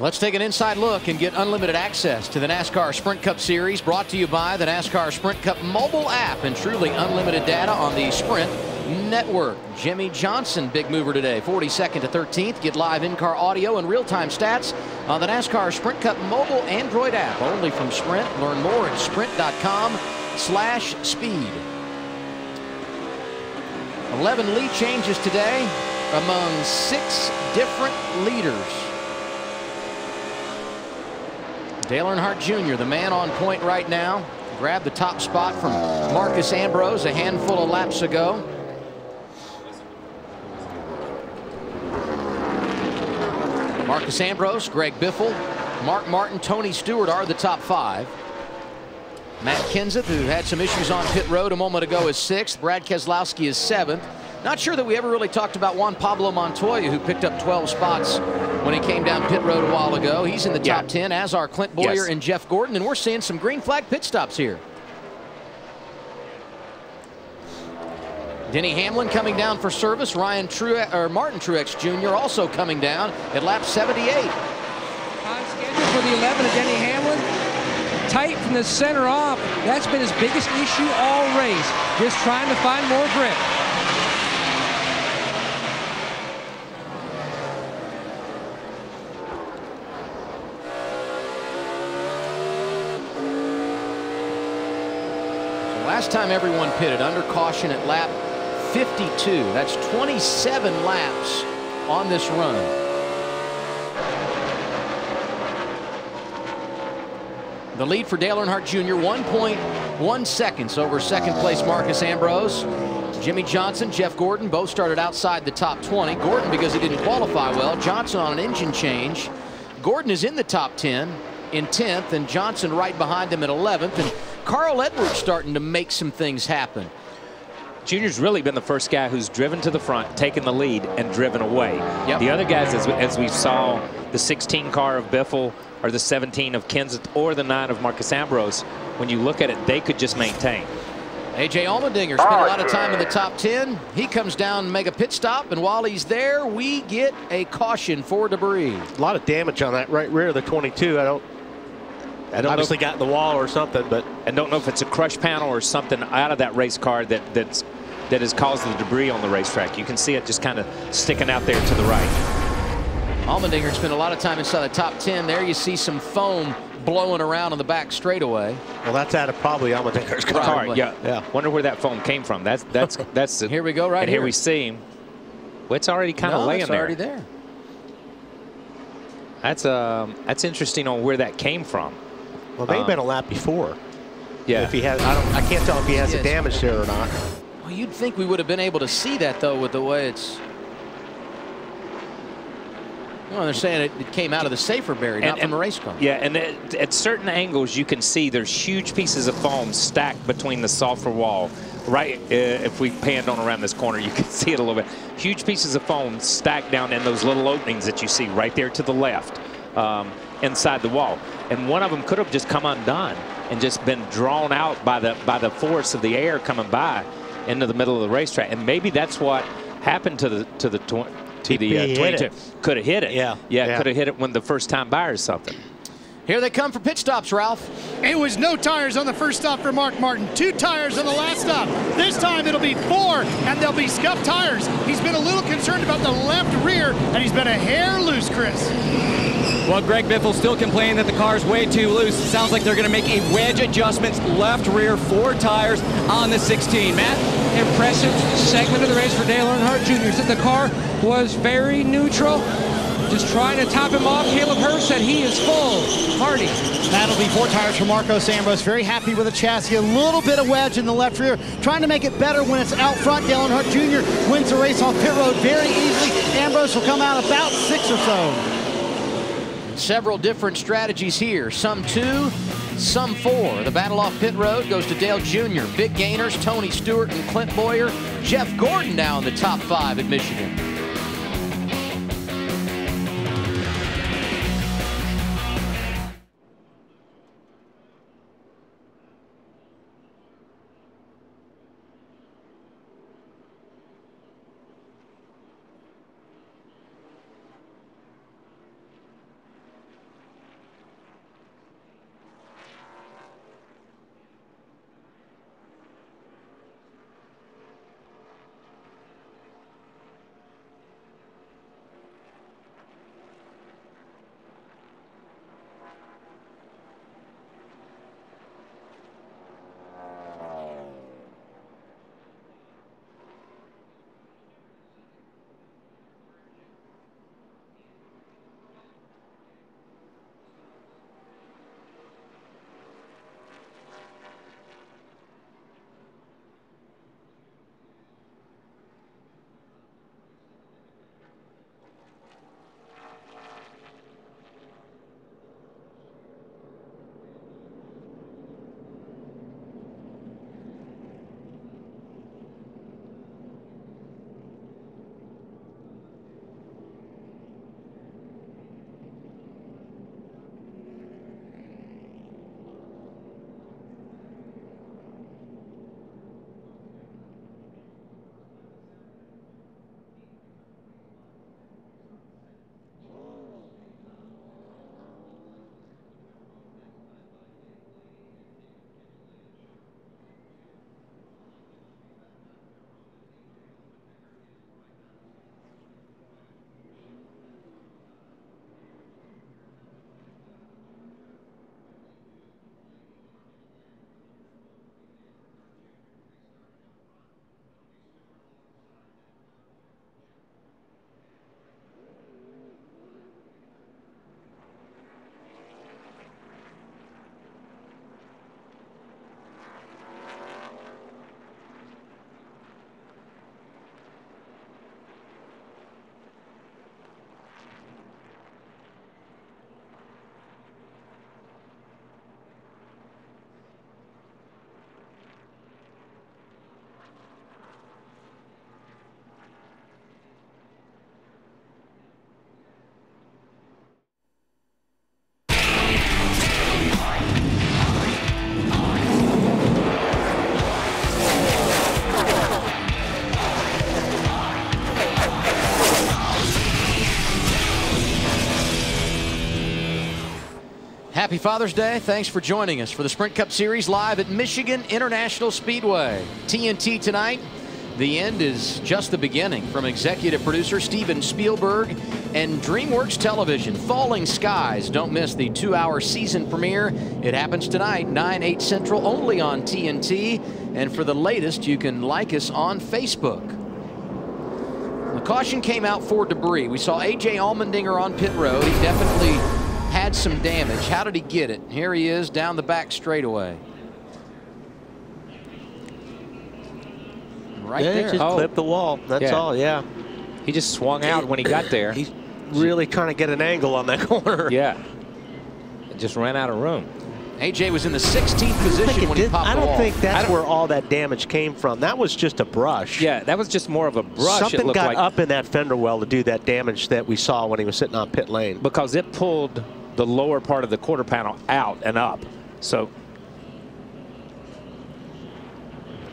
Let's take an inside look and get unlimited access to the NASCAR Sprint Cup Series brought to you by the NASCAR Sprint Cup mobile app and truly unlimited data on the Sprint Network. Jimmie Johnson, big mover today, 42nd to 13th. Get live in-car audio and real-time stats on the NASCAR Sprint Cup mobile Android app, only from Sprint. Learn more at sprint.com slash speed. 11 lead changes today among six different leaders. Dale Earnhardt Jr., the man on point right now, grabbed the top spot from Marcos Ambrose a handful of laps ago. Marcos Ambrose, Greg Biffle, Mark Martin, Tony Stewart are the top five. Matt Kenseth, who had some issues on pit road a moment ago, is sixth. Brad Keselowski is seventh. Not sure that we ever really talked about Juan Pablo Montoya, who picked up 12 spots when he came down pit road a while ago. He's in the top 10, as are Clint Bowyer Yes. and Jeff Gordon, and we're seeing some green flag pit stops here. Denny Hamlin coming down for service. Ryan Truex, or Martin Truex Jr. also coming down at lap 78. On schedule for the 11 of Denny Hamlin. Tight from the center off. That's been his biggest issue all race. Just trying to find more grip. Last time everyone pitted under caution at lap 52. That's 27 laps on this run. The lead for Dale Earnhardt Jr. 1.1 seconds over second place Marcos Ambrose. Jimmie Johnson, Jeff Gordon both started outside the top 20. Gordon because he didn't qualify well. Johnson on an engine change. Gordon is in the top 10 in 10th and Johnson right behind him at 11th. And Carl Edwards starting to make some things happen. Junior's really been the first guy who's driven to the front, taken the lead, and driven away. The other guys, as, as we saw, the 16 car of Biffle, or the 17 of Kenseth, or the 9 of Marcos Ambrose, when you look at it, they could just maintain. AJ Allmendinger spent a lot of time in the top 10. He comes down and make a pit stop, and while he's there, we get a caution for debris. A lot of damage on that right rear of the 22. I don't. I don't obviously know, got in the wall or something, but I don't know if it's a crush panel or something out of that race car that that's that has caused the debris on the racetrack. You can see it just kind of sticking out there to the right. Allmendinger spent a lot of time inside the top 10. There you see some foam blowing around on the back straightaway. Well, that's out of probably Allmendinger's car. car. Yeah, yeah. Wonder where that foam came from. That's that's that's. here we go. Right and here. here. we see him. Well, it's already kind of No, laying it's there. already there. That's um that's interesting on where that came from. Well, they've Um, been a lap before. Yeah. If he has, I don't. I can't tell if he has Yes. the damage there or not. Well, you'd think we would have been able to see that, though, with the way it's. Well, they're saying it, it came out of the SAFER barrier, not from a race car. Yeah, and at, at certain angles, you can see there's huge pieces of foam stacked between the SAFER wall. Right, uh, if we panned on around this corner, you can see it a little bit. Huge pieces of foam stacked down in those little openings that you see right there to the left, um, inside the wall. And one of them could have just come undone and just been drawn out by the by the force of the air coming by into the middle of the racetrack. And maybe that's what happened to the to the tw to He- the uh, 22. Could have hit it. Yeah, yeah, yeah. could have hit it when the first time buyer or something. Here they come for pit stops, Ralph. It was no tires on the first stop for Mark Martin. Two tires on the last stop. This time it'll be four, and they'll be scuffed tires. He's been a little concerned about the left rear, and he's been a hair loose, Chris. Well, Greg Biffle still complaining that the car's way too loose. It sounds like they're going to make a wedge adjustments left rear four tires on the 16. Matt? Impressive segment of the race for Dale Earnhardt Jr. Said the car was very neutral. Just trying to top him off. Caleb Hurst said he is full. Hardy. That'll be four tires for Marcos Ambrose. Very happy with the chassis. A little bit of wedge in the left rear. Trying to make it better when it's out front. Dale Earnhardt Jr. wins the race off pit road very easily. Ambrose will come out about six or so. Several different strategies here. Some two, some four. The battle off pit road goes to Dale Jr. Big gainers, Tony Stewart and Clint Bowyer. Jeff Gordon now in the top five at Michigan. Happy Father's Day. Thanks for joining us for the Sprint Cup Series live at Michigan International Speedway. TNT tonight. The end is just the beginning from executive producer Steven Spielberg and DreamWorks Television. Falling Skies. Don't miss the two hour season premiere. It happens tonight, 9, 8 Central, only on TNT. And for the latest, you can like us on Facebook. The caution came out for debris. We saw A.J. Allmendinger on pit road. He definitely had some damage. How did he get it? Here he is down the back straightaway. Right yeah, there. just oh. clipped the wall. That's Yeah. all, yeah. He just swung out when he got there. He's really trying to get an angle on that corner. Yeah. Just ran out of room. AJ was in the 16th position when he popped I don't think that's don't- where all that damage came from. That was just a brush. Yeah, that was just more of a brush. Something got like, up in that fender well to do that damage that we saw when he was sitting on pit lane. because it pulled the lower part of the quarter panel out and up. So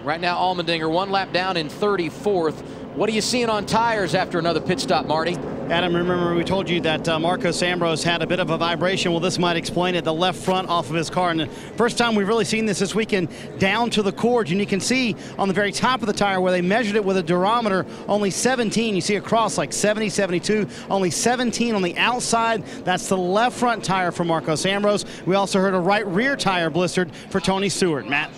Right now, Allmendinger one lap down in 34th. What are you seeing on tires after another pit stop, Marty? Adam, remember we told you that uh, Marcos Ambrose had a bit of a vibration. Well, this might explain it. The left front off of his car. And the first time we've really seen this this weekend down to the cord. And you can see on the very top of the tire where they measured it with a durometer, only 17. You see across like 70, 72, only 17 on the outside. That's the left front tire for Marcos Ambrose. We also heard a right rear tire blistered for Tony Stewart. Matt?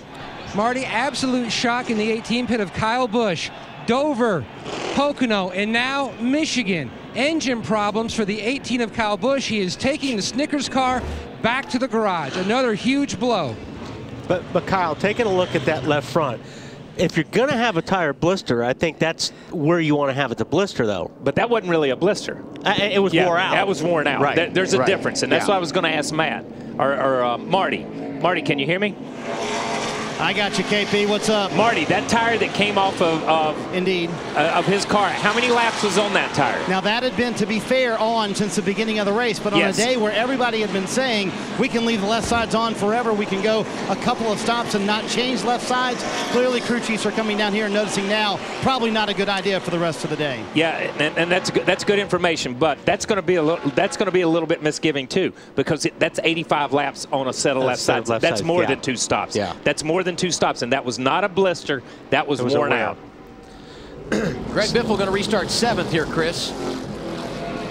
Marty, absolute shock in the 18 pit of Kyle Busch, Dover, Pocono, and now Michigan. Engine problems for the 18 of Kyle Busch. He is taking the Snickers car back to the garage. Another huge blow. But, but Kyle, taking a look at that left front, if you're going to have a tire blister, I think that's where you want to have it, the blister, though. But that wasn't really a blister. Uh, it was Yeah, wore out. That was worn out. Right. There- There's a right. difference, and that's Yeah. why I was going to ask Matt or, or uh, Marty. Marty, can you hear me? I got you, KP. What's up? Marty, that tire that came off of of, Indeed. uh, of his car, how many laps was on that tire? Now that had been, to be fair, on since the beginning of the race, but on Yes. a day where everybody had been saying we can leave the left sides on forever, we can go a couple of stops and not change left sides. Clearly, crew chiefs are coming down here and noticing now probably not a good idea for the rest of the day. Yeah, and, and that's good, that's good information, but that's going to be a little that's going to be a little bit misgiving too because it, that's 85 laps on a set of A left sides. left that's sides, more yeah. than two stops. Yeah. that's more than two stops, and that was not a blister. That was, was worn out. Greg Biffle going to restart seventh here, Chris.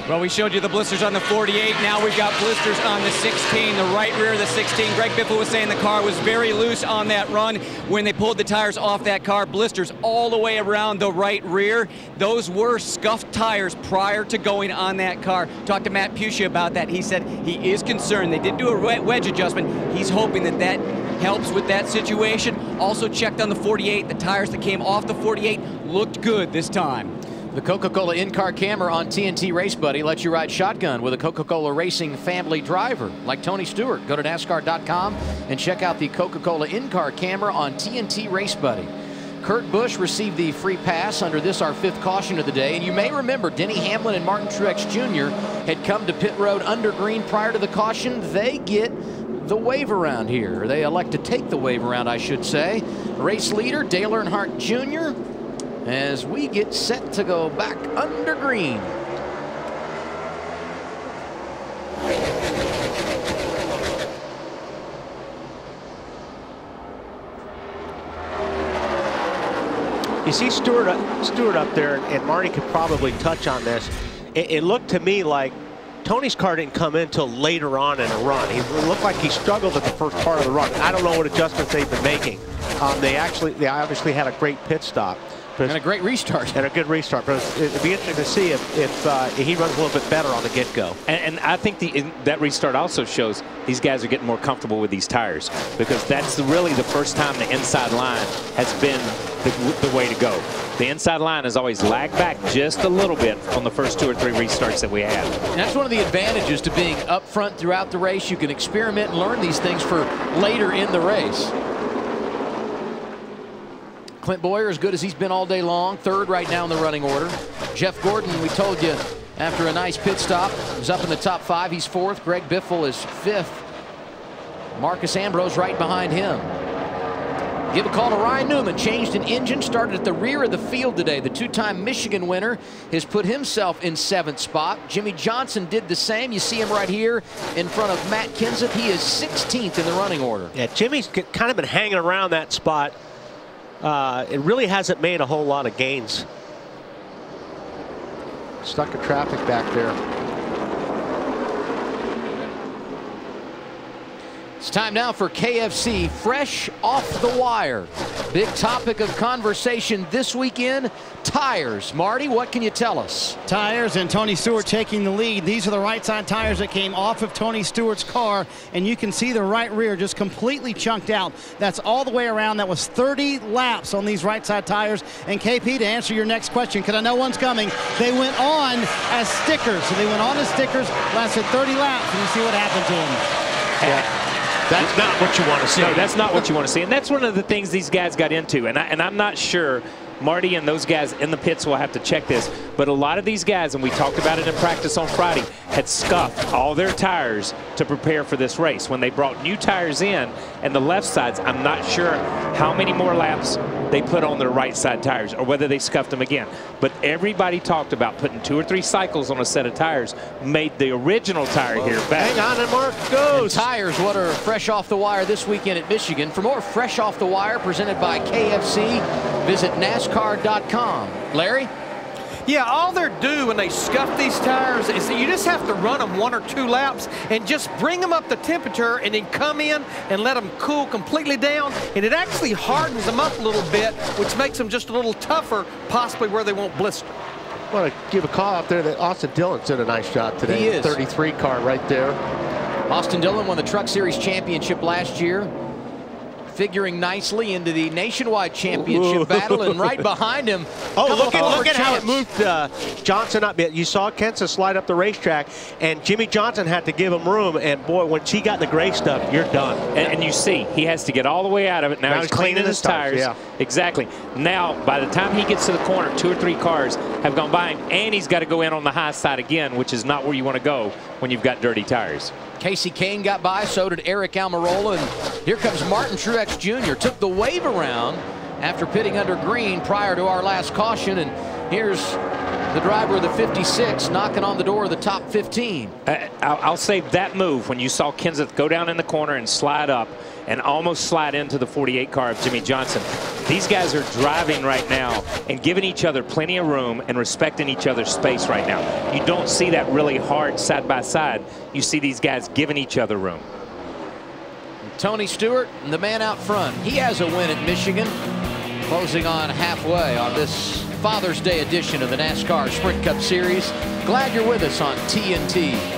Well, we showed you the blisters on the 48. Now we've got blisters on the 16, the right rear of the 16. Greg Biffle was saying the car was very loose on that run when they pulled the tires off that car. Blisters all the way around the right rear. Those were scuffed tires prior to going on that car. Talked to Matt Puccia about that. He said he is concerned. They did do a wedge adjustment. He's hoping that that helps with that situation. Also checked on the 48. The tires that came off the 48 looked good this time. The Coca-Cola in-car camera on TNT Race Buddy lets you ride shotgun with a Coca-Cola Racing family driver like Tony Stewart. Go to NASCAR.com and check out the Coca-Cola in-car camera on TNT Race Buddy. Kurt Busch received the free pass under this, our fifth caution of the day. And you may remember Denny Hamlin and Martin Truex Jr. had come to pit road under green prior to the caution. They get the wave around here. They elect to take the wave around, I should say. Race leader Dale Earnhardt Jr as we get set to go back under green. You see Stewart, up- Stewart up there, and Marty could probably touch on this. It, it looked to me like Tony's car didn't come in until later on in the run. He looked like he struggled at the first part of the run. I don't know what adjustments they've been making. Um, they actually, they obviously had a great pit stop. And a great restart. And a good restart. But it'd be interesting to see if, if uh, he runs a little bit better on the get-go. And, and I think the, that restart also shows these guys are getting more comfortable with these tires because that's really the first time the inside line has been the, the way to go. The inside line has always lagged back just a little bit on the first two or three restarts that we had. And that's one of the advantages to being up front throughout the race. You can experiment and learn these things for later in the race. Clint Bowyer, as good as he's been all day long, third right now in the running order. Jeff Gordon, we told you, after a nice pit stop, was up in the top five. He's fourth. Greg Biffle is fifth. Marcos Ambrose right behind him. Give a call to Ryan Newman. Changed an engine, started at the rear of the field today. The two-time Michigan winner has put himself in seventh spot. Jimmie Johnson did the same. You see him right here in front of Matt Kenseth. He is 16th in the running order. Yeah, Jimmie's kind of been hanging around that spot. Uh, it really hasn't made a whole lot of gains. Stuck in traffic back there. It's time now for KFC Fresh Off the Wire. Big topic of conversation this weekend tires. Marty, what can you tell us? Tires and Tony Stewart taking the lead. These are the right side tires that came off of Tony Stewart's car, and you can see the right rear just completely chunked out. That's all the way around. That was 30 laps on these right side tires. And KP, to answer your next question, because I know one's coming, they went on as stickers. So they went on as stickers, lasted 30 laps, and you see what happened to them. Yeah. That's not what you want to see. No, that's not what you want to see. And that's one of the things these guys got into. And, I, and I'm not sure Marty and those guys in the pits will have to check this. But a lot of these guys, and we talked about it in practice on Friday, had scuffed all their tires to prepare for this race. When they brought new tires in and the left sides, I'm not sure how many more laps they put on their right side tires or whether they scuffed them again. But everybody talked about putting two or three cycles on a set of tires made the original tire here better. Hang on, and Mark goes. And tires, what are fresh off the wire this weekend at Michigan. For more fresh off the wire presented by KFC, visit NASCAR.com. Larry? Yeah, all they're due when they scuff these tires is that you just have to run them one or two laps and just bring them up the temperature and then come in and let them cool completely down. And it actually hardens them up a little bit, which makes them just a little tougher, possibly where they won't blister. I want to give a call out there that Austin Dillon's did a nice job today. He is. 33 car right there. Austin Dillon won the Truck Series championship last year figuring nicely into the nationwide championship Ooh. battle and right behind him Oh, look at, look at how it moved uh, Johnson up. You saw Kenseth slide up the racetrack, and Jimmie Johnson had to give him room. And boy, when she got the gray stuff, you're done. And, and you see, he has to get all the way out of it. Now, Now he's he's cleaning, cleaning his his tires, tires. yeah. Exactly. Now, by the time he gets to the corner, two or three cars have gone by him, and he's got to go in on the high side again, which is not where you want to go when you've got dirty tires. Casey Kahne got by, so did Aric Almirola, and here comes Martin Truex Jr. Took the wave around after pitting under green prior to our last caution, and here's the driver of the 56 knocking on the door of the top 15. I- I'll, I'll say that move when you saw Kenseth go down in the corner and slide up and almost slide into the 48 car of Jimmie Johnson. These guys are driving right now and giving each other plenty of room and respecting each other's space right now. You don't see that really hard side by side. You see these guys giving each other room. Tony Stewart, and the man out front. He has a win at Michigan, closing on halfway on this Father's Day edition of the NASCAR Sprint Cup Series. Glad you're with us on TNT.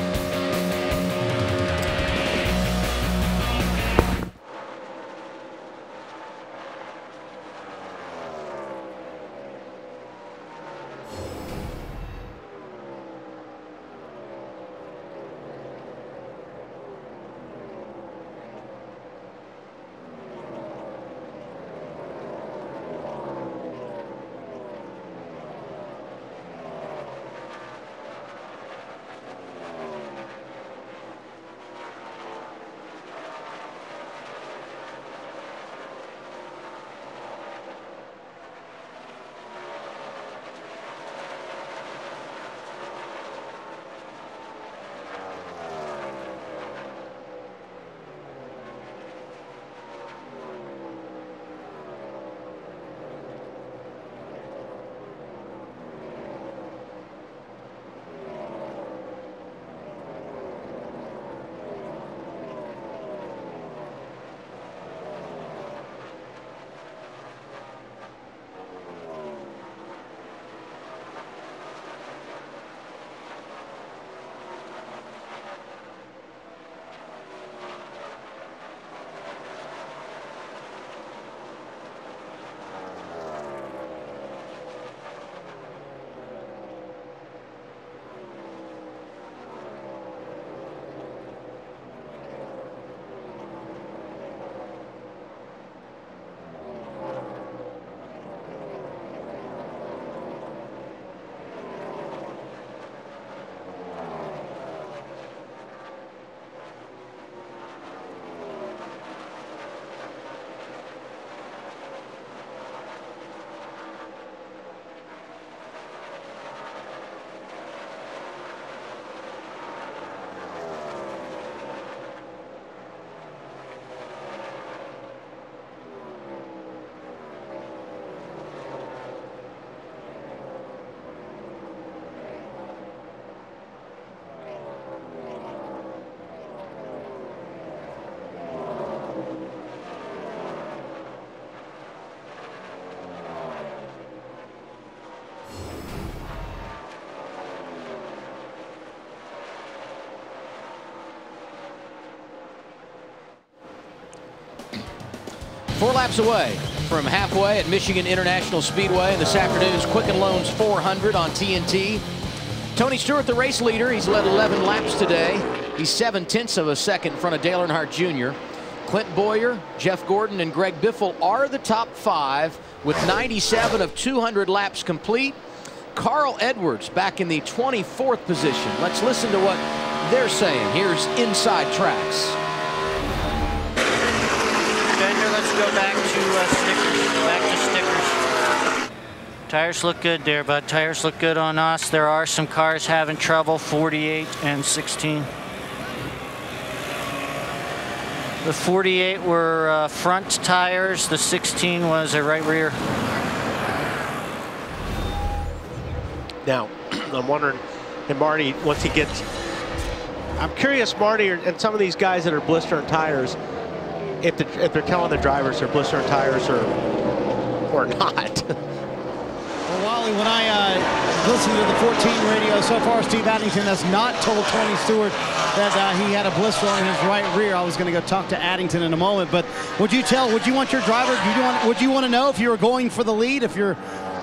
Laps away from halfway at Michigan International Speedway in this afternoon's Quicken Loans 400 on TNT. Tony Stewart, the race leader, he's led 11 laps today. He's seven tenths of a second in front of Dale Earnhardt Jr. Clint Bowyer, Jeff Gordon, and Greg Biffle are the top five with 97 of 200 laps complete. Carl Edwards back in the 24th position. Let's listen to what they're saying. Here's Inside Tracks. Bender, let's go back to uh, stickers. Back to stickers. Tires look good there, bud. Tires look good on us. There are some cars having trouble, 48 and 16. The 48 were uh, front tires. The 16 was a right rear. Now, I'm wondering, and Marty, once he gets, I'm curious, Marty, and some of these guys that are blistering tires, if, the, if they're telling the drivers they're blistering tires or or not. Well, Wally, when I uh, listened to the 14 radio so far, Steve Addington has not told Tony Stewart that uh, he had a blister on his right rear. I was going to go talk to Addington in a moment, but would you tell, would you want your driver, would you want, would you want to know if you were going for the lead, if your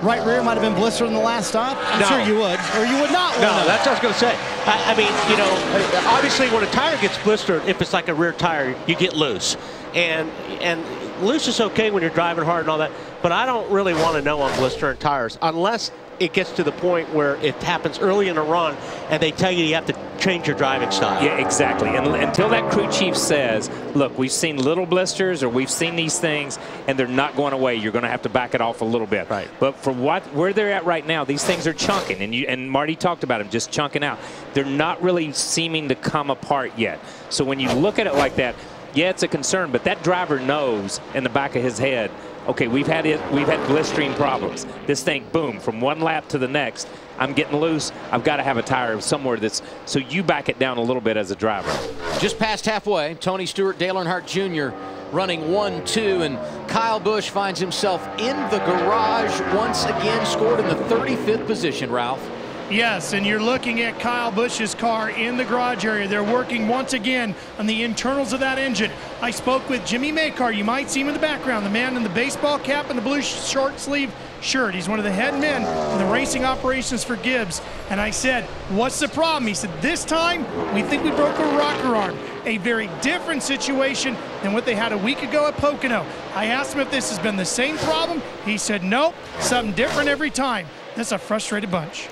right rear might have been blistered in the last stop? I'm No. sure you would, or you would not No, that's what I was going to say. I, I mean, you know, obviously when a tire gets blistered, if it's like a rear tire, you get loose. And and loose is okay when you're driving hard and all that, but I don't really want to know on blistering tires unless it gets to the point where it happens early in a run and they tell you you have to change your driving style. Yeah, exactly. And until that crew chief says, look, we've seen little blisters or we've seen these things and they're not going away, you're going to have to back it off a little bit. Right. But for what where they're at right now, these things are chunking. And you and Marty talked about them just chunking out. They're not really seeming to come apart yet. So when you look at it like that, yeah, it's a concern, but that driver knows in the back of his head, okay, we've had it, we've had blistering problems. This thing, boom, from one lap to the next, I'm getting loose. I've got to have a tire somewhere that's so you back it down a little bit as a driver. Just past halfway, Tony Stewart, Dale Earnhardt Jr. running 1-2, and Kyle Busch finds himself in the garage once again, scored in the 35th position, Ralph. Yes, and you're looking at Kyle Busch's car in the garage area. They're working once again on the internals of that engine. I spoke with Jimmy Makar. You might see him in the background, the man in the baseball cap and the blue short sleeve shirt. He's one of the head men in the racing operations for Gibbs. And I said, what's the problem? He said, this time we think we broke a rocker arm. A very different situation than what they had a week ago at Pocono. I asked him if this has been the same problem. He said, nope, something different every time. That's a frustrated bunch.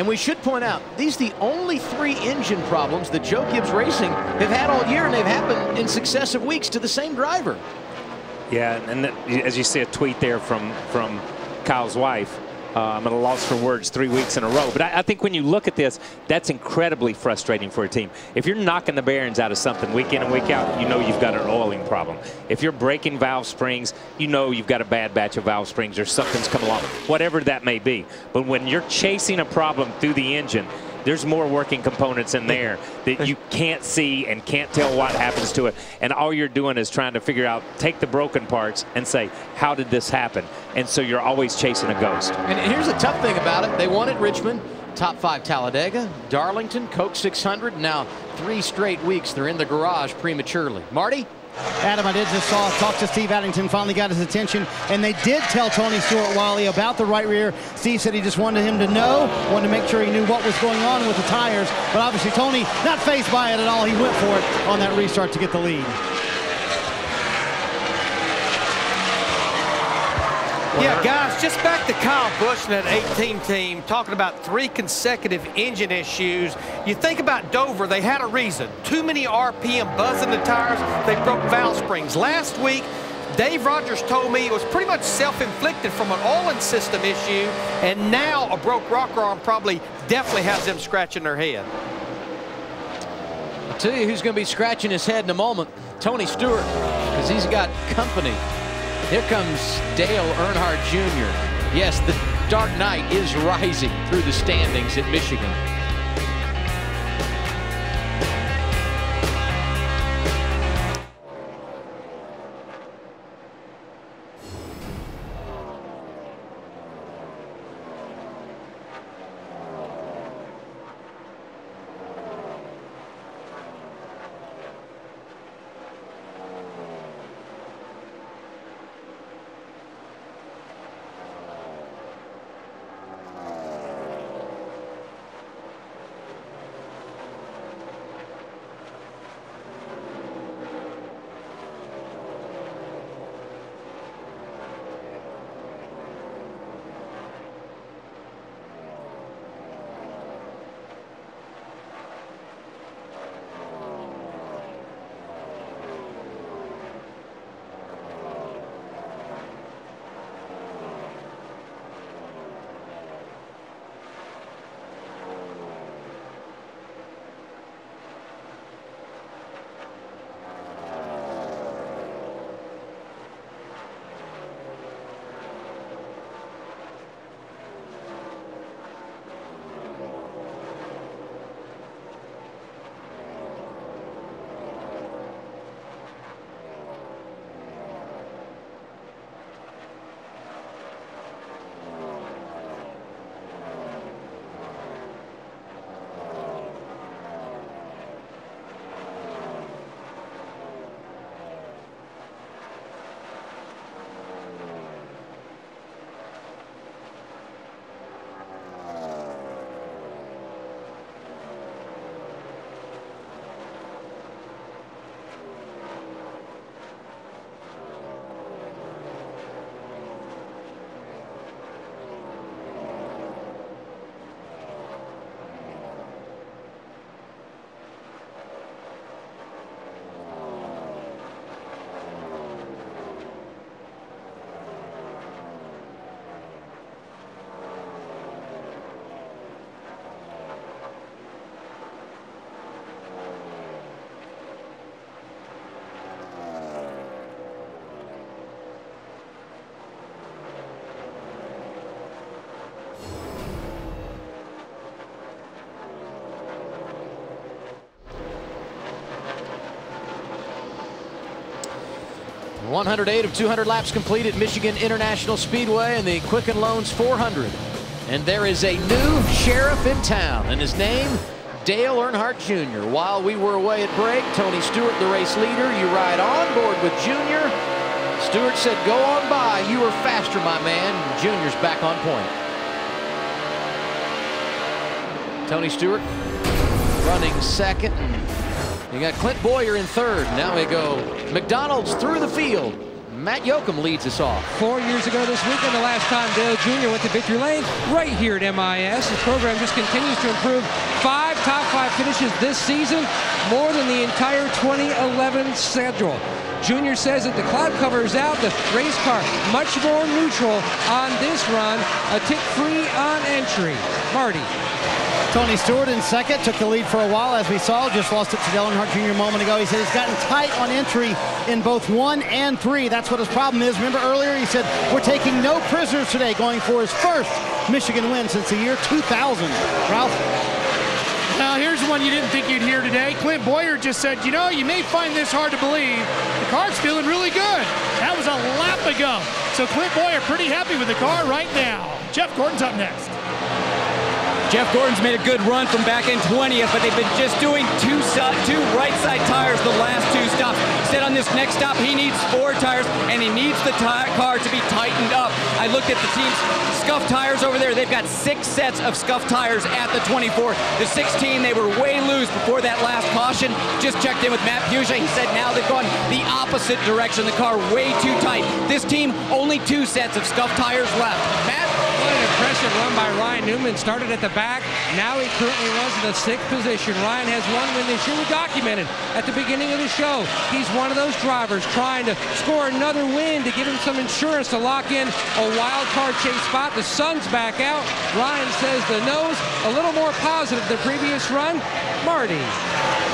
And we should point out, these are the only three engine problems that Joe Gibbs Racing have had all year, and they've happened in successive weeks to the same driver. Yeah, and that, as you see a tweet there from from Kyle's wife, uh, I'm at a loss for words three weeks in a row. But I, I think when you look at this, that's incredibly frustrating for a team. If you're knocking the bearings out of something week in and week out, you know you've got an oiling problem. If you're breaking valve springs, you know you've got a bad batch of valve springs or something's come along, whatever that may be. But when you're chasing a problem through the engine, there's more working components in there that you can't see and can't tell what happens to it. And all you're doing is trying to figure out, take the broken parts and say, how did this happen? And so you're always chasing a ghost. And here's the tough thing about it. They won at Richmond, top five Talladega, Darlington, Coke 600. Now three straight weeks they're in the garage prematurely. Marty? Adam, I did just saw talk to Steve Addington, finally got his attention, and they did tell Tony Stewart Wiley about the right rear. Steve said he just wanted him to know, wanted to make sure he knew what was going on with the tires, but obviously Tony not phased by it at all. He went for it on that restart to get the lead. Yeah, guys, just back to Kyle Busch and that 18 team, talking about three consecutive engine issues. You think about Dover, they had a reason. Too many RPM buzzing the tires, they broke valve springs. Last week, Dave Rogers told me it was pretty much self-inflicted from an oiling system issue, and now a broke rocker arm probably definitely has them scratching their head. I'll tell you who's going to be scratching his head in a moment. Tony Stewart, because he's got company. Here comes Dale Earnhardt Jr. Yes, the dark night is rising through the standings at Michigan. 108 of 200 laps completed Michigan International Speedway and the Quicken Loans 400. And there is a new sheriff in town, and his name, Dale Earnhardt Jr. While we were away at break, Tony Stewart, the race leader, you ride on board with Junior. Stewart said, go on by. You were faster, my man. Junior's back on point. Tony Stewart running second. You got Clint Bowyer in third. Now we go McDonald's through the field. Matt Yocum leads us off. Four years ago this weekend, the last time Dale Jr. went to victory lane, right here at MIS. His program just continues to improve. Five top five finishes this season, more than the entire 2011 schedule. Junior says that the cloud cover is out, the race car much more neutral on this run, a tick free on entry. Marty. Tony Stewart in second, took the lead for a while, as we saw, just lost it to Dale Earnhardt Jr. a moment ago. He said he's gotten tight on entry in both one and three. That's what his problem is. Remember earlier he said, we're taking no prisoners today, going for his first Michigan win since the year 2000. Ralph? Now, here's one you didn't think you'd hear today. Clint Bowyer just said, you know, you may find this hard to believe. The car's feeling really good. That was a lap ago. So Clint Bowyer pretty happy with the car right now. Jeff Gordon's up next. Jeff Gordon's made a good run from back in 20th, but they've been just doing two, two right side tires the last two stops. Said on this next stop he needs four tires and he needs the car to be tightened up. I looked at the team's scuff tires over there. They've got six sets of scuff tires at the 24. The 16 they were way loose before that last caution. Just checked in with Matt Puccia. He said now they've gone the opposite direction. The car way too tight. This team only two sets of scuff tires left. Matt. Run by Ryan Newman. Started at the back. Now he currently runs in the sixth position. Ryan has one win this year. We documented at the beginning of the show. He's one of those drivers trying to score another win to give him some insurance to lock in a wild card chase spot. The sun's back out. Ryan says the nose a little more positive the previous run. Marty.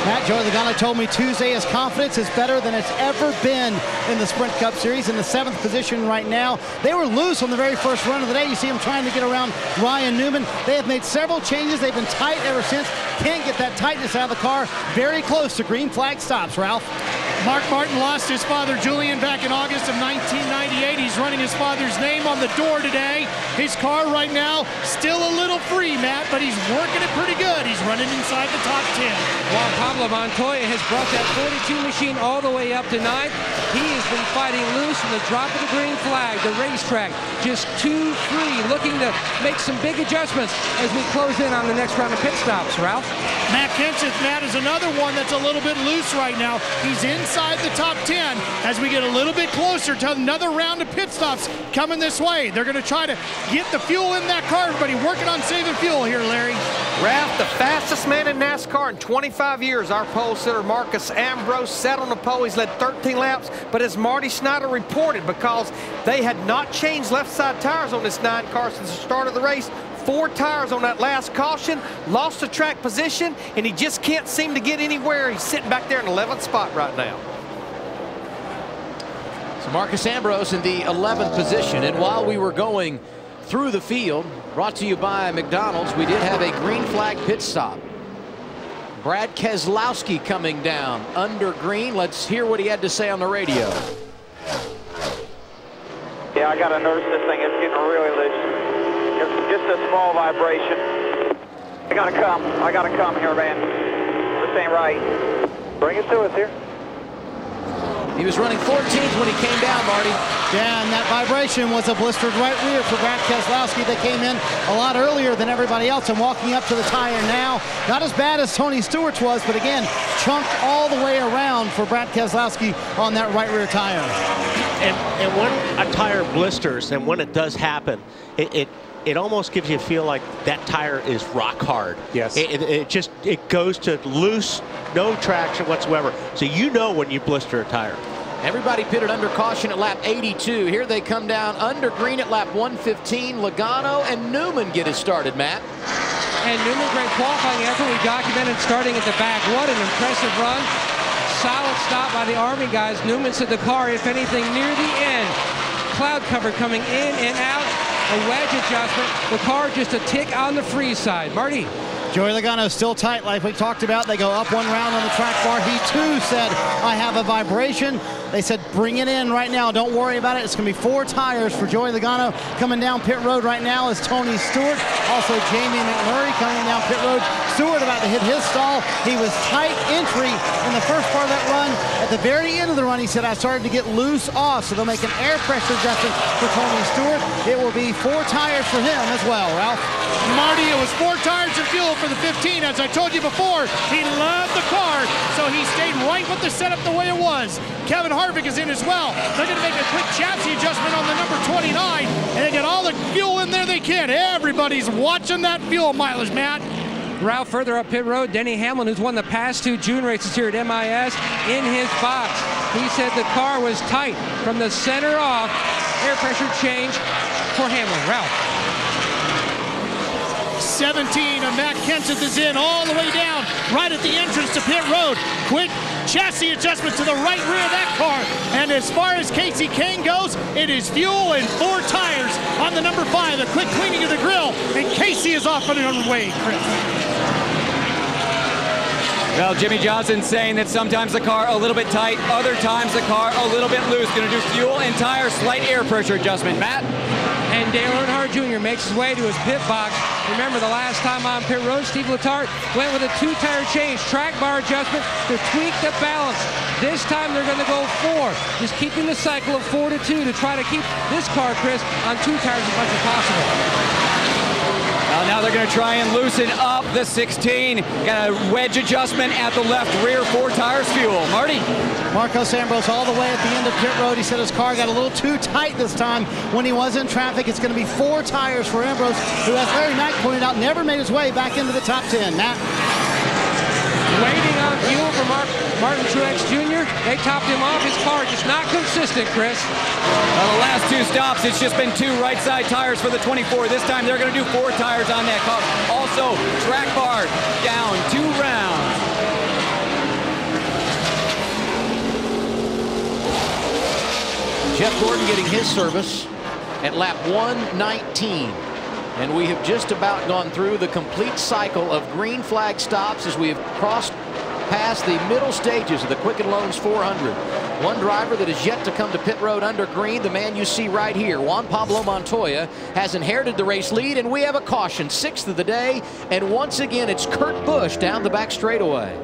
Matt Joey Logano told me Tuesday his confidence is better than it's ever been in the Sprint Cup Series in the seventh position right now. They were loose on the very first run of the day. You see him trying to get around Ryan Newman. They have made several changes. They've been tight ever since. Can't get that tightness out of the car. Very close to green flag stops, Ralph. Mark Martin lost his father Julian back in August of 1998. He's running his father's name on the door today. His car right now still a little free, Matt, but he's working it pretty good. He's running inside the top 10. Juan Pablo Montoya has brought that 42 machine all the way up to ninth, he has been fighting loose from the drop of the green flag, the racetrack, just too free, looking to make some big adjustments as we close in on the next round of pit stops, Ralph. Matt Kenseth, Matt, is another one that's a little bit loose right now. He's inside the top 10 as we get a little bit closer to another round of pit stops coming this way. They're going to try to get the fuel in that car. Everybody working on saving fuel here, Larry. Ralph, the fastest man in NASCAR in 25 years, our pole sitter Marcos Ambrose sat on the pole. He's led 13 laps, but as Marty Snider reported, because they had not changed left side tires on this nine car since the start of the race, four tires on that last caution, lost the track position, and he just can't seem to get anywhere. He's sitting back there in 11th spot right now. So Marcos Ambrose in the 11th position. And while we were going through the field, brought to you by McDonald's, we did have a green flag pit stop. Brad Keselowski coming down under green. Let's hear what he had to say on the radio. Yeah, I got to nurse this thing. It's getting really loose. It's just a small vibration. I got to come. I got to come here, man. This ain't right. Bring it to us here. He was running 14th when he came down, Marty. Yeah, and that vibration was a blistered right rear for Brad Keselowski that came in a lot earlier than everybody else and walking up to the tire now. Not as bad as Tony Stewart's was, but again, chunked all the way around for Brad Keselowski on that right rear tire. And, and when a tire blisters and when it does happen, it, it it almost gives you a feel like that tire is rock hard. Yes. It, it, it, just it goes to loose, no traction whatsoever. So you know when you blister a tire. Everybody pitted under caution at lap 82. Here they come down under green at lap 115. Logano and Newman get it started, Matt. And Newman, great qualifying effort. We documented starting at the back. What an impressive run. Solid stop by the Army guys. Newman said the car, if anything, near the end. Cloud cover coming in and out a wedge adjustment. The car just a tick on the free side. Marty. Joey Logano still tight like we talked about. They go up one round on the track bar. He too said, I have a vibration. They said, bring it in right now. Don't worry about it. It's going to be four tires for Joey Logano. Coming down pit road right now is Tony Stewart. Also, Jamie McMurray coming down pit road. Stewart about to hit his stall. He was tight entry in the first part of that run. At the very end of the run, he said, I started to get loose off. So they'll make an air pressure adjustment for Tony Stewart. It will be four tires for him as well, Ralph. Marty, it was four tires of fuel for the 15. As I told you before, he loved the car, so he stayed right with the setup the way it was. Kevin Harvick is in as well. They're going to make a quick chassis adjustment on the number 29, and they get all the fuel in there they can. Everybody's watching that fuel mileage, Matt. Ralph further up pit road, Denny Hamlin, who's won the past two June races here at MIS, in his box. He said the car was tight from the center off. Air pressure change for Hamlin. Ralph. 17 of Matt Kenseth is in all the way down right at the entrance to pit road. Quick chassis adjustment to the right rear of that car. And as far as Casey Kahne goes, it is fuel and four tires on the number five. A quick cleaning of the grill, and Casey is off on another way, Chris. Well, Jimmie Johnson saying that sometimes the car a little bit tight, other times the car a little bit loose. Going to do fuel and tire, slight air pressure adjustment. Matt? And Dale Earnhardt Jr. makes his way to his pit box. Remember the last time on pit road, Steve Letarte went with a two-tire change, track bar adjustment to tweak the balance. This time they're going to go four, just keeping the cycle of four to two to try to keep this car, Chris, on two tires as much as possible. Well, now they're going to try and loosen up the 16. Got a wedge adjustment at the left rear, four tires fuel. Marty? Marcos Ambrose all the way at the end of pit road. He said his car got a little too tight this time when he was in traffic. It's going to be four tires for Ambrose, who, as Larry Mac pointed out, never made his way back into the top 10. Matt? Waiting on fuel for Mark, Martin Truex Jr. They topped him off. His car just not consistent, Chris. Well, the last two stops, it's just been two right side tires for the 24. This time they're going to do four tires on that car. Also, track bar down two rounds. Jeff Gordon getting his service at lap 119. And we have just about gone through the complete cycle of green flag stops as we have crossed past the middle stages of the Quicken Loans 400. One driver that is yet to come to pit road under green, the man you see right here, Juan Pablo Montoya, has inherited the race lead, and we have a caution, sixth of the day, and once again it's Kurt Busch down the back straightaway.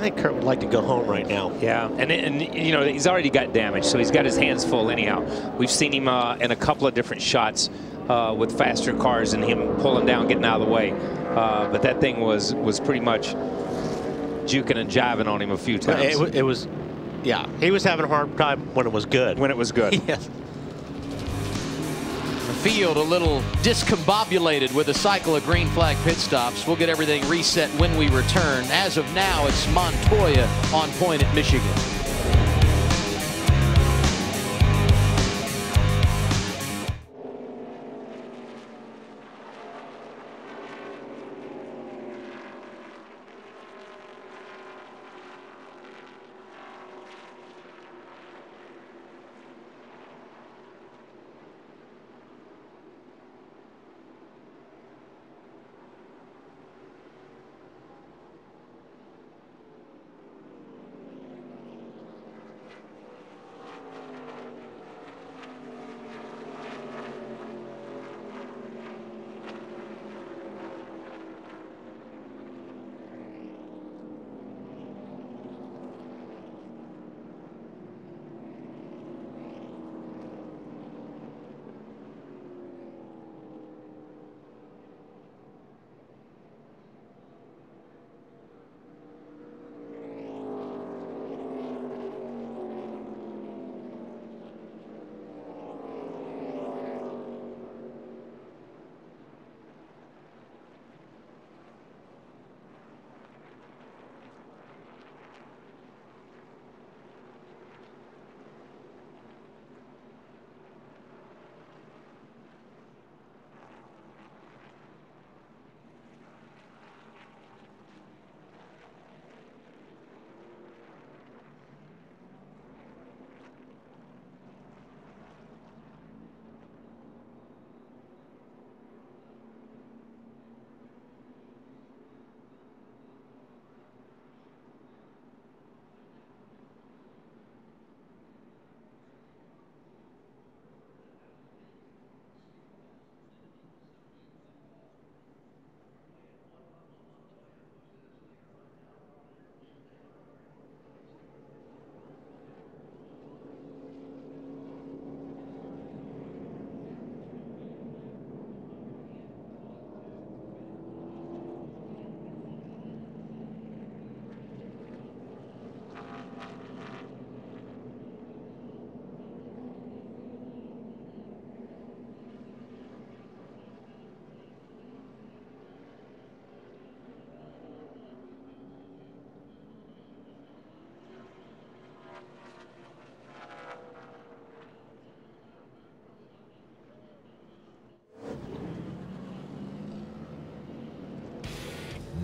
I think Kurt would like to go home right now. Yeah, and, and you know, he's already got damage, so he's got his hands full anyhow. We've seen him uh, in a couple of different shots uh, with faster cars and him pulling down, getting out of the way. Uh, but that thing was was pretty much juking and jiving on him a few times. It, it was, yeah, he was having a hard time when it was good. When it was good. yes. The field a little discombobulated with a cycle of green flag pit stops. We'll get everything reset when we return. As of now, it's Montoya on point at Michigan.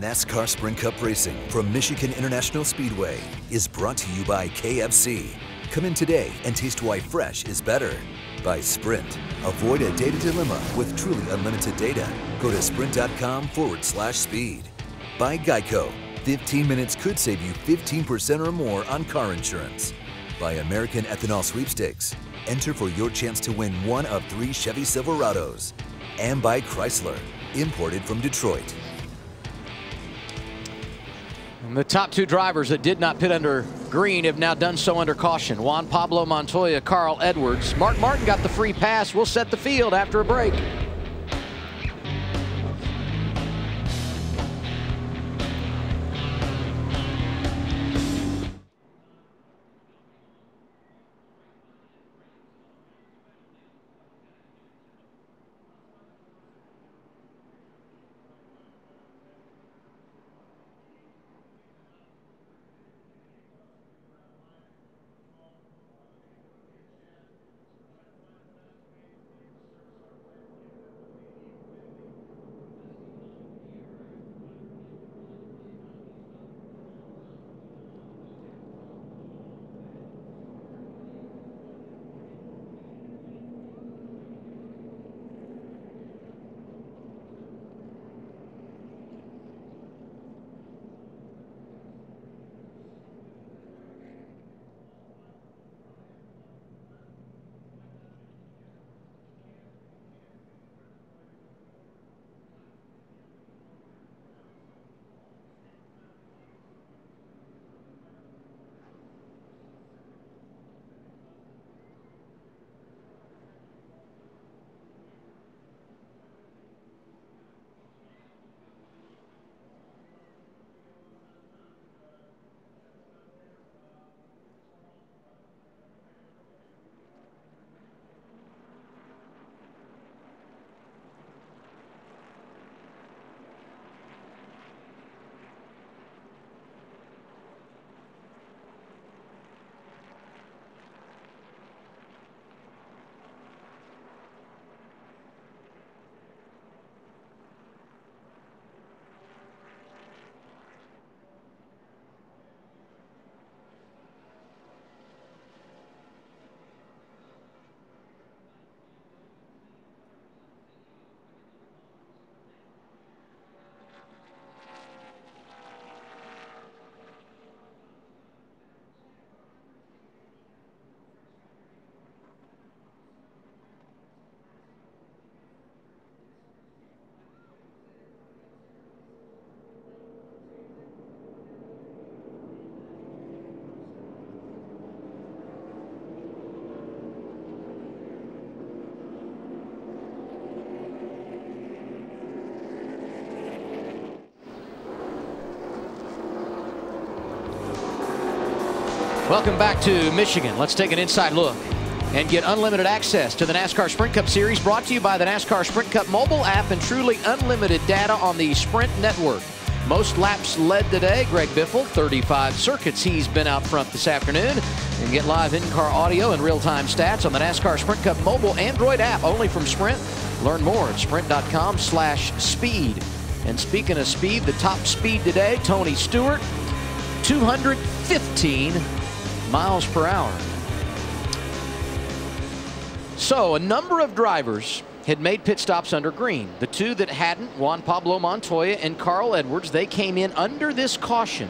NASCAR Sprint Cup Racing from Michigan International Speedway is brought to you by KFC. Come in today and taste why fresh is better. By Sprint. Avoid a data dilemma with truly unlimited data. Go to sprint.com forward slash speed. By Geico. 15 minutes could save you 15% or more on car insurance. By American Ethanol Sweepstakes. Enter for your chance to win one of three Chevy Silverados. And by Chrysler, imported from Detroit. The top two drivers that did not pit under green have now done so under caution. Juan Pablo Montoya, Carl Edwards. Mark Martin got the free pass. We'll set the field after a break. Welcome back to Michigan. Let's take an inside look and get unlimited access to the NASCAR Sprint Cup Series brought to you by the NASCAR Sprint Cup mobile app and truly unlimited data on the Sprint network. Most laps led today. Greg Biffle, 35 circuits. He's been out front this afternoon. And get live in-car audio and real-time stats on the NASCAR Sprint Cup mobile Android app only from Sprint. Learn more at sprint.com slash speed. And speaking of speed, the top speed today, Tony Stewart, 215 miles per hour. So a number of drivers had made pit stops under green. The two that hadn't, Juan Pablo Montoya and Carl Edwards, they came in under this caution.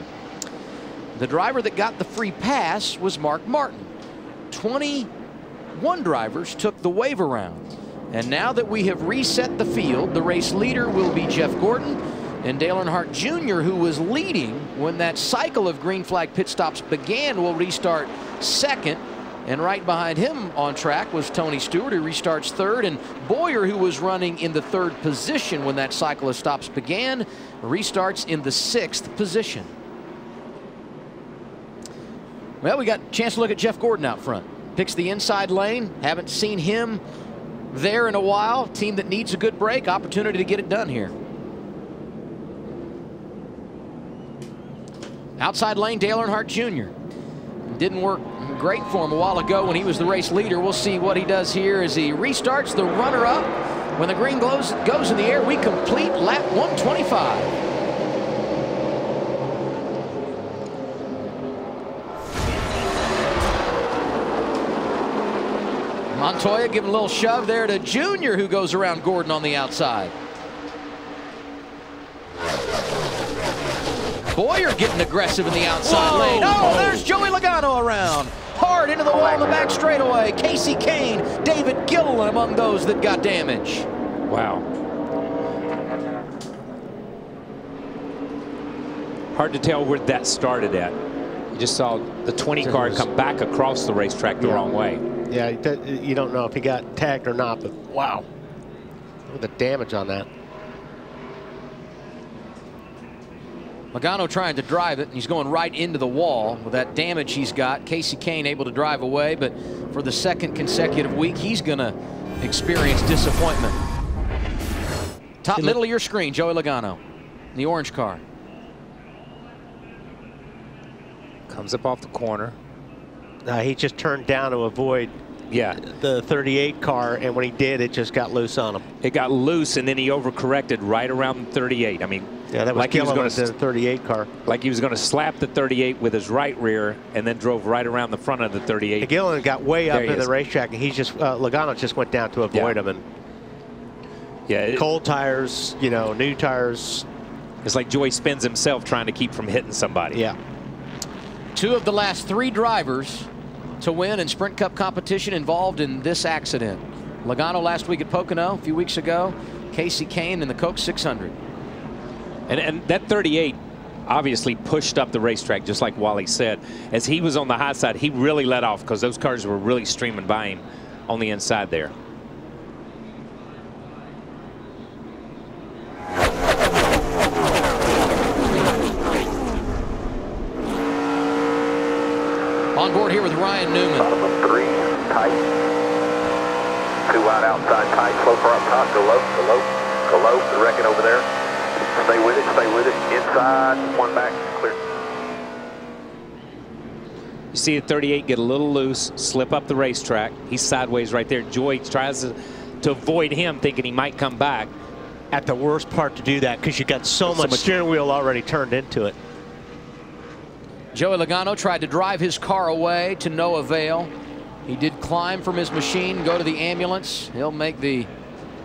The driver that got the free pass was Mark Martin. 21 drivers took the wave around. And now that we have reset the field, the race leader will be Jeff Gordon and Dale Earnhardt Jr., who was leading when that cycle of green flag pit stops began, will restart second. And right behind him on track was Tony Stewart, who restarts third. And Bowyer, who was running in the third position when that cycle of stops began, restarts in the sixth position. Well, we got a chance to look at Jeff Gordon out front. Picks the inside lane. Haven't seen him there in a while. Team that needs a good break. Opportunity to get it done here. Outside lane, Dale Earnhardt Jr. Didn't work great for him a while ago when he was the race leader. We'll see what he does here as he restarts the runner-up. When the green goes, goes in the air, we complete lap 125. Montoya giving a little shove there to Junior who goes around Gordon on the outside. Bowyer getting aggressive in the outside Whoa. lane. Oh, there's Joey Logano around. Hard into the wall in the back straightaway. Casey Kahne, David Gilliland among those that got damage. Wow. Hard to tell where that started at. You just saw the 20 car come back across the racetrack the Yeah. wrong way. Yeah, you don't- you don't know if he got tagged or not, but wow. Look at the damage on that. Logano trying to drive it, and he's going right into the wall with that damage he's got. Casey Kahne able to drive away, but for the second consecutive week, he's going to experience disappointment. Top middle of your screen, Joey Logano, in the orange car. Comes up off the corner. Uh, he just turned down to avoid yeah. the 38 car, and when he did, it just got loose on him. It got loose, and then he overcorrected right around 38. I mean, Yeah, that was like he was going Gilliland, the 38 car. Like he was going to slap the 38 with his right rear, and then drove right around the front of the 38. Gilliland got way up There in the is. racetrack, and he's just uh, Logano just went down to avoid Yeah. him. And yeah, it- cold tires, you know, new tires. It's like Joey spins himself trying to keep from hitting somebody. Yeah. Two of the last three drivers to win in Sprint Cup competition involved in this accident. Logano last week at Pocono, a few weeks ago. Casey Kahne in the Coke 600. And, and that 38 obviously pushed up the racetrack, just like Wally said. As he was on the high side, he really let off because those cars were really streaming by him on the inside there. On board here with Ryan Newman. Bottom of three, tight. Two wide outside, tight. Slow car up top, go low, go low, go low. The wrecking over there. Stay with it, stay with it. Inside, one back, clear. You see the 38 get a little loose, slip up the racetrack. He's sideways right there. Joey tries to, to avoid him, thinking he might come back. At the worst part to do that because you got so, So much, much- steering wheel already turned into it. Joey Logano tried to drive his car away to no avail. He did climb from his machine, go to the ambulance. He'll make the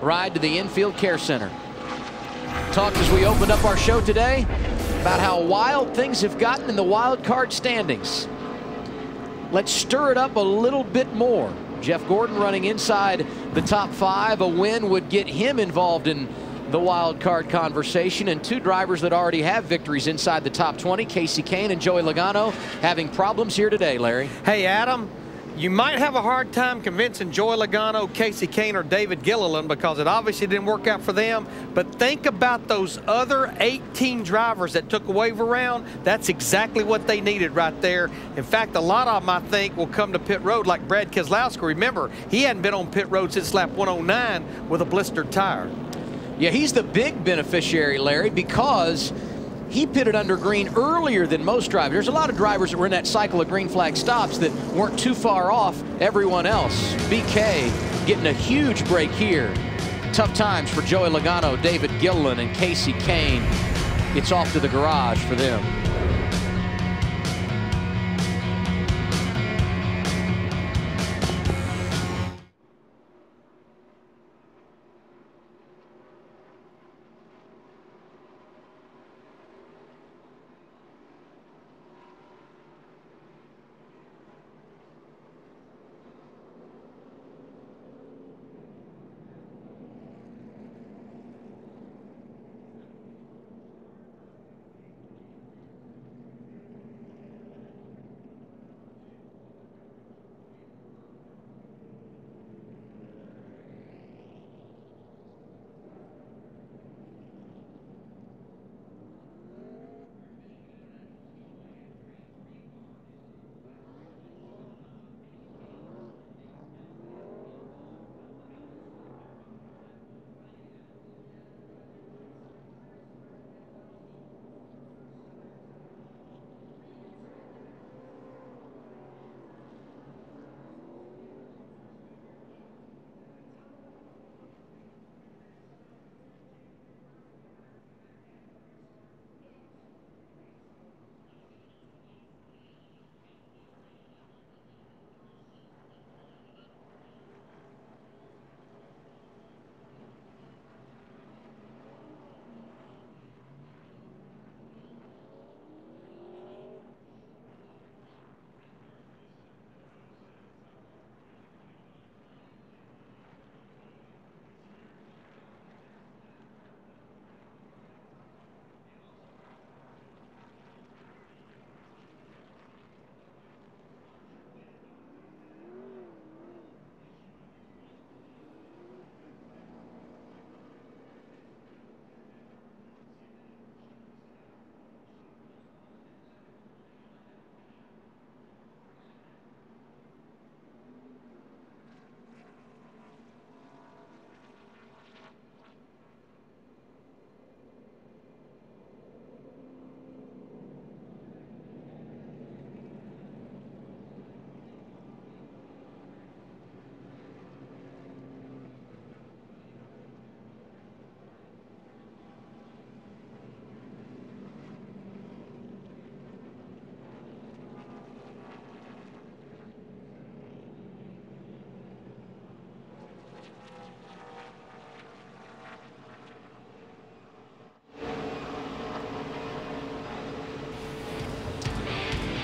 ride to the infield care center. Talked as we opened up our show today about how wild things have gotten in the wild card standings. Let's stir it up a little bit more. Jeff Gordon running inside the top five. A win would get him involved in the wild card conversation. And two drivers that already have victories inside the top 20, Casey Kahne and Joey Logano, having problems here today, Larry. Hey, Adam, you might have a hard time convincing Joey Logano, Casey Kahne, or David Gilliland because it obviously didn't work out for them. But think about those other 18 drivers that took a wave around. That's exactly what they needed right there. In fact, a lot of them, I think, will come to pit road like Brad Keselowski. Remember, he hadn't been on pit road since lap 109 with a blistered tire. Yeah, he's the big beneficiary, Larry, because he pitted under green earlier than most drivers. There's a lot of drivers that were in that cycle of green flag stops that weren't too far off everyone else. BK getting a huge break here. Tough times for Joey Logano, David Gilliland, and Casey Kahne. It's off to the garage for them.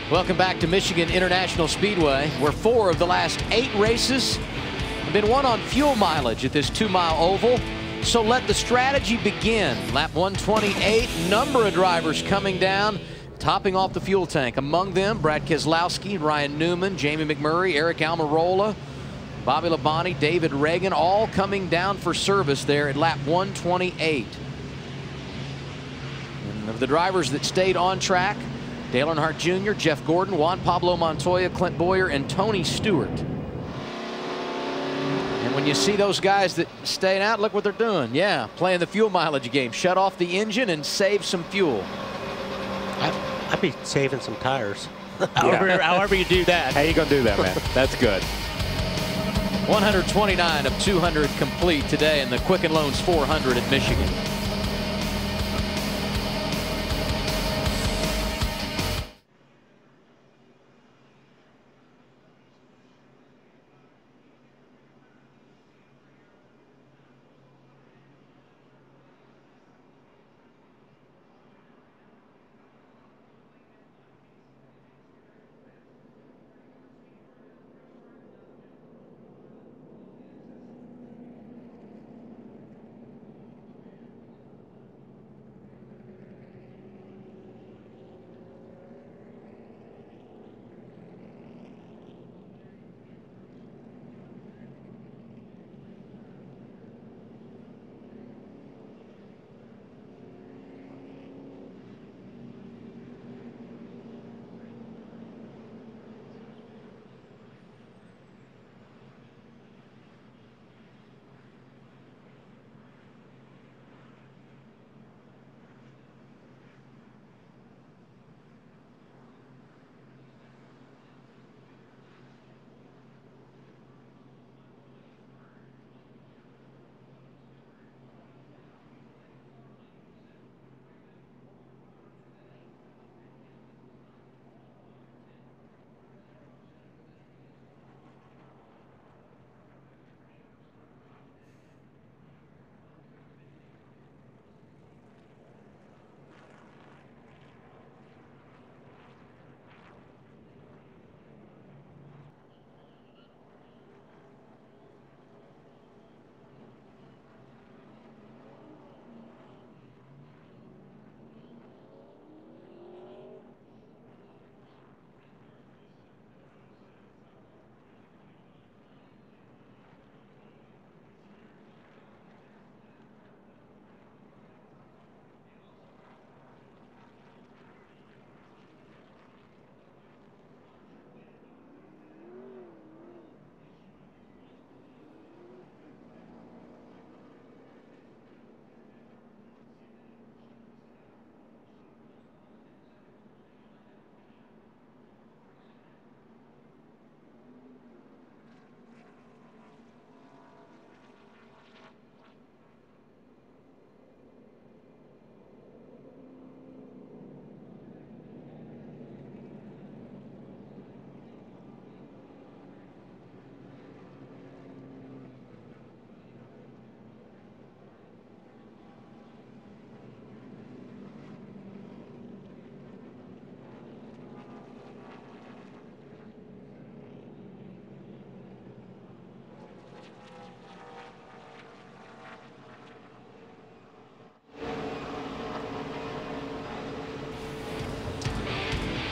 Welcome back to Michigan International Speedway, where four of the last eight races have been won on fuel mileage at this two-mile oval. So let the strategy begin. Lap 128, number of drivers coming down, topping off the fuel tank. Among them, Brad Keselowski, Ryan Newman, Jamie McMurray, Aric Almirola, Bobby Labonte, David Ragan, all coming down for service there at lap 128. And of the drivers that stayed on track, Dale Earnhardt Jr., Jeff Gordon, Juan Pablo Montoya, Clint Bowyer, and Tony Stewart. And when you see those guys that stayed out, look what they're doing. Yeah, playing the fuel mileage game. Shut off the engine and save some fuel. I'd, I'd be saving some tires. however, however you do that. How you gonna do that, man? That's good. 129 of 200 complete today in the Quicken Loans 400 at Michigan.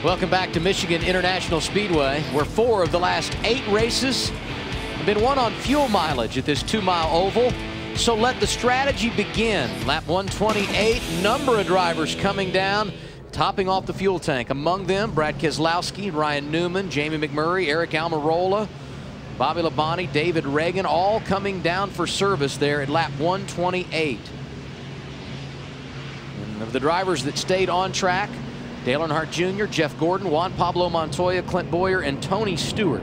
Welcome back to Michigan International Speedway, where four of the last eight races have been won on fuel mileage at this two-mile oval. So let the strategy begin. Lap 128, number of drivers coming down, topping off the fuel tank. Among them, Brad Keselowski, Ryan Newman, Jamie McMurray, Aric Almirola, Bobby Labonte, David Ragan, all coming down for service there at lap 128. And of the drivers that stayed on track, Dale Earnhardt Jr., Jeff Gordon, Juan Pablo Montoya, Clint Bowyer, and Tony Stewart.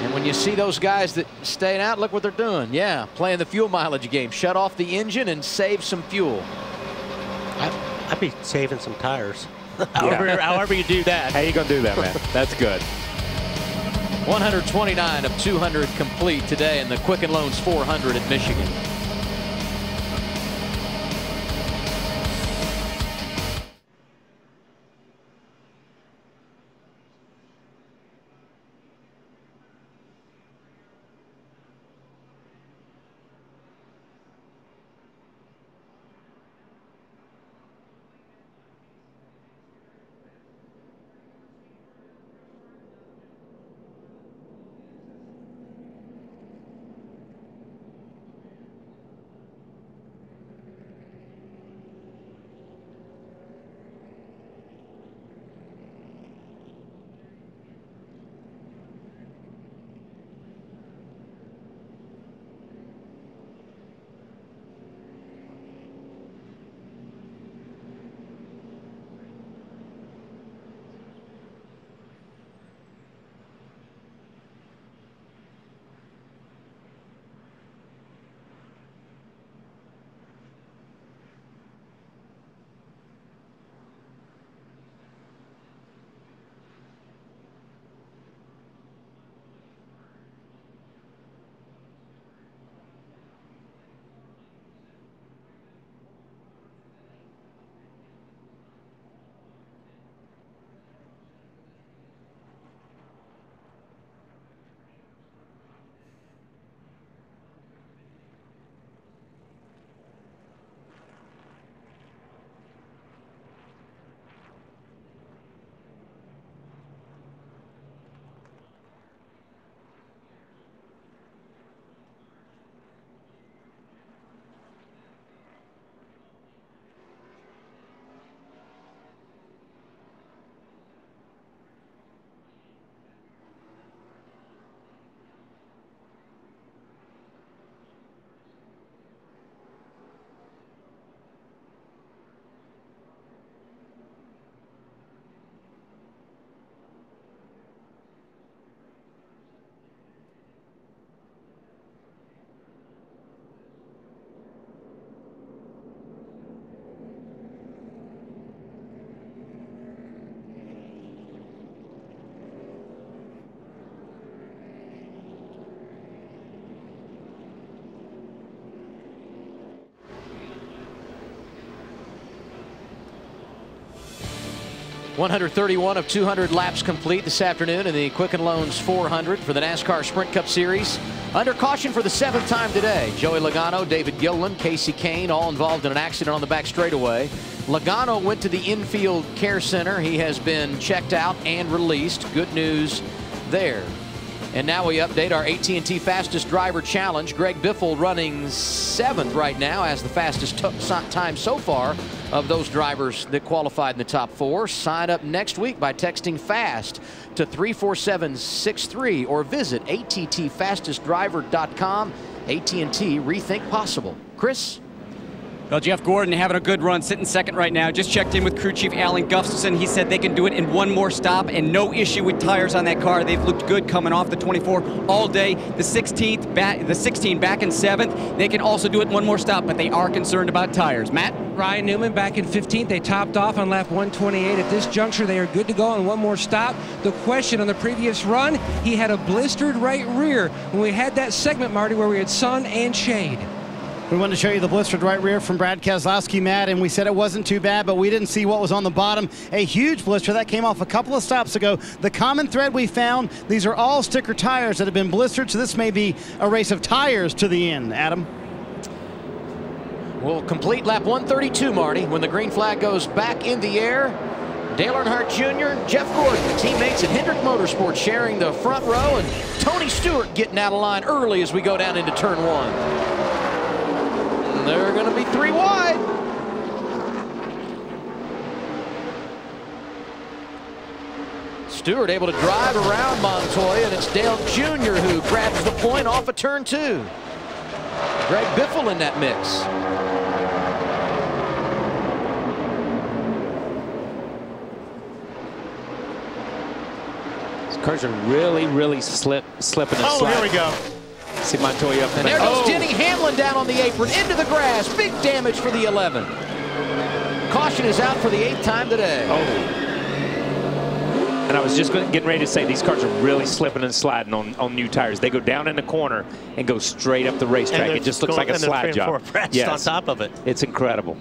And when you see those guys that stayed out, look what they're doing. Yeah, playing the fuel mileage game. Shut off the engine and save some fuel. I'd, I'd be saving some tires. however, however you do that. How you gonna do that, man? That's good. 129 of 200 complete today in the Quicken Loans 400 at Michigan. 131 of 200 laps complete this afternoon in the Quicken Loans 400 for the NASCAR Sprint Cup Series. Under caution for the seventh time today, Joey Logano, David Gilliland, Casey Kahne, all involved in an accident on the back straightaway. Logano went to the infield care center. He has been checked out and released. Good news there. And now we update our AT&T Fastest Driver Challenge. Greg Biffle running seventh right now as the fastest time so far of those drivers that qualified in the top four. Sign up next week by texting FAST to 34763 or visit attfastestdriver.com. AT&T Rethink Possible. Chris? Well, Jeff Gordon having a good run, sitting second right now. Just checked in with crew chief Alan Gustafson. He said they can do it in one more stop and no issue with tires on that car. They've looked good coming off the 24 all day. The 16th, back, the 16 back in seventh. They can also do it one more stop, but they are concerned about tires. Matt? Ryan Newman back in 15th. They topped off on lap 128. At this juncture, they are good to go on one more stop. The question on the previous run, he had a blistered right rear when we had that segment, Marty, where we had sun and shade. We wanted to show you the blistered right rear from Brad Keselowski, Matt, and we said it wasn't too bad, but we didn't see what was on the bottom. A huge blister that came off a couple of stops ago. The common thread we found, these are all sticker tires that have been blistered, so this may be a race of tires to the end. Adam? We'll complete lap 132, Marty, when the green flag goes back in the air. Dale Earnhardt Jr., Jeff Gordon, teammates at Hendrick Motorsports sharing the front row, and Tony Stewart getting out of line early as we go down into turn one. And they're going to be three wide. Stewart able to drive around Montoya, and it's Dale Jr. who grabs the point off of turn two. Greg Biffle in that mix. These cars are really, really slip, slipping and Oh, sliding. here we go. See Montoya up And there goes oh. Denny Hamlin down on the apron into the grass. Big damage for the 11. Caution is out for the eighth time today. Oh. And I was just getting ready to say, these cars are really slipping and sliding on, on new tires. They go down in the corner and go straight up the racetrack. It just looks going- like a slide job. abreast on top of it. It's incredible.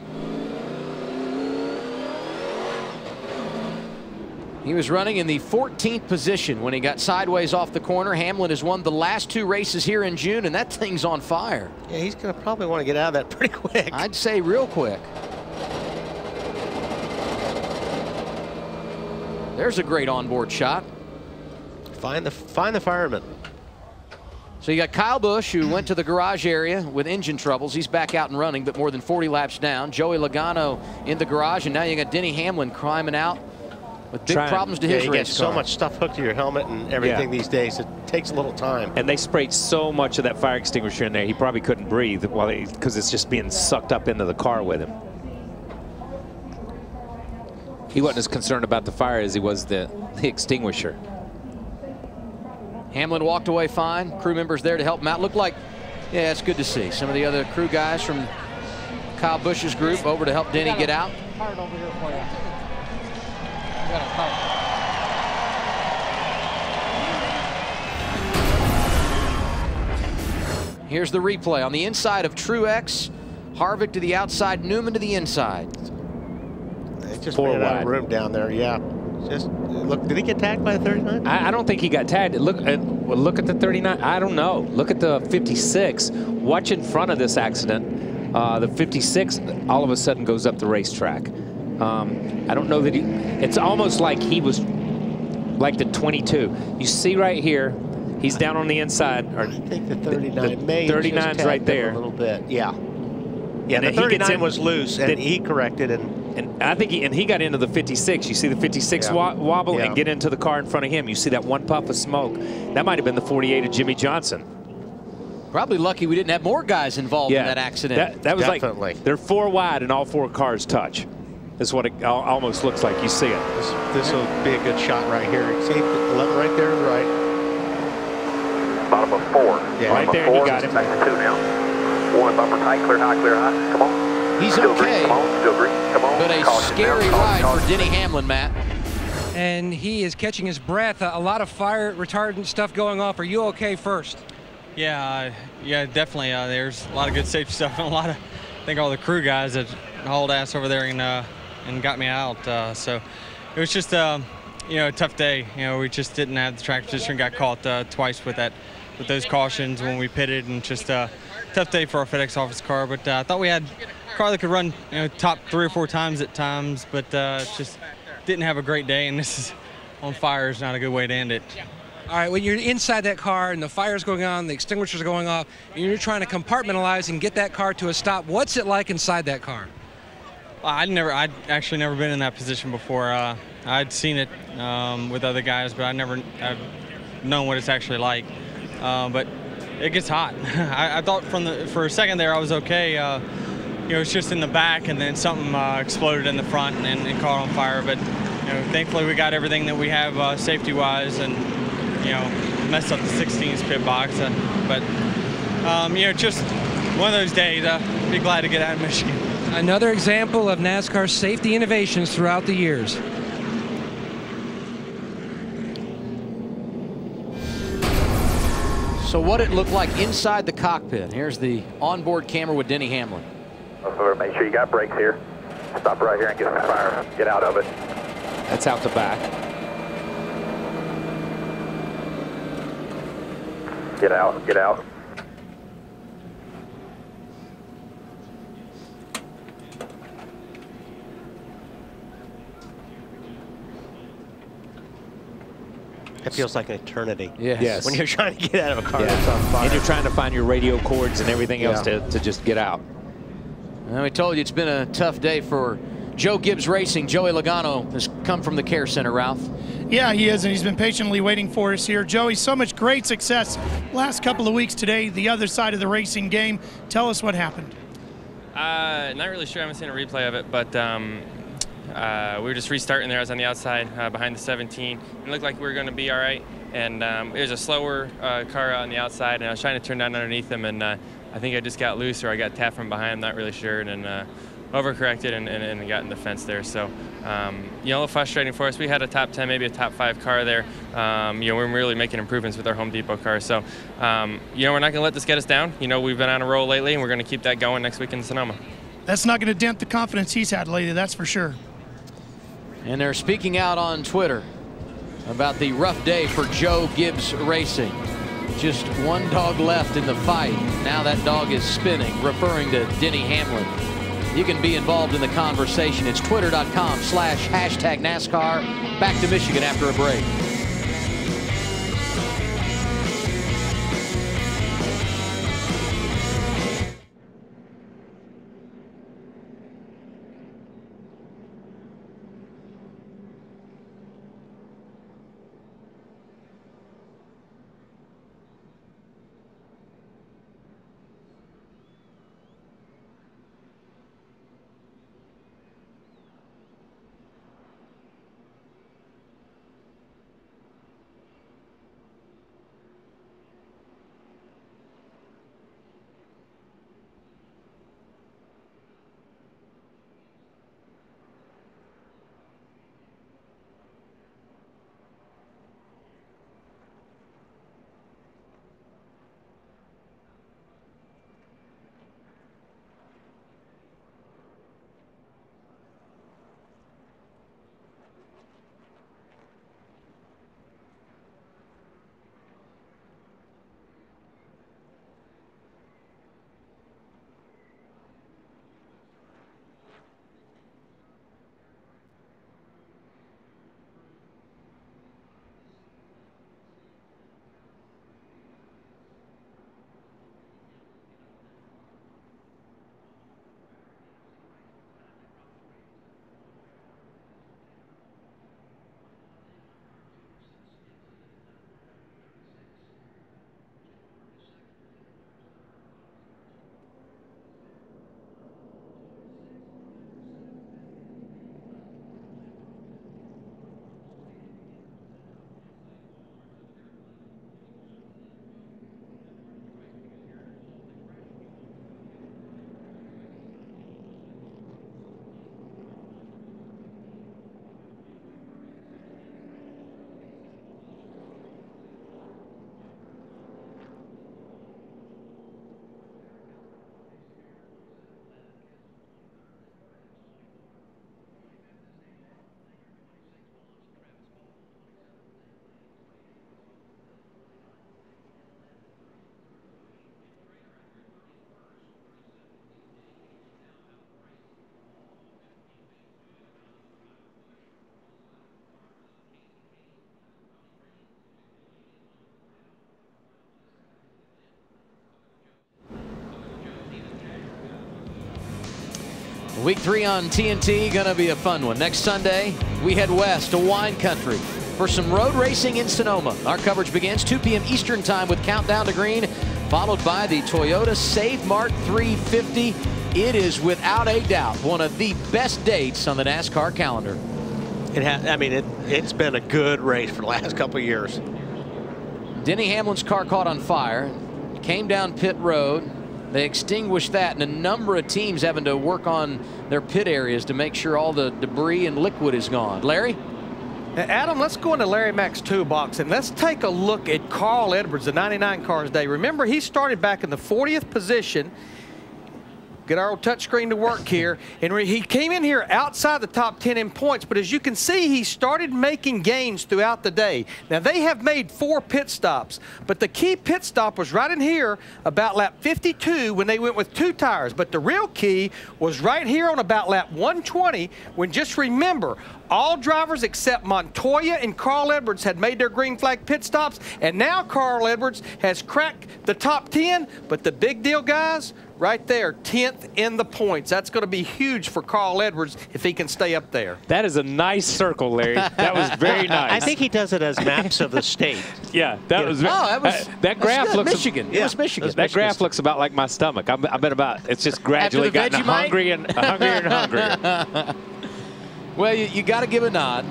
He was running in the 14th position when he got sideways off the corner. Hamlin has won the last two races here in June, and that thing's on fire. Yeah, he's going to probably want to get out of that pretty quick. I'd say real quick. There's a great onboard shot. Find the find the fireman. So you got Kyle Busch, who went to the garage area with engine troubles. He's back out and running, but more than 40 laps down. Joey Logano in the garage, and now you got Denny Hamlin climbing out with big problems to yeah, his you race get so much stuff hooked to your helmet and everything Yeah. these days. It takes a little time. And they sprayed so much of that fire extinguisher in there, he probably couldn't breathe while because it's just being sucked up into the car with him. He wasn't as concerned about the fire as he was the, the extinguisher. Hamlin walked away fine. Crew members there to help him out. Looked like, yeah, it's good to see. Some of the other crew guys from Kyle Busch's group over to help Denny get out. Card over here for you. You got a card. Here's the replay on the inside of Truex. Harvick to the outside, Newman to the inside. They just Four ran out wide. of room down there. Yeah. Just look. Did he get tagged by the 39? I, I don't think he got tagged. Look, uh, well, look at the 39. I don't know. Look at the 56. Watch in front of this accident. Uh, the 56 all of a sudden goes up the racetrack. Um, I don't know that he. It's almost like he was like the 22. You see right here, he's down on the inside. Or I think the 39 may have just 39's tagged right there. A little bit. Yeah. Yeah. And the then he 39 in- was loose, and then- he corrected and. And I think he, and he got into the 56. You see the 56 Yeah. wa- wobble Yeah. and get into the car in front of him. You see that one puff of smoke. That might have been the 48 of Jimmie Johnson. Probably lucky we didn't have more guys involved in that accident. That, that was like they're four wide and all four cars touch. That's what it almost looks like. You see it. This will be a good shot right here. See, 11 right there to the right. Bottom of four. Yeah. Right of there, you got him. Back to two now. One bumper tight, clear high, clear high. Come on. He's still okay. Green. Come on, still green. Come on. But a Caution scary now. ride Caution, for Denny Hamlin, Matt. And he is catching his breath. A, a lot of fire retardant stuff going off. Are you okay first? Yeah, uh, yeah, definitely. Uh, there's a lot of good safety stuff and a lot of, I think all the crew guys that hauled ass over there and uh, and got me out. Uh, so, it was just um, you know a tough day. You know, we just didn't have the track position. Got caught uh, twice with that with those cautions when we pitted, and just a uh, tough day for our FedEx office car. But uh, I thought we had a car that could run you know top three or four times at times, but uh, just didn't have a great day. And this is on fire is not a good way to end it. All right, when you're inside that car and the fire's going on, the extinguishers are going off, and you're trying to compartmentalize and get that car to a stop, what's it like inside that car? I'd never, I'd actually never been in that position before. Uh, I'd seen it um, with other guys, but I never, I've known what it's actually like. Uh, but it gets hot. I, I, thought from the, for a second there I was okay. Uh, you know, it's just in the back, and then something uh, exploded in the front and, and, caught on fire. But you know, thankfully we got everything that we have uh, safety-wise, and you know, messed up the 16s pit box. Uh, but um, you know, just one of those days. be glad to get out of Michigan. Another example of NASCAR safety innovations throughout the years. So what it looked like inside the cockpit. Here's the onboard camera with Denny Hamlin. Make sure you got brakes here. Stop right here and get some fire. Get out of it. That's out the back. Get out, get out. It feels like an eternity. Yes. yes. When you're trying to get out of a car yeah. that's on fire. And you're trying to find your radio cords and everything else yeah. to, to just get out. Well, we told you it's been a tough day for Joe Gibbs Racing. Joey Logano has come from the care center, Ralph. Yeah, he is, and he's been patiently waiting for us here. Joey, so much great success last couple of weeks today, the other side of the racing game. Tell us what happened. Uh, not really sure. I haven't seen a replay of it, but um, uh, we were just restarting there. I was on the outside uh, behind the 17. It looked like we were going to be all right. And um, it was a slower uh, car on the outside, and I was trying to turn down underneath him, and uh, I think I just got loose or I got tapped from behind. I'm not really sure. And uh, overcorrected and, and, and, got in the fence there. So, um, you know, a little frustrating for us. We had a top 10, maybe a top five car there. Um, you know, we're really making improvements with our Home Depot car. So, um, you know, we're not going to let this get us down. You know, we've been on a roll lately, and we're going to keep that going next week in Sonoma. That's not going to dent the confidence he's had lately, that's for sure. And they're speaking out on Twitter about the rough day for Joe Gibbs Racing. Just one dog left in the fight. Now that dog is spinning, referring to Denny Hamlin. You can be involved in the conversation. It's twitter.com slash hashtag NASCAR. Back to Michigan after a break. Week three on TNT, gonna be a fun one. Next Sunday, we head west to wine country for some road racing in Sonoma. Our coverage begins 2 p.m. Eastern time with Countdown to Green, followed by the Toyota Save Mart 350. It is without a doubt one of the best dates on the NASCAR calendar. It ha I mean, it, it's been a good race for the last couple years. Denny Hamlin's car caught on fire, came down pit road. They extinguished that, and a number of teams having to work on their pit areas to make sure all the debris and liquid is gone. Larry? Adam, let's go into Larry Mac's toolbox and let's take a look at Carl Edwards, the 99 cars day. Remember, he started back in the 40th position get our old touchscreen to work here. And he came in here outside the top 10 in points, but as you can see, he started making gains throughout the day. Now, they have made four pit stops, but the key pit stop was right in here about lap 52 when they went with two tires. But the real key was right here on about lap 120 when just remember, all drivers except Montoya and Carl Edwards had made their green flag pit stops, and now Carl Edwards has cracked the top 10. But the big deal, guys, right there, 10th in the points. That's going to be huge for Carl Edwards if he can stay up there. That is a nice circle, Larry. That was very nice. I think he does it as maps of the state. Yeah, that Yeah. was. Oh, that was- uh, that graph good. looks. Michigan. It was Michigan. That Michigan. graph looks about like my stomach. I'm, I've been about. It's just gradually the gotten Vegemite? hungry and hungrier and hungrier. Well, you, you got to give a nod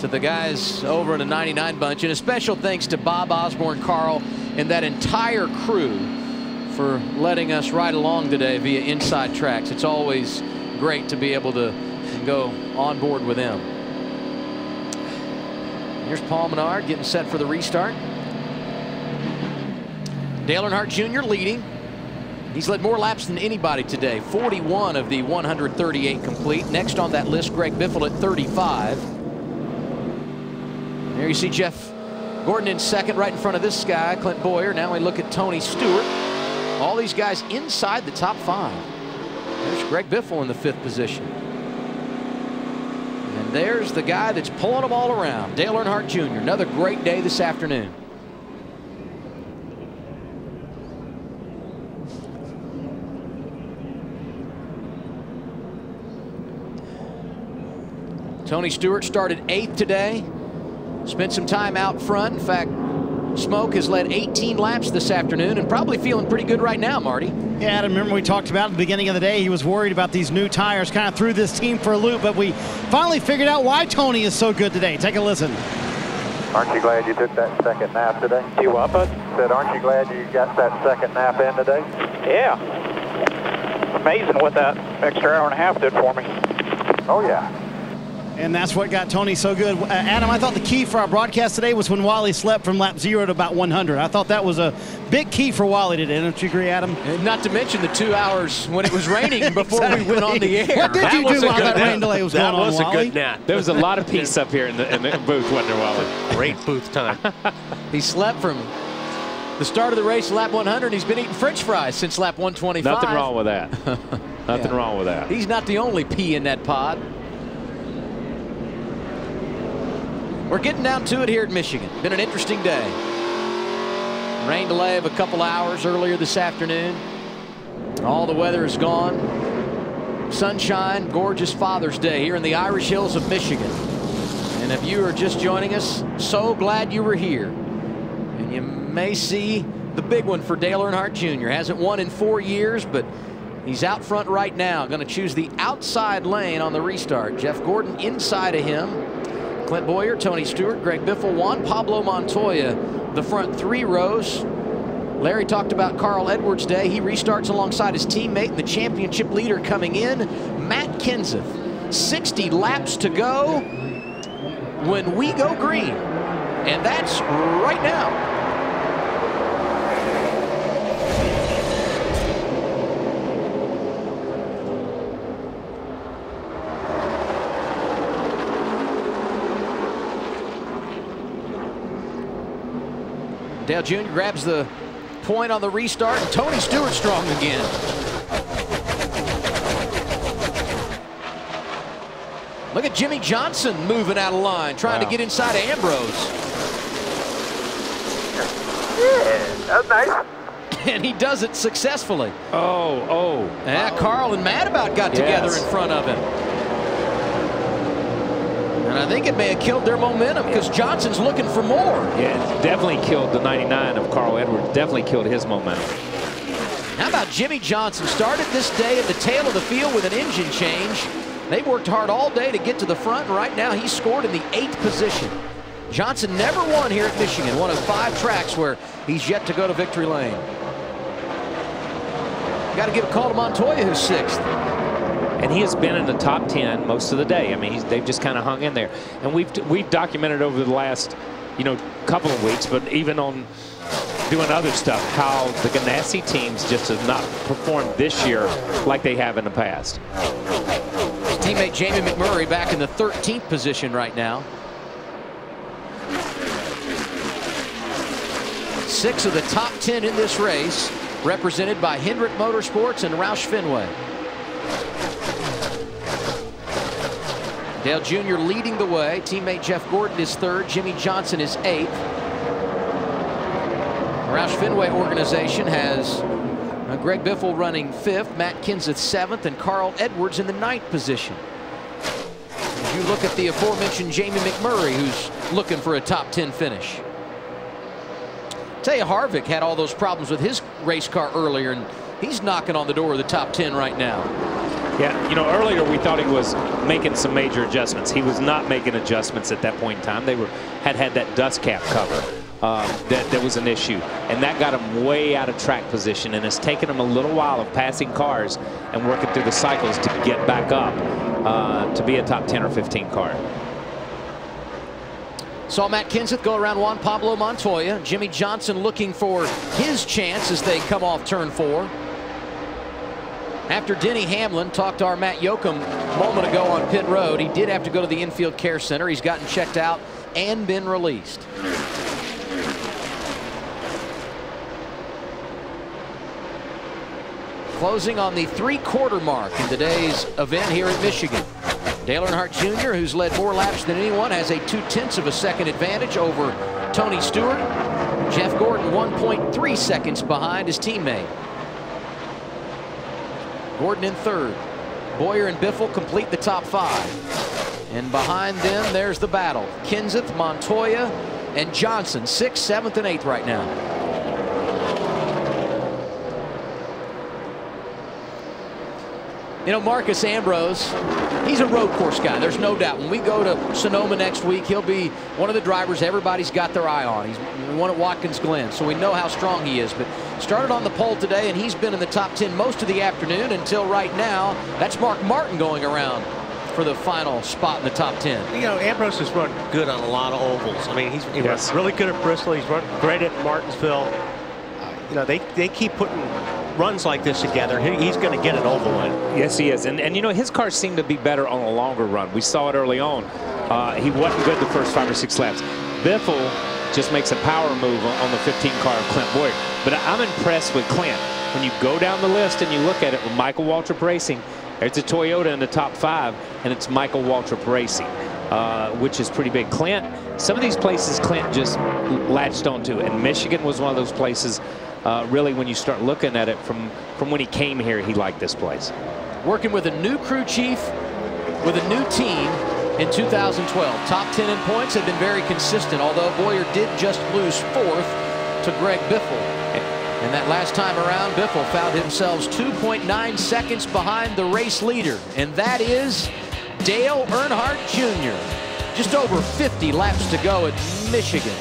to the guys over in the 99 bunch, and a special thanks to Bob Osborne, Carl, and that entire crew for letting us ride along today via Inside Tracks. It's always great to be able to go on board with them. Here's Paul Menard getting set for the restart. Dale Earnhardt Jr. leading. He's led more laps than anybody today. 41 of the 138 complete. Next on that list, Greg Biffle at 35. There you see Jeff Gordon in second, right in front of this guy, Clint Bowyer. Now we look at Tony Stewart. All these guys inside the top five. There's Greg Biffle in the fifth position. And there's the guy that's pulling them all around, Dale Earnhardt Jr. Another great day this afternoon. Tony Stewart started eighth today. Spent some time out front. In fact, Smoke has led 18 laps this afternoon and probably feeling pretty good right now, Marty. Yeah, Adam, remember we talked about at the beginning of the day, he was worried about these new tires, kind of threw this team for a loop, but we finally figured out why Tony is so good today. Take a listen. Aren't you glad you took that second nap today? You what, bud? Said, aren't you glad you got that second nap in today? Yeah. Amazing what that extra hour and a half did for me. Oh, yeah. And that's what got Tony so good. Uh, Adam, I thought the key for our broadcast today was when Wally slept from lap zero to about 100. I thought that was a big key for Wally today. Don't you agree, Adam? And not to mention the two hours when it was raining before we went on the air. What did you do while that nap. rain delay was that going on, was a Wally? good nap. There was a lot of peace up here in the, in the booth, wasn't there, Wally? Great booth time. He slept from the start of the race, lap 100. He's been eating French fries since lap 125. Nothing wrong with that. Nothing Yeah. wrong with that. He's not the only pea in that pod. We're getting down to it here at Michigan. Been an interesting day. Rain delay of a couple hours earlier this afternoon. All the weather is gone. Sunshine, gorgeous Father's Day here in the Irish Hills of Michigan. And if you are just joining us, so glad you were here. And you may see the big one for Dale Earnhardt Jr. Hasn't won in four years, but he's out front right now. Going to choose the outside lane on the restart. Jeff Gordon inside of him. Clint Bowyer, Tony Stewart, Greg Biffle, Juan Pablo Montoya, the front three rows. Larry talked about Carl Edwards' day. He restarts alongside his teammate and the championship leader coming in, Matt Kenseth. 60 laps to go when we go green. And that's right now. Dale Jr. grabs the point on the restart, and Tony Stewart strong again. Look at Jimmie Johnson moving out of line, trying to get inside of Ambrose. Yeah, that was nice. and he does it successfully. Oh, oh. Yeah, Carl and Madabout got together in front of him. And I think it may have killed their momentum because Johnson's looking for more. Yeah, definitely killed the 99 of Carl Edwards. Definitely killed his momentum. How about Jimmie Johnson? Started this day at the tail of the field with an engine change. They've worked hard all day to get to the front, and right now he's scored in the eighth position. Johnson never won here at Michigan, one of five tracks where he's yet to go to victory lane. Got to give a call to Montoya, who's sixth. And he has been in the top 10 most of the day. I mean, they've just kind of hung in there. And we've we've documented over the last, you know, couple of weeks, but even on doing other stuff, how the Ganassi teams just have not performed this year like they have in the past. Teammate Jamie McMurray back in the 13th position right now. Six of the top 10 in this race represented by Hendrick Motorsports and Roush Fenway. Dale Jr. leading the way. Teammate Jeff Gordon is third. Jimmie Johnson is eighth. Roush Fenway organization has uh, Greg Biffle running fifth, Matt Kenseth seventh, and Carl Edwards in the ninth position. As you look at the aforementioned Jamie McMurray, who's looking for a top 10 finish. Tell you, Harvick had all those problems with his race car earlier, and he's knocking on the door of the top 10 right now. Yeah, you know, earlier we thought he was making some major adjustments. He was not making adjustments at that point in time. They were had had that dust cap cover. Um, that, that was an issue. And that got him way out of track position. And it's taken him a little while of passing cars and working through the cycles to get back up uh, to be a top 10 or 15 car. Saw Matt Kenseth go around Juan Pablo Montoya. Jimmie Johnson looking for his chance as they come off turn four. After Denny Hamlin talked to our Matt Yocum a moment ago on pit road, he did have to go to the infield care center. He's gotten checked out and been released. Closing on the three-quarter mark in today's event here at Michigan. Dale Earnhardt Jr., who's led more laps than anyone, has a two-tenths of a second advantage over Tony Stewart. Jeff Gordon 1.3 seconds behind his teammate. Gordon in third. Bowyer and Biffle complete the top five. And behind them, there's the battle. Kenseth, Montoya, and Johnson, sixth, seventh, and eighth right now. You know, Marcos Ambrose, he's a road course guy. There's no doubt. When we go to Sonoma next week, he'll be one of the drivers everybody's got their eye on. He's won at Watkins Glen, so we know how strong he is. But started on the pole today, and he's been in the top 10 most of the afternoon until right now. That's Mark Martin going around for the final spot in the top 10. You know, Ambrose has run good on a lot of ovals. I mean, he's he Yes. really good at Bristol. He's run great at Martinsville. Uh, you know, they, they keep putting runs like this together. He, he's going to get an oval win. Yes, he is. And, and you know, his cars seem to be better on a longer run. We saw it early on. Uh, he wasn't good the first five or six laps. Biffle just makes a power move on, on the 15 car of Clint Bowyer. But I'm impressed with Clint. When you go down the list and you look at it with Michael Waltrip Racing, it's a Toyota in the top five, and it's Michael Waltrip Racing, uh, which is pretty big. Clint, some of these places Clint just latched onto, and Michigan was one of those places. Uh, really, when you start looking at it from from when he came here, he liked this place. Working with a new crew chief, with a new team in 2012. Top 10 in points have been very consistent, although Bowyer did just lose fourth to Greg Biffle. And that last time around, Biffle found himself 2.9 seconds behind the race leader, and that is Dale Earnhardt Jr. Just over 50 laps to go at Michigan.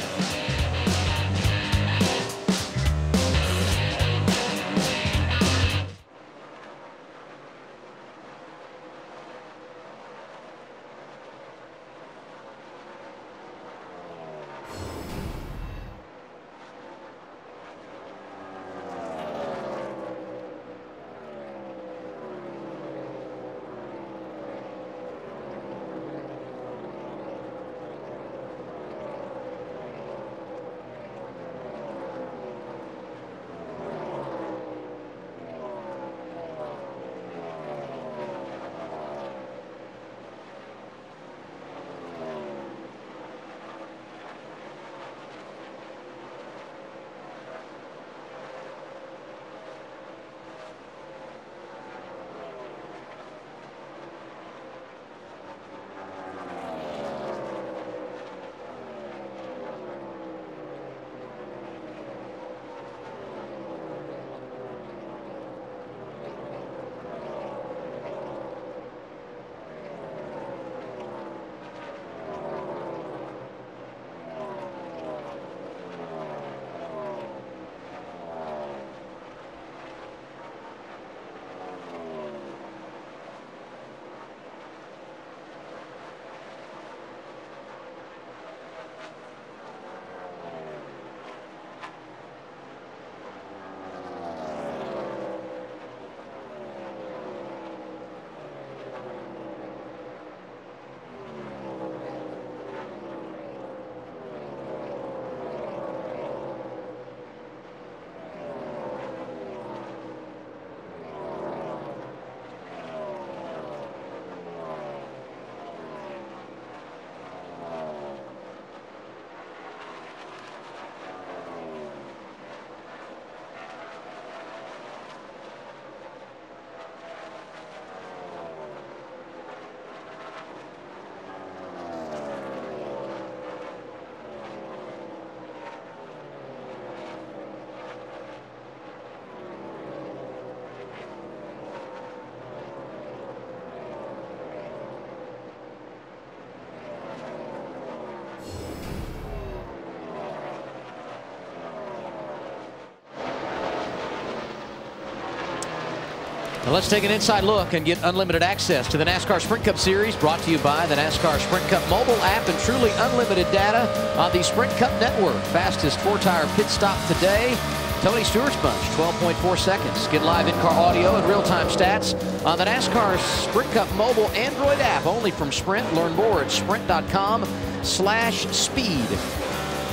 Let's take an inside look and get unlimited access to the NASCAR Sprint Cup Series brought to you by the NASCAR Sprint Cup mobile app and truly unlimited data on the Sprint Cup network. Fastest four-tire pit stop today. Tony Stewart's bunch, 12.4 seconds. Get live in-car audio and real-time stats on the NASCAR Sprint Cup mobile Android app only from Sprint. Learn more at sprint.com slash speed.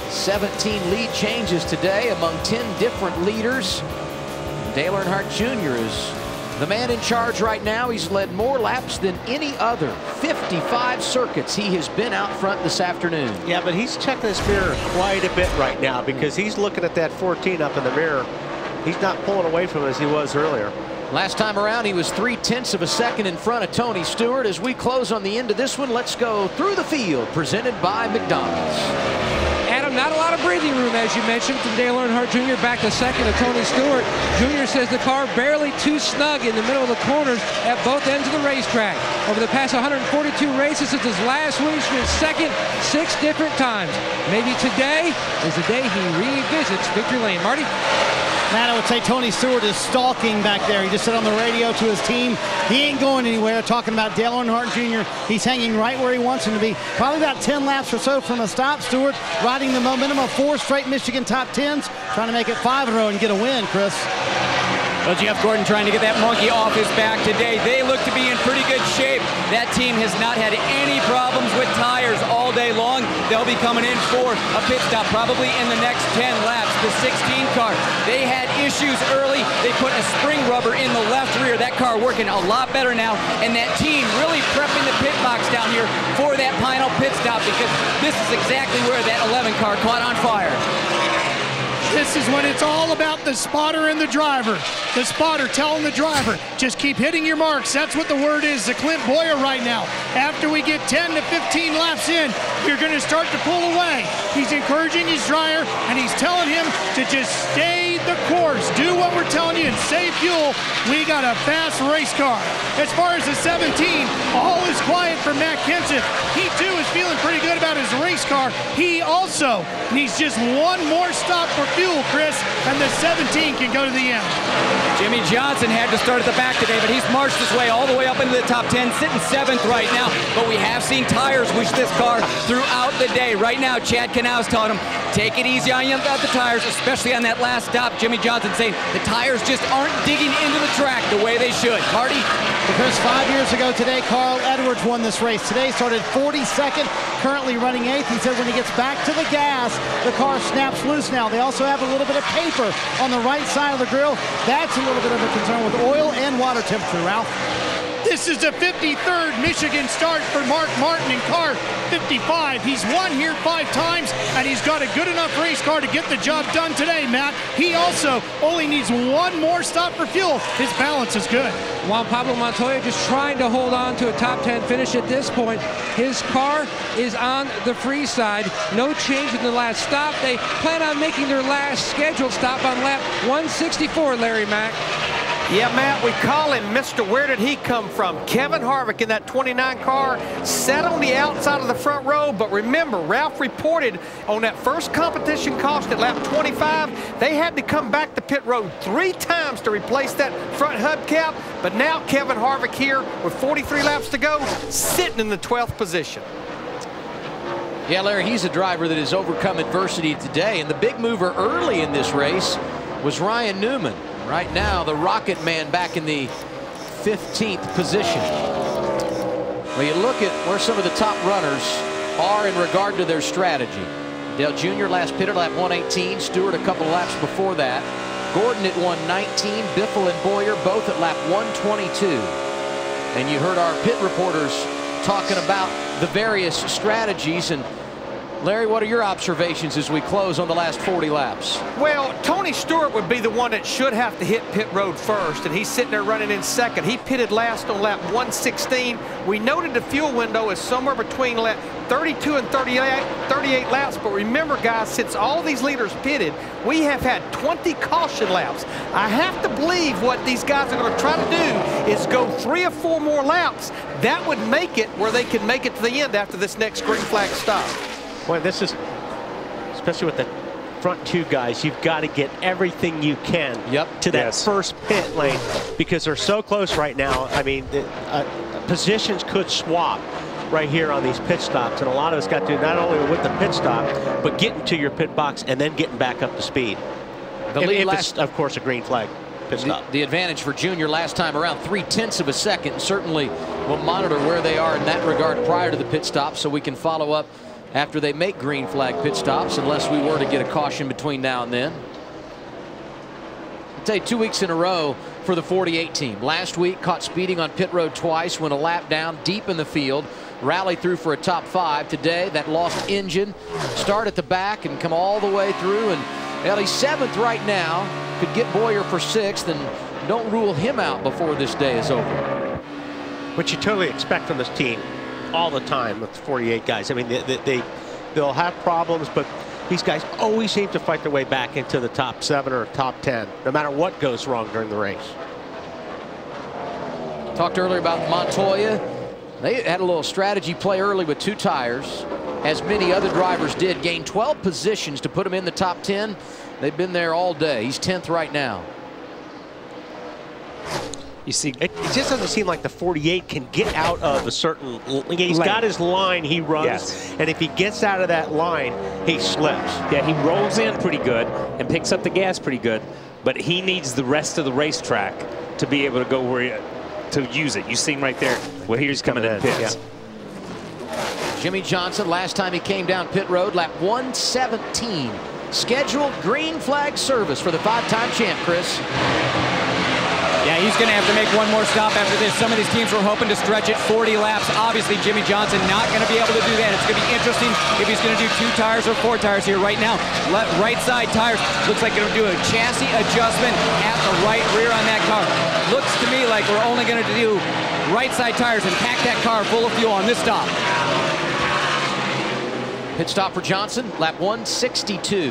17 lead changes today among 10 different leaders. Dale Earnhardt Jr. is the man in charge right now. He's led more laps than any other. 55 circuits he has been out front this afternoon. Yeah, but he's checking his mirror quite a bit right now because he's looking at that 14 up in the mirror. He's not pulling away from it as he was earlier. Last time around, he was three tenths of a second in front of Tony Stewart. As we close on the end of this one, let's go through the field, presented by McDonald's. Not a lot of breathing room, as you mentioned, from Dale Earnhardt Jr. back to second to Tony Stewart. Jr. says the car barely too snug in the middle of the corners at both ends of the racetrack. Over the past 142 races since his last win, he's second six different times. Maybe today is the day he revisits victory lane. Marty? Matt, I would say Tony Stewart is stalking back there. He just said on the radio to his team, he ain't going anywhere. Talking about Dale Earnhardt Jr., he's hanging right where he wants him to be. Probably about 10 laps or so from a stop. Stewart riding the momentum of four straight Michigan top tens, trying to make it five in a row and get a win, Chris. Well, Jeff Gordon trying to get that monkey off his back today. They look to be in pretty good shape. That team has not had any problems with tires all day long. They'll be coming in for a pit stop probably in the next 10 laps. The 16 car, they had issues early. They put a spring rubber in the left rear. That car working a lot better now. And that team really prepping the pit box down here for that final pit stop because this is exactly where that 11 car caught on fire. This is when it's all about the spotter and the driver. The spotter telling the driver, just keep hitting your marks. That's what the word is to Clint Bowyer right now. After we get 10 to 15 laps in, you're going to start to pull away. He's encouraging his driver, and he's telling him to just stay course. Do what we're telling you and save fuel. We got a fast race car. As far as the 17, all is quiet for Matt Kenseth. He too is feeling pretty good about his race car. He also needs just one more stop for fuel, Chris, and the 17 can go to the end. Jimmie Johnson had to start at the back today, but he's marched his way all the way up into the top 10, sitting seventh right now. But we have seen tires wish this car throughout the day. Right now, Chad Knaus taught him, take it easy on you about the tires, especially on that last stop. Jimmie Johnson saying the tires just aren't digging into the track the way they should. Hardy? Because five years ago today, Carl Edwards won this race. Today started 42nd, currently running eighth. He said when he gets back to the gas, the car snaps loose now. They also have a little bit of paper on the right side of the grill. That's a little bit of a concern with oil and water temperature, Ralph. This is the 53rd Michigan start for Mark Martin in car 55. He's won here five times, and he's got a good enough race car to get the job done today, Matt. He also only needs one more stop for fuel. His balance is good. Juan Pablo Montoya just trying to hold on to a top 10 finish at this point. His car is on the free side. No change in the last stop. They plan on making their last scheduled stop on lap 164, Larry Mac. Yeah, Matt, we call him Mr. Where Did He Come From? Kevin Harvick in that 29 car sat on the outside of the front row, but remember, Ralph reported on that first competition cost at lap 25, they had to come back to pit road three times to replace that front hubcap, but now Kevin Harvick here with 43 laps to go, sitting in the 12th position. Yeah, Larry, he's a driver that has overcome adversity today, and the big mover early in this race was Ryan Newman. Right now, the Rocket Man back in the 15th position. Well, you look at where some of the top runners are in regard to their strategy. Dale Jr. last pitted lap 118. Stewart a couple laps before that. Gordon at 119. Biffle and Bowyer both at lap 122. And you heard our pit reporters talking about the various strategies and Larry, what are your observations as we close on the last 40 laps? Well, Tony Stewart would be the one that should have to hit pit road first, and he's sitting there running in second. He pitted last on lap 116. We noted the fuel window is somewhere between lap 32 and 38, 38 laps, but remember, guys, since all these leaders pitted, we have had 20 caution laps. I have to believe what these guys are going to try to do is go three or four more laps. That would make it where they can make it to the end after this next green flag stop. Boy, this is, especially with the front two guys, you've got to get everything you can yep. to that Yes. first pit lane because they're so close right now. I mean, the, uh, positions could swap right here on these pit stops, and a lot of us got to do not only with the pit stop, but getting to your pit box and then getting back up to speed. The if, lead if last- of course, a green flag pit The, stop. the advantage for Junior last time around three tenths of a second. Certainly we'll monitor where they are in that regard prior to the pit stop so we can follow up after they make green flag pit stops unless we were to get a caution between now and then. I'll tell you two weeks in a row for the 48 team. Last week caught speeding on pit road twice, went a lap down deep in the field, rallied through for a top five. Today that lost engine, start at the back and come all the way through and well, he's seventh right now. Could get Bowyer for sixth and don't rule him out before this day is over. Which you totally expect from this team all the time with 48 guys. I mean, they, they, they, they'll have problems, but these guys always seem to fight their way back into the top seven or top 10, no matter what goes wrong during the race. Talked earlier about Montoya. They had a little strategy play early with two tires, as many other drivers did. Gained 12 positions to put him in the top 10. They've been there all day. He's 10th right now. You see, it, it just doesn't seem like the 48 can get out of a certain. He's Lane. got his line he runs, Yes. and if he gets out of that line, he slips. Yeah, he rolls in pretty good and picks up the gas pretty good, but he needs the rest of the racetrack to be able to go where he, to use it. You see him right there. Well, here's coming in pits. Jimmie Johnson, last time he came down pit road, lap 117. Scheduled green flag service for the five-time champ, Chris. Yeah, he's going to have to make one more stop after this. Some of these teams were hoping to stretch it 40 laps. Obviously, Jimmie Johnson not going to be able to do that. It's going to be interesting if he's going to do two tires or four tires here. Right now, let, right side tires looks like going to do a chassis adjustment at the right rear on that car. Looks to me like we're only going to do right side tires and pack that car full of fuel on this stop. Pit stop for Johnson, lap 162.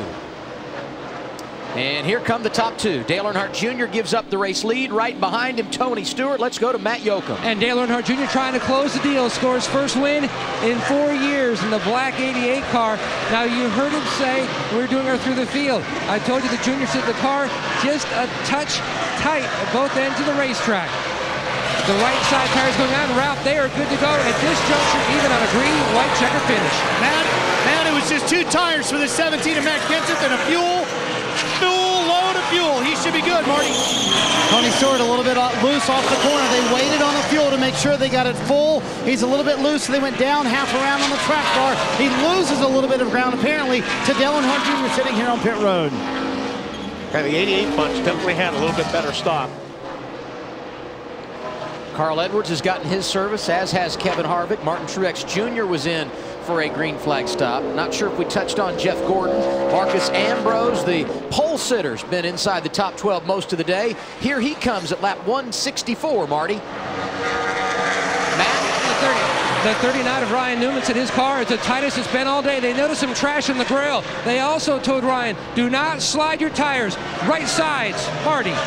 And here come the top two. Dale Earnhardt Jr. gives up the race lead. Right behind him, Tony Stewart. Let's go to Matt Yocum. And Dale Earnhardt Jr. trying to close the deal, scores first win in four years in the black 88 car. Now you heard him say we are doing her through the field. I told you the junior said the car just a touch tight at both ends of the racetrack. The right side tires going on Ralph. They are good to go at this juncture, even on a green white checker finish. Matt, Matt, it was just two tires for the 17 of Matt Kenseth and a fuel, full load of fuel. He should be good, Marty. Tony Stewart a little bit uh, loose off the corner. They waited on the fuel to make sure they got it full. He's a little bit loose, so they went down half around on the track bar. He loses a little bit of ground, apparently, to Dale Earnhardt Jr. sitting here on pit road. Yeah, the 88 bunch definitely had a little bit better stop. Carl Edwards has gotten his service, as has Kevin Harvick. Martin Truex Jr. was in for a green flag stop. Not sure if we touched on Jeff Gordon. Marcos Ambrose, the pole sitter's been inside the top 12 most of the day. Here he comes at lap 164, Marty. The 39 of Ryan Newman said his car the tightest it's been all day. They noticed some trash in the grill. They also told Ryan, do not slide your tires. Right sides, Hardy.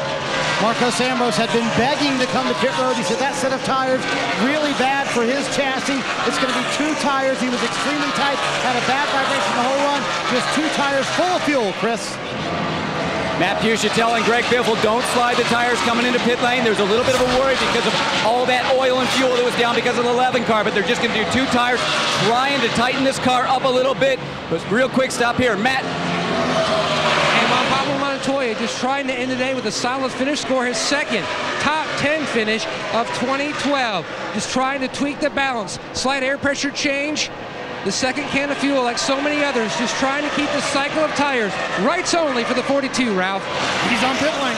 Marcos Ambrose had been begging to come to pit road. He said that set of tires really bad for his chassis. It's going to be two tires. He was extremely tight, had a bad vibration the whole run. Just two tires full of fuel, Chris. Matt Puciatel and Greg Biffle don't slide the tires coming into pit lane. There's a little bit of a worry because of all that oil and fuel that was down because of the 11 car, but they're just going to do two tires, trying to tighten this car up a little bit. But real quick stop here. Matt Juan Pablo Montoya just trying to end the day with a solid finish, score his second top 10 finish of 2012. Just trying to tweak the balance. Slight air pressure change. The second can of fuel, like so many others, just trying to keep the cycle of tires. Rights only for the 42, Ralph. He's on pit lane.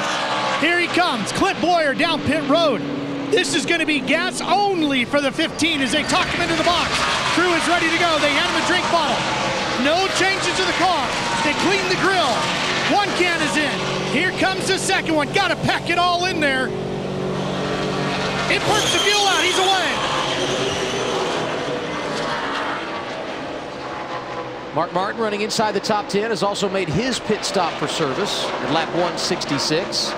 Here he comes, Clint Bowyer down pit road. This is going to be gas only for the 15 as they talk him into the box. Crew is ready to go. They hand him a drink bottle. No changes to the car. They clean the grill. One can is in. Here comes the second one. Got to pack it all in there. It burns the fuel out. He's away. Mark Martin running inside the top 10 has also made his pit stop for service at lap 166.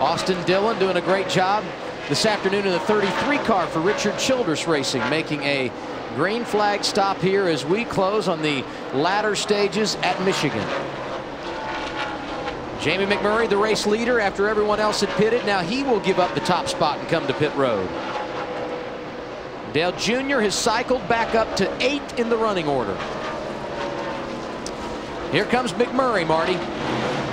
Austin Dillon doing a great job this afternoon in the 33 car for Richard Childress Racing, making a green flag stop here as we close on the latter stages at Michigan. Jamie McMurray, the race leader, after everyone else had pitted. Now he will give up the top spot and come to pit road. Dale Jr. has cycled back up to eight in the running order. Here comes McMurray, Marty.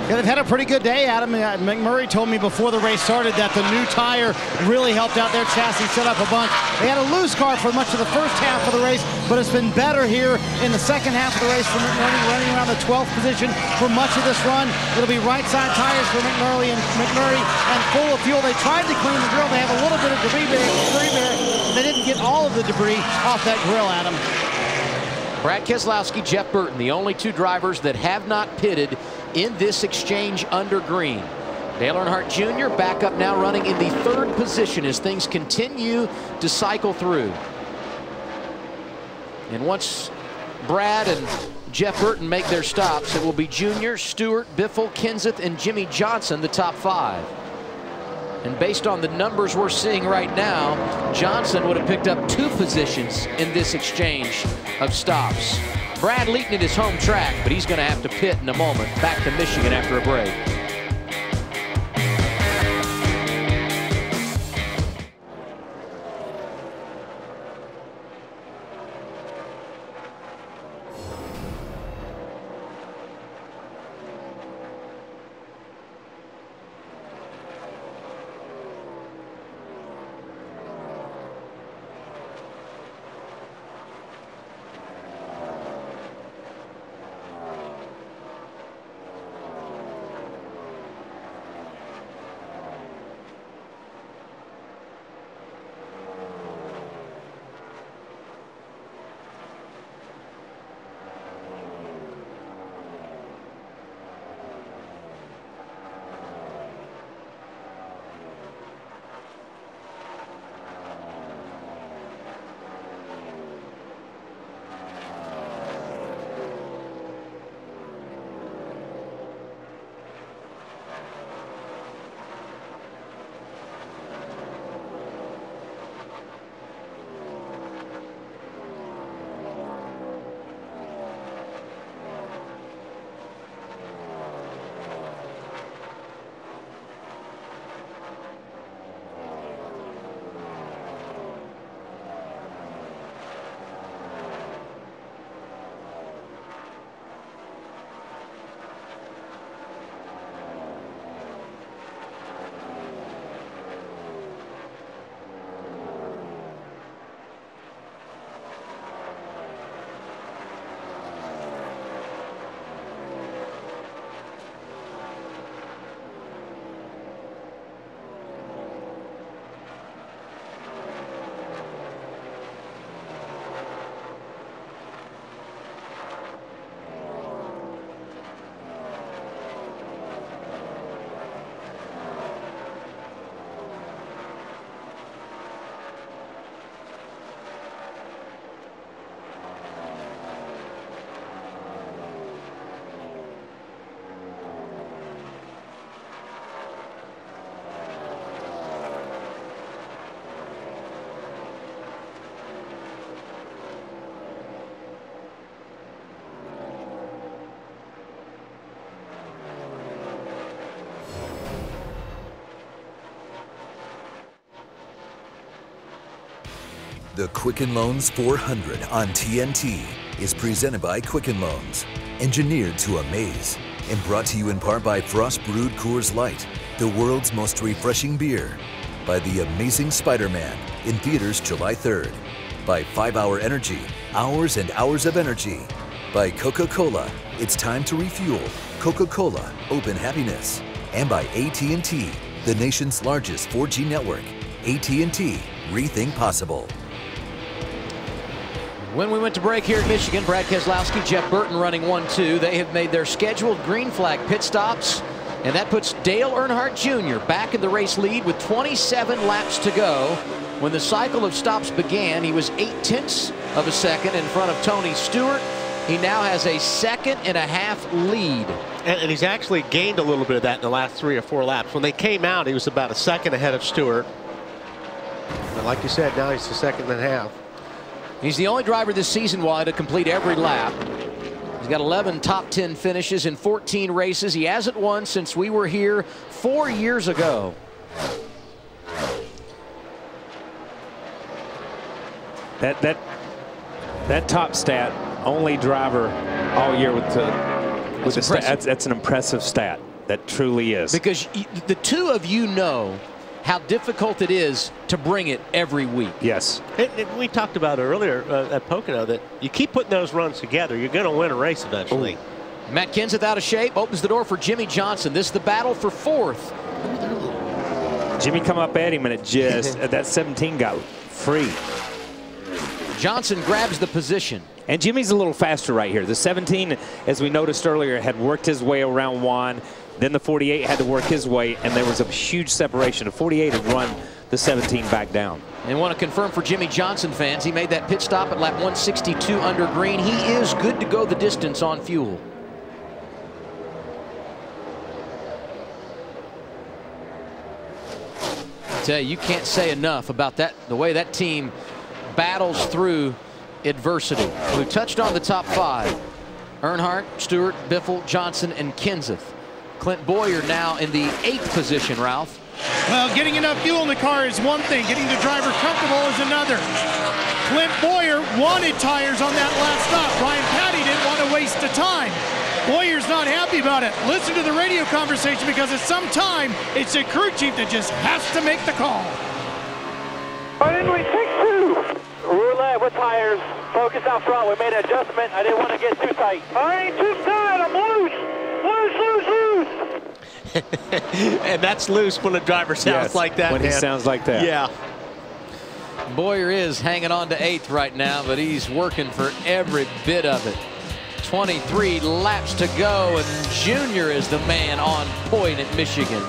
Yeah, they've had a pretty good day, Adam. McMurray told me before the race started that the new tire really helped out their chassis set up a bunch. They had a loose car for much of the first half of the race, but it's been better here in the second half of the race for McMurray, running around the 12th position for much of this run. It'll be right side tires for McMurray and McMurray and full of fuel. They tried to clean the grill. They have a little bit of debris there. They didn't get all of the debris off that grill, Adam. Brad Keselowski, Jeff Burton, the only two drivers that have not pitted in this exchange under green. Dale Earnhardt Jr. back up now running in the third position as things continue to cycle through. And once Brad and Jeff Burton make their stops, it will be Junior, Stewart, Biffle, Kenseth, and Jimmie Johnson, the top five. And based on the numbers we're seeing right now, Johnson would have picked up two positions in this exchange of stops. Brad Leaton at his home track, but he's going to have to pit in a moment. Back to Michigan after a break. The Quicken Loans 400 on TNT is presented by Quicken Loans, engineered to amaze, and brought to you in part by Frost Brewed Coors Light, the world's most refreshing beer, by The Amazing Spider-Man in theaters July 3rd, by 5 Hour Energy, hours and hours of energy, by Coca-Cola, it's time to refuel, Coca-Cola, open happiness, and by AT&T, the nation's largest 4G network. AT&T, rethink possible. When we went to break here at Michigan, Brad Keselowski, Jeff Burton running 1-2. They have made their scheduled green flag pit stops, and that puts Dale Earnhardt Jr. back in the race lead with 27 laps to go. When the cycle of stops began, he was eight tenths of a second in front of Tony Stewart. He now has a second and a half lead. And, and, he's actually gained a little bit of that in the last three or four laps. When they came out, he was about a second ahead of Stewart. And like you said, now he's a second and a half. He's the only driver this season, Wally, to complete every lap. He's got 11 top 10 finishes in 14 races. He hasn't won since we were here four years ago. That that that top stat, only driver all year with the with the stat. That's, that's an impressive stat. That truly is. Because the two of you know how difficult it is to bring it every week. Yes. It, it- we talked about it earlier uh, at Pocono that you keep putting those runs together, you're going to win a race eventually. Matt Kenseth out of shape opens the door for Jimmie Johnson. This is the battle for fourth. Jimmie come up at him and it just that 17 got free. Johnson grabs the position. And Jimmie's a little faster right here. The 17, as we noticed earlier, had worked his way around Juan. Then the 48 had to work his way, and there was a huge separation. The 48 had run the 17 back down. And want to confirm for Jimmie Johnson fans, he made that pit stop at lap 162 under green. He is good to go the distance on fuel. I tell you, you can't say enough about that, the way that team battles through adversity. We've touched on the top five. Earnhardt, Stewart, Biffle, Johnson, and Kenseth. Clint Bowyer now in the eighth position, Ralph. Well, getting enough fuel in the car is one thing. Getting the driver comfortable is another. Clint Bowyer wanted tires on that last stop. Brian Pattie didn't want to waste the time. Bowyer's not happy about it. Listen to the radio conversation because at some time, it's the crew chief that just has to make the call. Why didn't we take two? Roulette with tires. Focus out front. We made an adjustment. I didn't want to get too tight. I ain't too tight. I'm loose. Loose, loose, loose. and that's loose when a driver sounds Yes, like that. when he sounds like that. Yeah. Bowyer is hanging on to eighth right now, but he's working for every bit of it. 23 laps to go, and Junior is the man on point at Michigan.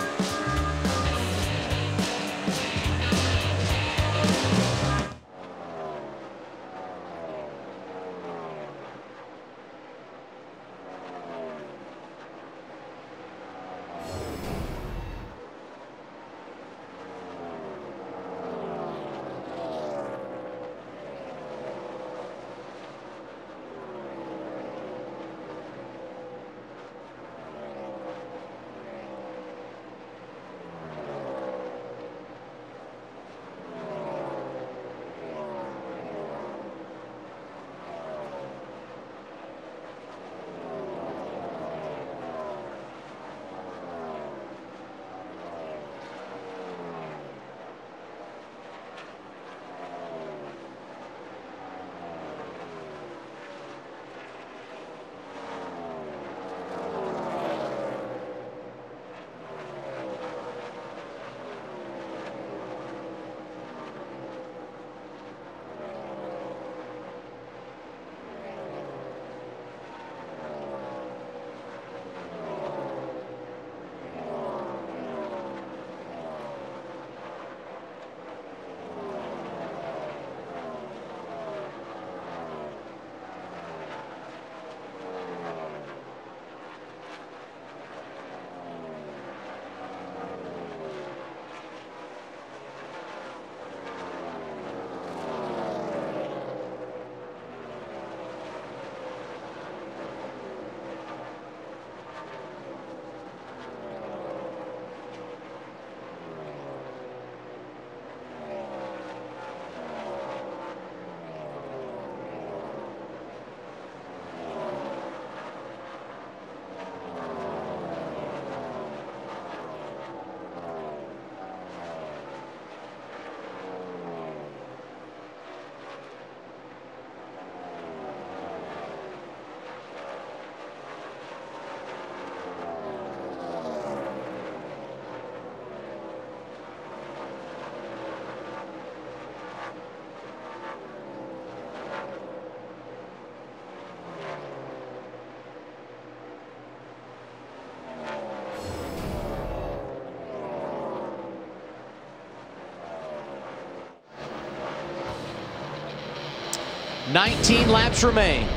Nineteen laps remain.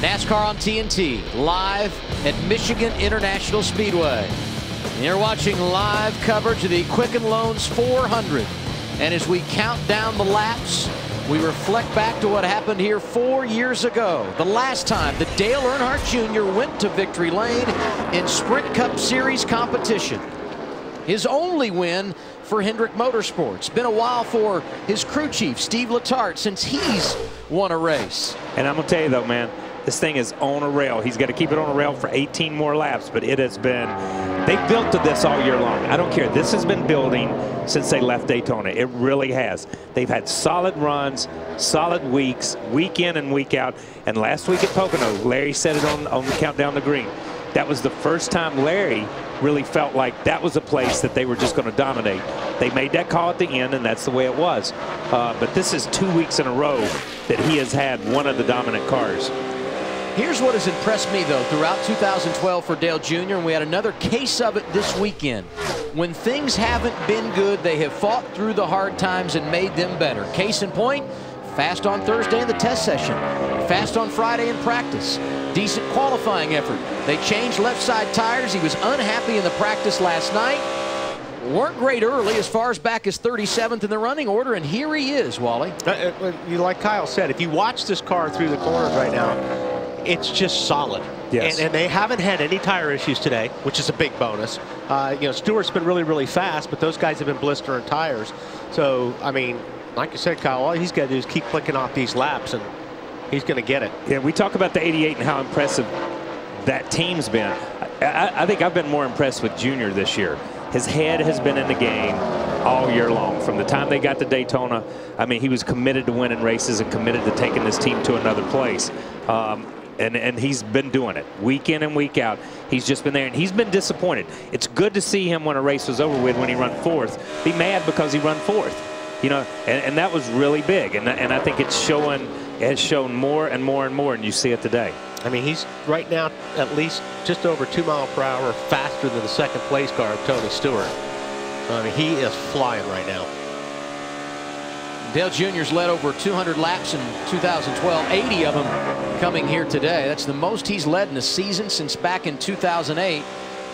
NASCAR on TNT, live at Michigan International Speedway. And You're watching live coverage of the Quicken Loans 400. And as we count down the laps, we reflect back to what happened here four years ago. The last time that Dale Earnhardt Jr. went to victory lane in Sprint Cup Series competition. His only win for Hendrick Motorsports. Been a while for his crew chief, Steve Letarte, since he's won a race. And I'm going to tell you, though, man, this thing is on a rail. He's got to keep it on a rail for 18 more laps, but it has been, they've built to this all year long. I don't care. This has been building since they left Daytona. It really has. They've had solid runs, solid weeks, week in and week out. And last week at Pocono, Larry said it on, on the countdown to green. That was the first time Larry really felt like that was a place that they were just going to dominate. They made that call at the end, and that's the way it was. Uh, but this is two weeks in a row that he has had one of the dominant cars. Here's what has impressed me, though, throughout 2012 for Dale Jr., and we had another case of it this weekend. When things haven't been good, they have fought through the hard times and made them better. Case in point, fast on Thursday in the test session, fast on Friday in practice, decent qualifying effort. They changed left side tires. He was unhappy in the practice last night. Weren't great early as far as back as 37th in the running order, and here he is, Wally. Uh, uh, like Kyle said, if you watch this car through the corners right now, it's just solid. Yes. And, and, they haven't had any tire issues today, which is a big bonus. Uh, you know, Stewart's been really, really fast, but those guys have been blistering tires. So, I mean, like you said, Kyle, all he's got to do is keep clicking off these laps, and he's going to get it. Yeah, we talk about the 88 and how impressive that team's been. I, I think I've been more impressed with Junior this year. His head has been in the game all year long. From the time they got to Daytona, I mean, he was committed to winning races and committed to taking this team to another place. Um, and, and he's been doing it week in and week out. He's just been there, and he's been disappointed. It's good to see him when a race was over with when he run fourth. Be mad because he run fourth, you know, and, and that was really big. And, and I think it's showing, has shown more and more and more, and you see it today. I mean, he's right now at least just over two mile per hour faster than the second place car of Tony Stewart. I mean, he is flying right now. Dale Jr.'s led over 200 laps in 2012, 80 of them coming here today. That's the most he's led in a season since back in 2008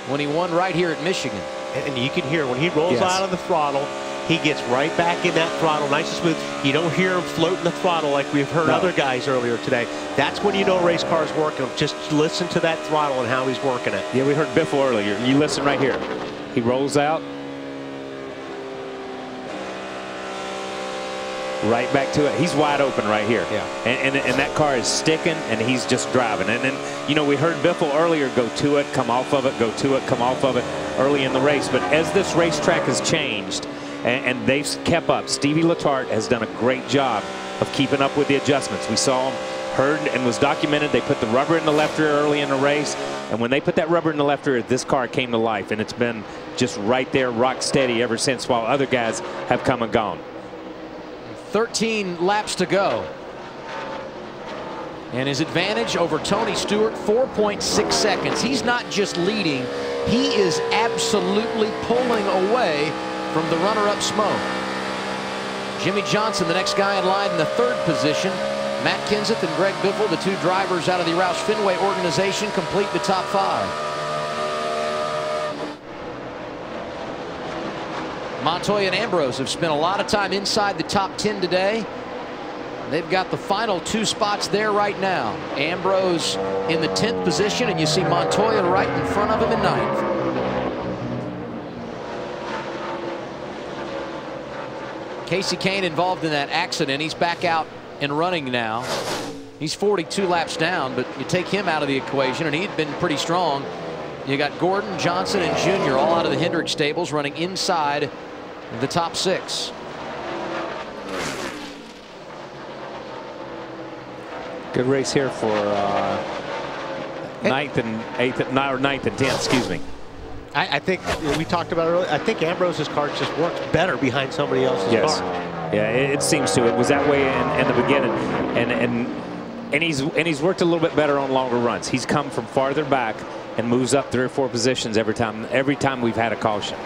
when he won right here at Michigan. And you can hear when he rolls Yes. out of the throttle, he gets right back in that throttle, nice and smooth. You don't hear him floating the throttle like we've heard No. other guys earlier today. That's when you know a race car's working. Just listen to that throttle and how he's working it. Yeah, we heard Biffle earlier. You listen right here. He rolls out. Right back to it. He's wide open right here. Yeah. And, and, and that car is sticking, and he's just driving. And then, you know, we heard Biffle earlier go to it, come off of it, go to it, come off of it early in the race. But as this racetrack has changed, and, and they've kept up, Stevie Letarte has done a great job of keeping up with the adjustments. We saw him heard and was documented. They put the rubber in the left rear early in the race. And when they put that rubber in the left rear, this car came to life. And it's been just right there, rock steady ever since, while other guys have come and gone. 13 laps to go. And his advantage over Tony Stewart, 4.6 seconds. He's not just leading, he is absolutely pulling away from the runner-up smoke. Jimmie Johnson, the next guy in line in the third position. Matt Kenseth and Greg Biffle, the two drivers out of the Roush Fenway organization, complete the top five. Montoya and Ambrose have spent a lot of time inside the top 10 today. They've got the final two spots there right now. Ambrose in the 10th position, and you see Montoya right in front of him in ninth. Casey Kahne involved in that accident. He's back out and running now. He's 42 laps down, but you take him out of the equation, and he'd been pretty strong. You got Gordon, Johnson, and Junior all out of the Hendrick stables running inside the top six. Good race here for uh, ninth and eighth, or ninth and tenth, excuse me. I, I think we talked about earlier. I think Ambrose's car just works better behind somebody else's Yes. car. Yeah, it, it seems to. It was that way in, in the beginning, and and and he's and he's worked a little bit better on longer runs. He's come from farther back and moves up three or four positions every time. Every time we've had a caution.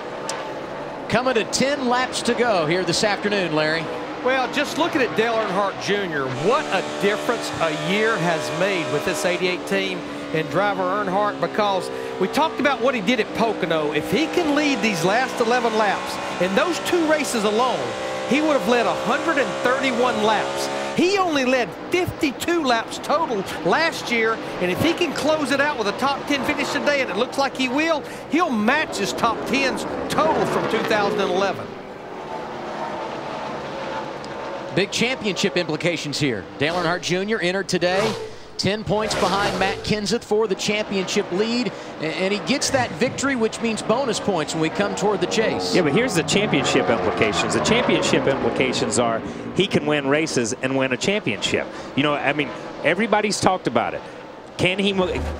Coming to 10 laps to go here this afternoon, Larry. Well, just looking at Dale Earnhardt Jr., what a difference a year has made with this 88 team and driver Earnhardt because we talked about what he did at Pocono. If he can lead these last 11 laps in those two races alone, he would have led 131 laps. He only led 52 laps total last year, and if he can close it out with a top 10 finish today, and it looks like he will, he'll match his top 10s total from 2011. Big championship implications here. Dale Earnhardt Jr. entered today. 10 points behind Matt Kenseth for the championship lead. And he gets that victory, which means bonus points when we come toward the chase. Yeah, but here's the championship implications. The championship implications are he can win races and win a championship. You know, I mean, everybody's talked about it. Can he?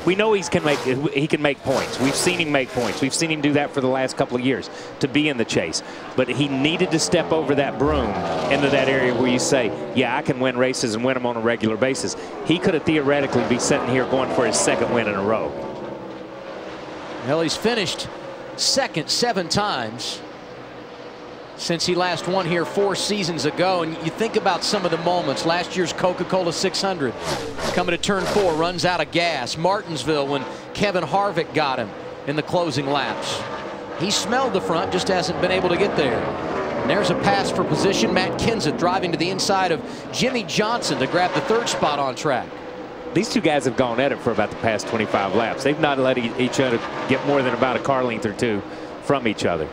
We know he can make he can make points. We've seen him make points. We've seen him do that for the last couple of years to be in the chase. But he needed to step over that broom into that area where you say, "Yeah, I can win races and win them on a regular basis." He could have theoretically be sitting here going for his second win in a row. Well, he's finished second seven times since he last won here four seasons ago. And you think about some of the moments. Last year's Coca-Cola 600 coming to turn four, runs out of gas. Martinsville when Kevin Harvick got him in the closing laps. He smelled the front, just hasn't been able to get there. And there's a pass for position. Matt Kenseth driving to the inside of Jimmie Johnson to grab the third spot on track. These two guys have gone at it for about the past 25 laps. They've not let each other get more than about a car length or two from each other.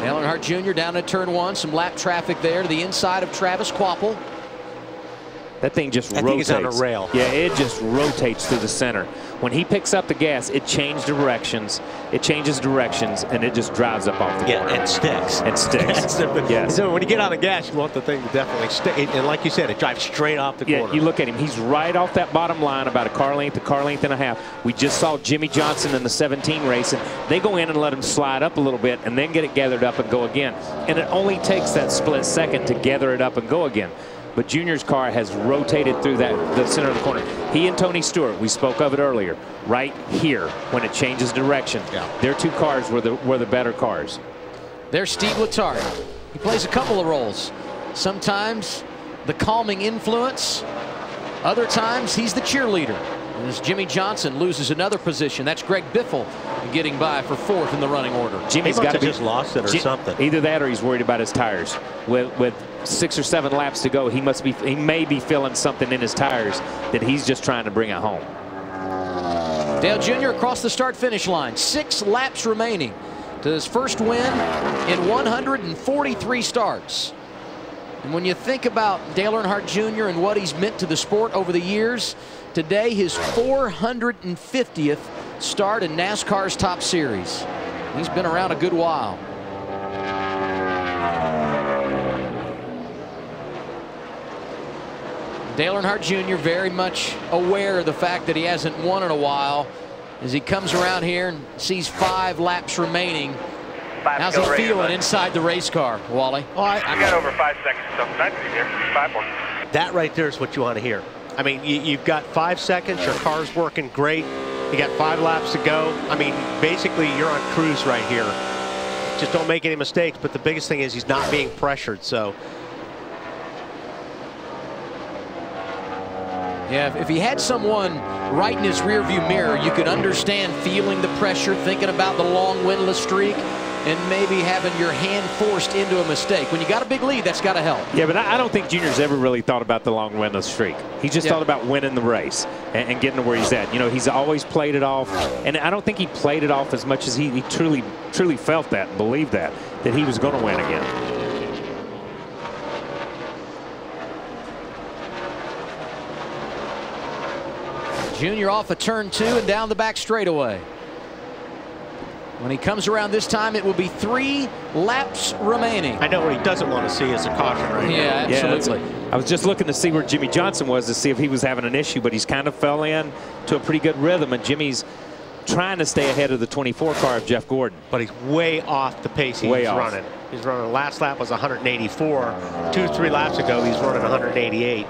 Dale Earnhardt Jr. down at turn one. Some lap traffic there to the inside of Travis Kvapil. That thing just I rotates. think it's on a rail. Yeah, it just rotates through the center. When he picks up the gas, it changes directions. It changes directions, and it just drives up off the Yeah, corner. and sticks. And sticks. The- yes. So when you get on the gas, you want the thing to definitely stick. And like you said, it drives straight off the Yeah, corner. you look at him. He's right off that bottom line, about a car length, a car length and a half. We just saw Jimmie Johnson in the 17 race, and they go in and let him slide up a little bit and then get it gathered up and go again. And it only takes that split second to gather it up and go again. But Junior's car has rotated through that the center of the corner. He and Tony Stewart, we spoke of it earlier, right here when it changes direction. Their two cars were the were the better cars. There's Steve Letarte. He plays a couple of roles. Sometimes the calming influence. Other times he's the cheerleader. As Jimmie Johnson loses another position. That's Greg Biffle getting by for fourth in the running order. Jimmie's got to be just lost it or something. Either that or he's worried about his tires. With with six or seven laps to go, he must be he may be feeling something in his tires that he's just trying to bring it home. Dale Jr. across the start finish line. Six laps remaining to his first win in 143 starts. And when you think about Dale Earnhardt Jr. and what he's meant to the sport over the years, today his 450th start in NASCAR's top series. He's been around a good while. Dale Earnhardt Jr. very much aware of the fact that he hasn't won in a while as he comes around here and sees five laps remaining. Five How's to he go, feeling Ray. inside the race car, Wally? I got over five seconds, so nice to hear. Five more. That right there is what you want to hear. I mean, you, you've got five seconds. Your car's working great. You got five laps to go. I mean, basically, you're on cruise right here. Just don't make any mistakes. But the biggest thing is he's not being pressured. So Yeah, if, he had someone right in his rearview mirror, you could understand feeling the pressure, thinking about the long winless streak, and maybe having your hand forced into a mistake. When you got a big lead, that's got to help. Yeah, but I I don't think Junior's ever really thought about the long winless streak. He just Yeah. thought about winning the race and, and getting to where he's at. You know, he's always played it off, and I don't think he played it off as much as he, he truly, truly felt that and believed that that he was going to win again. Junior off a turn two and down the back straightaway. When he comes around this time, it will be three laps remaining. I know what he doesn't want to see is a caution right now. Yeah, now. absolutely. I was just looking to see where Jimmie Johnson was to see if he was having an issue, but he's kind of fell in to a pretty good rhythm, and Jimmie's trying to stay ahead of the 24 car of Jeff Gordon. But he's way off the pace he's Way off. running. He's running. Last lap was 184. Two, three laps ago, he's running 188.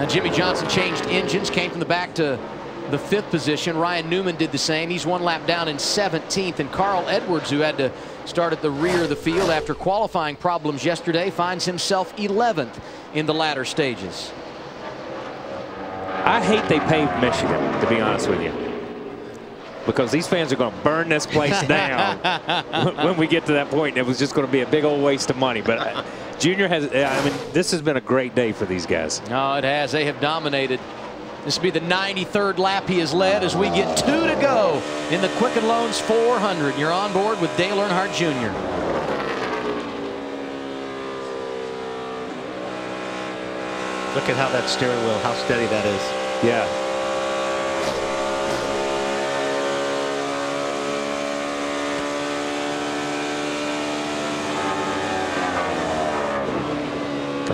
Now Jimmie Johnson changed engines, came from the back to the fifth position. Ryan Newman did the same. He's one lap down in 17th. And Carl Edwards, who had to start at the rear of the field after qualifying problems yesterday, finds himself 11th in the latter stages. I hate they paved Michigan, to be honest with you. Because these fans are going to burn this place down when we get to that point. It was just going to be a big old waste of money. But uh, Junior has, I mean, this has been a great day for these guys. No, it has. They have dominated. This will be the 93rd lap he has led as we get two to go in the Quicken Loans 400. You're on board with Dale Earnhardt Jr. Look at how that steering wheel, how steady that is. Yeah.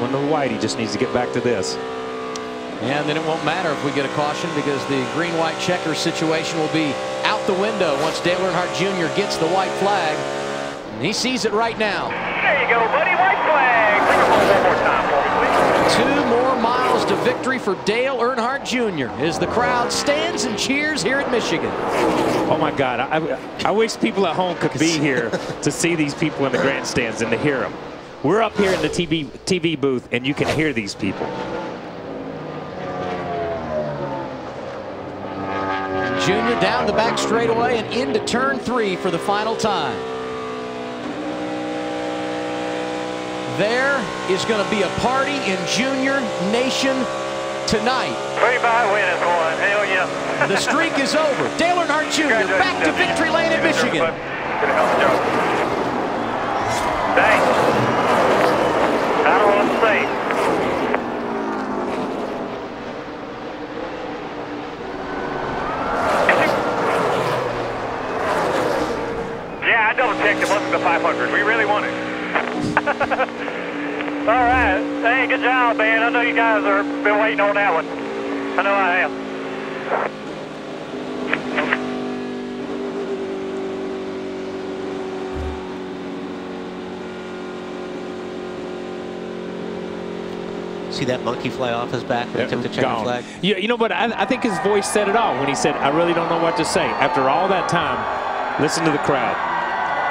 Coming to the white, he just needs to get back to this. And then it won't matter if we get a caution because the green-white checker situation will be out the window once Dale Earnhardt Jr. gets the white flag. And he sees it right now. There you go, buddy. White flag. Bring her home one more time for me, please. Two more miles to victory for Dale Earnhardt Jr. as the crowd stands and cheers here at Michigan. Oh my God! I, I wish people at home could be here to see these people in the grandstands and to hear them. We're up here in the TV TV booth, and you can hear these people. Junior down the back straightaway and into turn three for the final time. There is going to be a party in Junior Nation tonight. Three by win is one. Hell yeah. The streak is over. Dale Earnhardt Jr. back to victory lane in Michigan. Good help, Joe. Thanks. Say. Yeah, I double checked. It wasn't the 500. We really won it. All right. Hey, good job, man. I know you guys are been waiting on that one. I know I am. See that monkey fly off his back when he took the checker Gone. flag? You, you know, but I, I think his voice said it all when he said, I really don't know what to say. After all that time, listen to the crowd.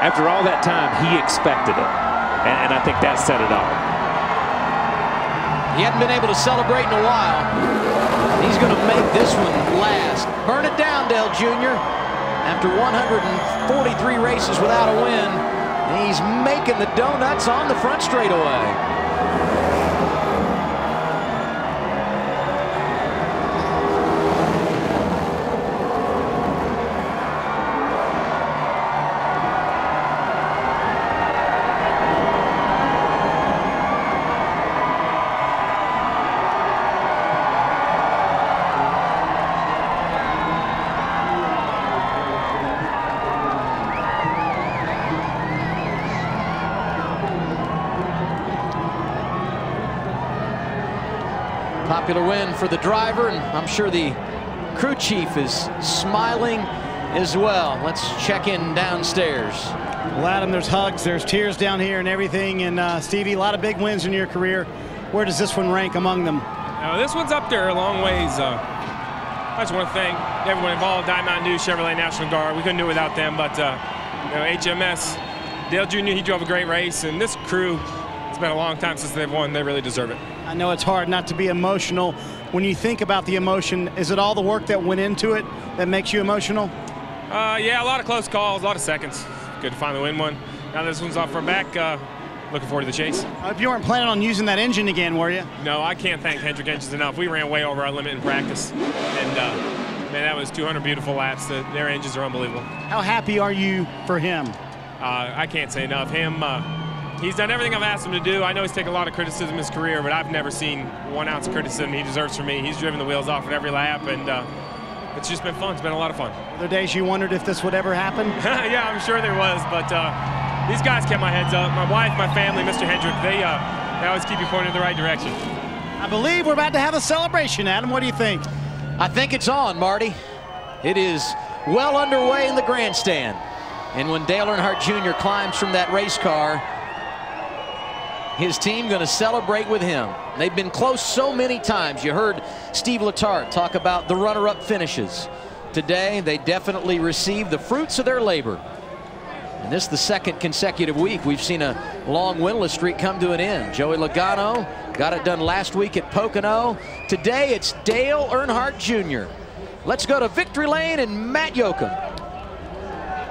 After all that time, he expected it. And, and I think that said it all. He hadn't been able to celebrate in a while. He's going to make this one last. Burn it down, Dale Jr. After 143 races without a win, he's making the donuts on the front straightaway. For the driver, and I'm sure the crew chief is smiling as well. Let's check in downstairs. Well, Adam, there's hugs, there's tears down here and everything. And uh, Stevie, a lot of big wins in your career. Where does this one rank among them? Uh, this one's up there a long ways. Uh, I just want to thank everyone involved, Diet Mountain Dew, Chevrolet National Guard. We couldn't do it without them, but uh, you know, HMS, Dale Jr., he drove a great race, and this crew, it's been a long time since they've won. They really deserve it. I know it's hard not to be emotional. When you think about the emotion, is it all the work that went into it that makes you emotional? Uh, yeah, a lot of close calls, a lot of seconds. Good to finally win one. Now this one's off our back. Uh, looking forward to the chase. I hope you weren't planning on using that engine again, were you? No, I can't thank Hendrick Engines enough. We ran way over our limit in practice, and uh, man, that was 200 beautiful laps. The, their engines are unbelievable. How happy are you for him? Uh, I can't say enough. Him, uh, he's done everything I've asked him to do. I know he's taken a lot of criticism in his career, but I've never seen one ounce of criticism he deserves from me. He's driven the wheels off at every lap, and uh, it's just been fun. It's been a lot of fun. Were there days you wondered if this would ever happen? yeah, I'm sure there was, but uh, these guys kept my heads up. My wife, my family, Mr. Hendrick, they, uh, they always keep you pointed in the right direction. I believe we're about to have a celebration, Adam. What do you think? I think it's on, Marty. It is well underway in the grandstand. And when Dale Earnhardt Jr. climbs from that race car, his team going to celebrate with him. They've been close so many times. You heard Steve Letarte talk about the runner-up finishes. Today, they definitely received the fruits of their labor. And this is the second consecutive week we've seen a long winless streak come to an end. Joey Logano got it done last week at Pocono. Today, it's Dale Earnhardt Jr. Let's go to victory lane and Matt Yocum.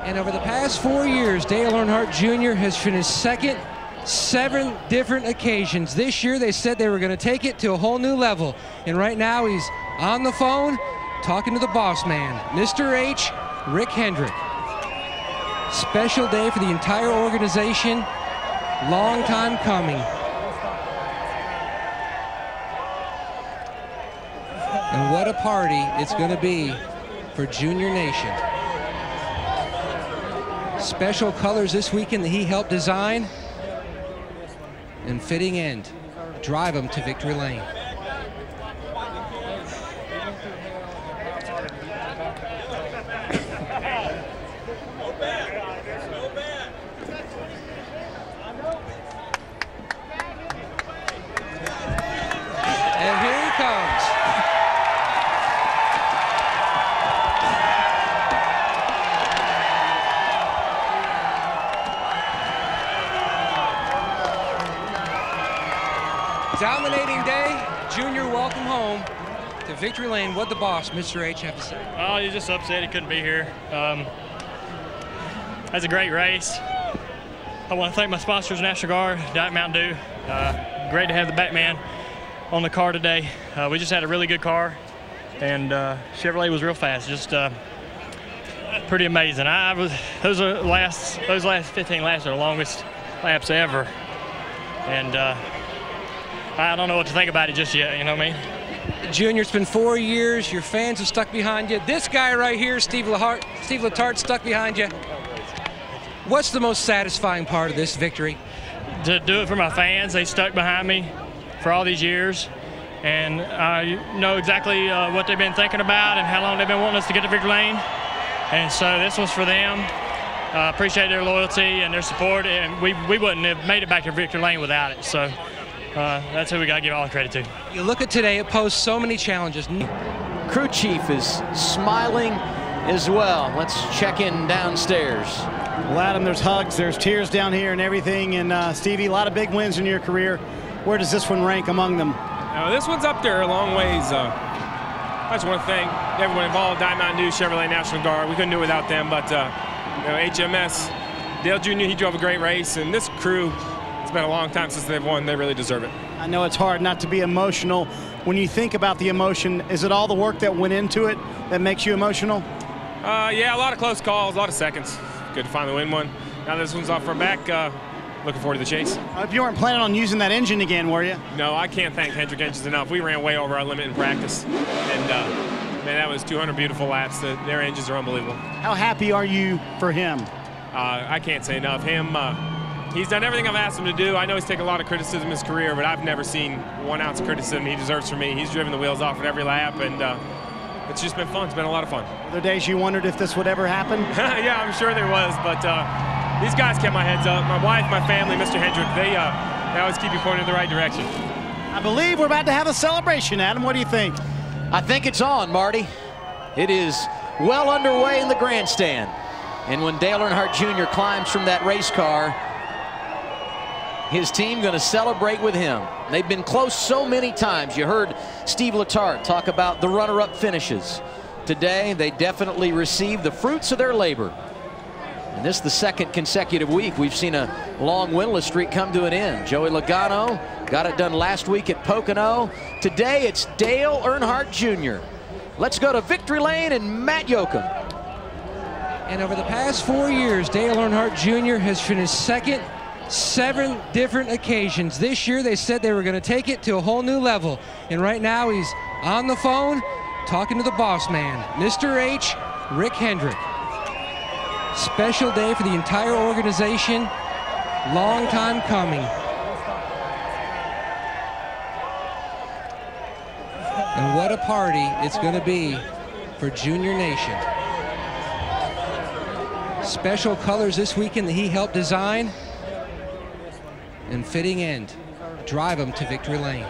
And over the past four years, Dale Earnhardt Jr. has finished second seven different occasions. This year they said they were going to take it to a whole new level. And right now he's on the phone talking to the boss man, Mr. H, Rick Hendrick. Special day for the entire organization. Long time coming. And what a party it's going to be for Junior Nation. Special colors this weekend that he helped design and fitting end. Drive them to victory lane. Victory Lane. What the boss, Mr. H, have to say? Oh, he's just upset he couldn't be here. Um, that's a great race. I want to thank my sponsors, National Guard, Diet Mountain Dew. Uh, great to have the Batman on the car today. Uh, we just had a really good car, and uh, Chevrolet was real fast. Just uh, pretty amazing. I was those are last those last 15 laps are the longest laps ever, and uh, I don't know what to think about it just yet. You know what I mean? Junior, it's been four years. Your fans have stuck behind you. This guy right here, Steve Lahart, Steve Letarte, stuck behind you. What's the most satisfying part of this victory? to do it for my fans. They stuck behind me for all these years, and I know exactly uh, what they've been thinking about and how long they've been wanting us to get to victory lane. And so this was for them. Uh, appreciate their loyalty and their support, and we, we wouldn't have made it back to victory lane without it. So uh, that's who we got to give all the credit to. You look at today, it posed so many challenges. Crew chief is smiling as well. Let's check in downstairs. Well, Adam, there's hugs, there's tears down here and everything. And uh, Stevie, a lot of big wins in your career. Where does this one rank among them? Now, this one's up there a long ways. Uh, I just want to thank everyone involved, Diet Mountain Dew, Chevrolet National Guard. We couldn't do it without them, but uh, you know, HMS, Dale Jr., he drove a great race, and this crew, it's been a long time since they've won. They really deserve it. I know it's hard not to be emotional. When you think about the emotion, is it all the work that went into it that makes you emotional? Uh, yeah, a lot of close calls, a lot of seconds. Good to finally win one. Now this one's off our back. Uh, looking forward to the chase. Uh, you weren't planning on using that engine again, were you? No, I can't thank Hendrick Engines enough. We ran way over our limit in practice, and uh, man, that was 200 beautiful laps. The, their engines are unbelievable. How happy are you for him? Uh, I can't say enough. Him, uh, he's done everything I've asked him to do. I know he's taken a lot of criticism in his career, but I've never seen one ounce of criticism he deserves from me. He's driven the wheels off at every lap, and uh, it's just been fun. It's been a lot of fun. Were there days you wondered if this would ever happen? yeah, I'm sure there was, but uh, these guys kept my heads up. My wife, my family, Mr. Hendrick, they, uh, they always keep you pointed in the right direction. I believe we're about to have a celebration, Adam. What do you think? I think it's on, Marty. It is well underway in the grandstand. And when Dale Earnhardt Jr. climbs from that race car, his team going to celebrate with him. They've been close so many times. You heard Steve Letarte talk about the runner-up finishes. Today, they definitely received the fruits of their labor. And this is the second consecutive week we've seen a long winless streak come to an end. Joey Logano got it done last week at Pocono. Today, it's Dale Earnhardt Jr. Let's go to Victory Lane and Matt Yocum. And over the past four years, Dale Earnhardt Jr. has finished second seven different occasions. This year they said they were going to take it to a whole new level. And right now he's on the phone talking to the boss man, Mr. H, Rick Hendrick. Special day for the entire organization. Long time coming. And what a party it's going to be for Junior Nation. Special colors this weekend that he helped design and fitting end. Drive them to victory lane.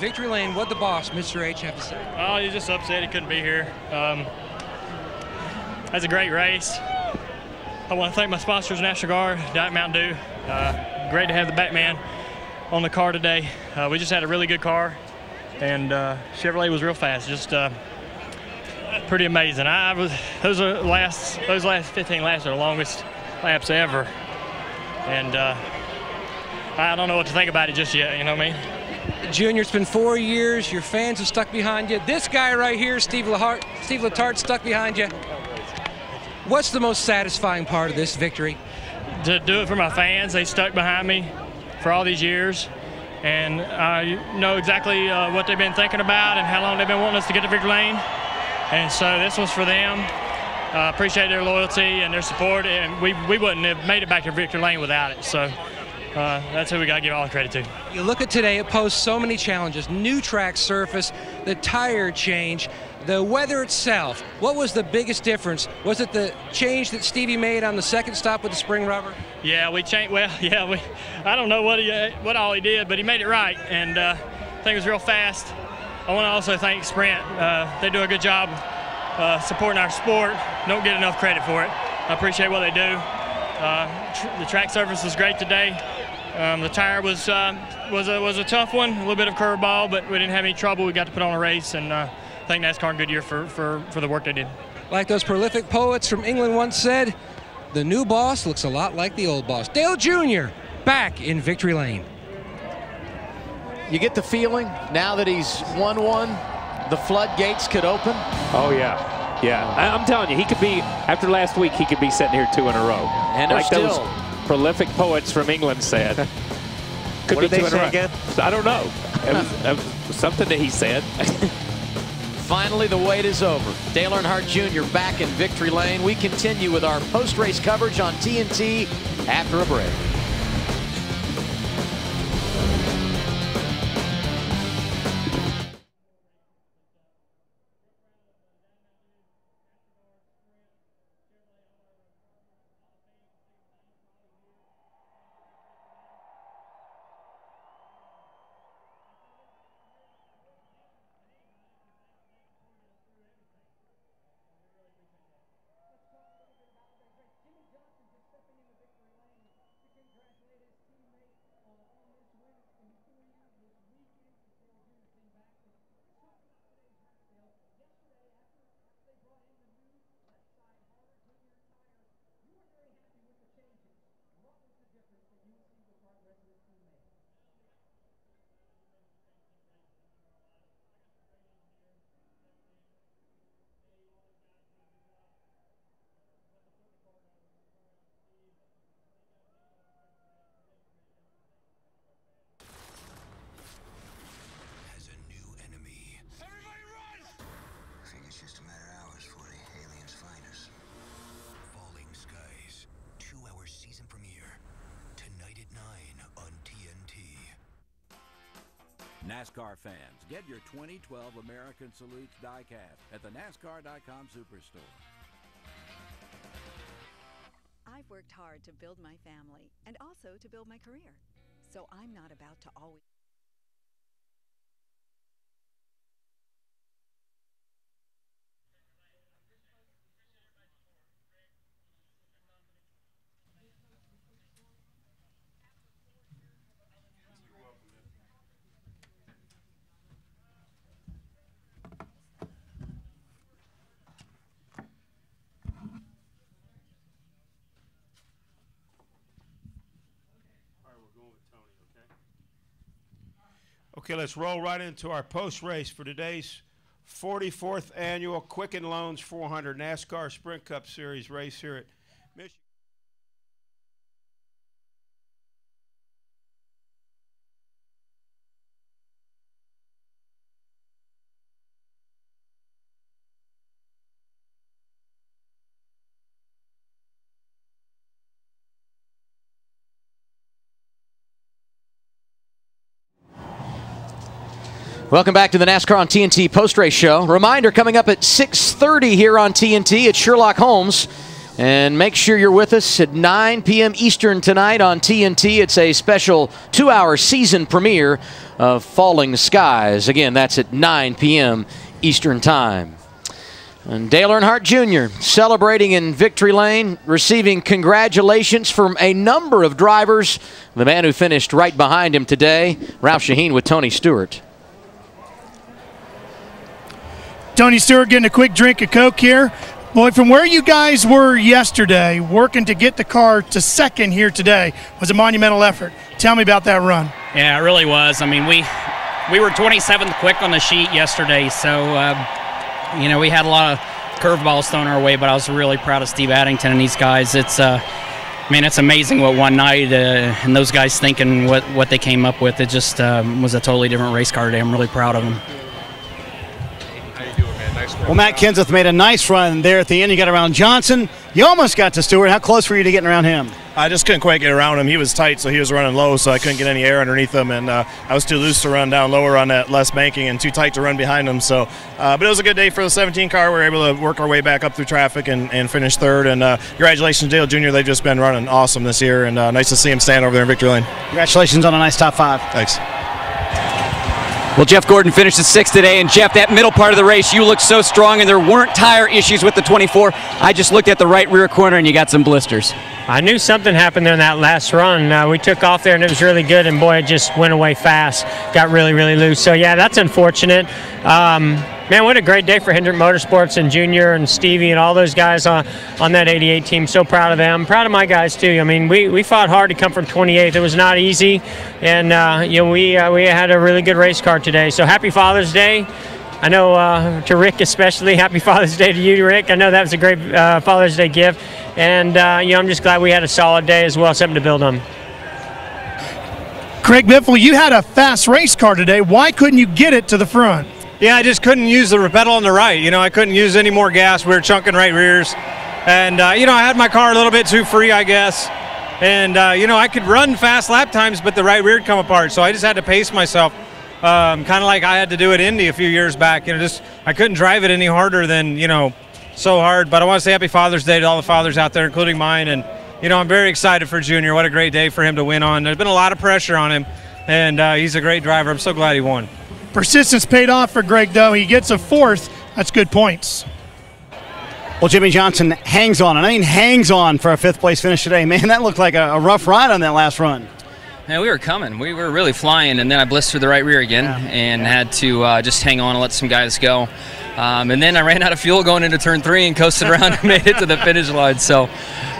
Victory Lane. What the boss, Mr. H, have to say? Oh, he's just upset he couldn't be here. Um, that's a great race. I want to thank my sponsors, National Guard, Diet Mountain Dew. Uh, great to have the Batman on the car today. Uh, we just had a really good car, and uh, Chevrolet was real fast. Just uh, pretty amazing. I, I was those are last those last 15 laps are the longest laps ever, and uh, I don't know what to think about it just yet. You know what I mean? Junior, it's been four years. Your fans have stuck behind you. This guy right here, Steve Lahart, Steve Letarte, stuck behind you. What's the most satisfying part of this victory? to do it for my fans. They stuck behind me for all these years, and I know exactly uh, what they've been thinking about and how long they've been wanting us to get to victory lane. And so this was for them. I uh, appreciate their loyalty and their support, and we, we wouldn't have made it back to victory lane without it. So uh, that's who we got to give all the credit to. You look at today, it posed so many challenges. New track surface, the tire change, the weather itself. What was the biggest difference? Was it the change that Stevie made on the second stop with the spring rubber? Yeah, we changed. Well, yeah, we. I don't know what he, what all he did, but he made it right, and uh, I think it was real fast. I want to also thank Sprint. Uh, they do a good job uh, supporting our sport. Don't get enough credit for it. I appreciate what they do. Uh, tr the track surface was great today. Um, the tire was uh, was a was a tough one, a little bit of curveball, but we didn't have any trouble. We got to put on a race, and uh, thank NASCAR and Goodyear for, for, for the work they did. Like those prolific poets from England once said, the new boss looks a lot like the old boss. Dale Jr. back in victory lane. You get the feeling now that he's won one, the floodgates could open. Oh yeah, yeah. I, am telling you, he could be after last week. He could be sitting here two in a row, and like still, those prolific poets from England said. Could what be did two they in a row. again? I don't know. It was, it was something that he said. Finally, the wait is over. Dale Earnhardt Jr. back in victory lane. We continue with our post-race coverage on TNT after a break. NASCAR fans, get your 2012 American Salutes diecast at the NASCAR.com Superstore. I've worked hard to build my family and also to build my career. So I'm not about to always. Okay, let's roll right into our post race for today's 44th annual Quicken Loans 400 NASCAR Sprint Cup Series race here at Michigan. Welcome back to the NASCAR on TNT post-race show. Reminder coming up at 6.30 here on TNT at Sherlock Holmes. And make sure you're with us at 9 p.m. Eastern tonight on TNT. It's a special two hour season premiere of Falling Skies. Again, that's at 9 p.m. Eastern Time. And Dale Earnhardt Jr. celebrating in victory lane, receiving congratulations from a number of drivers. The man who finished right behind him today, Ralph Sheheen with Tony Stewart. Tony Stewart getting a quick drink of Coke here. Boy, from where you guys were yesterday, working to get the car to second here today was a monumental effort. Tell me about that run. Yeah, it really was. I mean, we we were 27th quick on the sheet yesterday, so uh, you know we had a lot of curveballs thrown our way. But I was really proud of Steve Addington and these guys. It's uh, I mean, it's amazing what one night uh, and those guys thinking what what they came up with. It just um, was a totally different race car today. I'm really proud of them. Well, Matt Kenseth made a nice run there at the end. You got around Johnson. You almost got to Stewart. How close were you to getting around him? I just couldn't quite get around him. He was tight, so he was running low, so I couldn't get any air underneath him, and uh, I was too loose to run down lower on that less banking and too tight to run behind him. So, uh, but it was a good day for the 17 car. We were able to work our way back up through traffic and, and finish third. And uh, congratulations, Dale Jr. They've just been running awesome this year, and uh, nice to see him stand over there in victory lane. Congratulations on a nice top five. Thanks. Well, Jeff Gordon finishes sixth today, and Jeff, that middle part of the race, you looked so strong, and there weren't tire issues with the 24. I just looked at the right rear corner, and you got some blisters. I knew something happened there in that last run. Uh, we took off there, and it was really good, and boy, it just went away fast. Got really, really loose. So yeah, that's unfortunate. Um, man, what a great day for Hendrick Motorsports and Junior and Stevie and all those guys on, on that 88 team. So proud of them. Proud of my guys too. I mean, we, we fought hard to come from 28th. It was not easy, and uh, you know we uh, we had a really good race car today. So happy Father's Day. I know uh, to Rick especially. Happy Father's Day to you, Rick. I know that was a great uh, Father's Day gift, and uh, you know I'm just glad we had a solid day as well, something to build on. Greg Biffle, you had a fast race car today. Why couldn't you get it to the front? Yeah, I just couldn't use the pedal on the right. You know, I couldn't use any more gas. We were chunking right rears. And, uh, you know, I had my car a little bit too free, I guess. And, uh, you know, I could run fast lap times, but the right rear would come apart. So I just had to pace myself, um, kind of like I had to do at Indy a few years back. You know, just I couldn't drive it any harder than, you know, so hard. But I want to say happy Father's Day to all the fathers out there, including mine. And, you know, I'm very excited for Junior. What a great day for him to win on. There's been a lot of pressure on him, and uh, he's a great driver. I'm so glad he won. Persistence paid off for Greg, though. He gets a fourth. That's good points. Well, Jimmie Johnson hangs on, and I mean hangs on for a fifth place finish today. Man, that looked like a, a rough ride on that last run. Yeah, we were coming. We were really flying, and then I blistered the right rear again and had to uh, just hang on and let some guys go. Um, and then I ran out of fuel going into turn three and coasted around and made it to the finish line. So,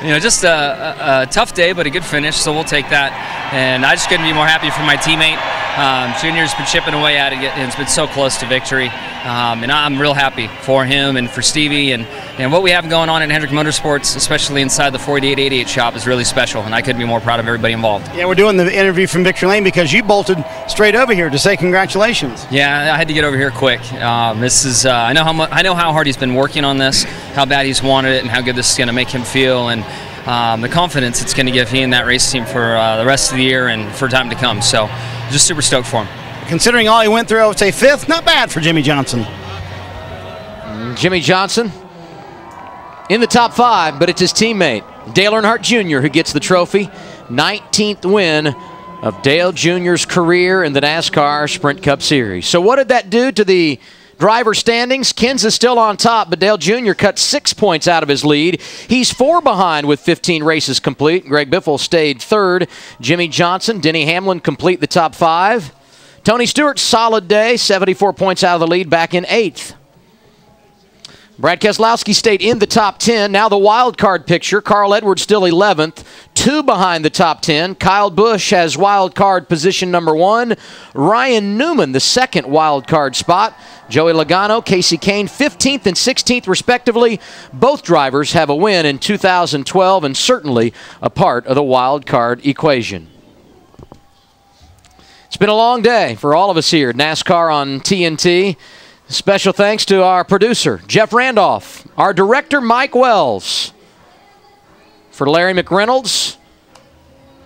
you know, just a, a, a tough day, but a good finish. So we'll take that. And I just couldn't be more happy for my teammate. Um, Junior's been chipping away at it, and it's been so close to victory. Um, and I'm real happy for him and for Stevie. And, and what we have going on at Hendrick Motorsports, especially inside the 4888 shop, is really special. And I couldn't be more proud of everybody involved. Yeah, we're doing the interview from Victory Lane because you bolted straight over here to say congratulations. Yeah, I had to get over here quick. Um, this is uh, I know how much, I know how hard he's been working on this, how bad he's wanted it, and how good this is going to make him feel, and um, the confidence it's going to give he and that race team for uh, the rest of the year and for time to come. So, just super stoked for him. Considering all he went through, I would say fifth. Not bad for Jimmie Johnson. Jimmie Johnson in the top five, but it's his teammate, Dale Earnhardt Jr., who gets the trophy. 19th win of Dale Jr.'s career in the NASCAR Sprint Cup Series. So, what did that do to the driver standings? Kenseth is still on top, but Dale Jr. cut six points out of his lead. He's four behind with 15 races complete. Greg Biffle stayed third. Jimmie Johnson, Denny Hamlin complete the top five. Tony Stewart, solid day, 74 points out of the lead, back in eighth. Brad Keselowski stayed in the top 10. Now the wild card picture. Carl Edwards still 11th, two behind the top 10. Kyle Busch has wild card position number one. Ryan Newman, the second wild card spot. Joey Logano, Casey Kahne, 15th and 16th, respectively. Both drivers have a win in 2012 and certainly a part of the wild card equation. It's been a long day for all of us here at NASCAR on TNT. Special thanks to our producer, Jeff Randolph, our director, Mike Wells, for Larry McReynolds,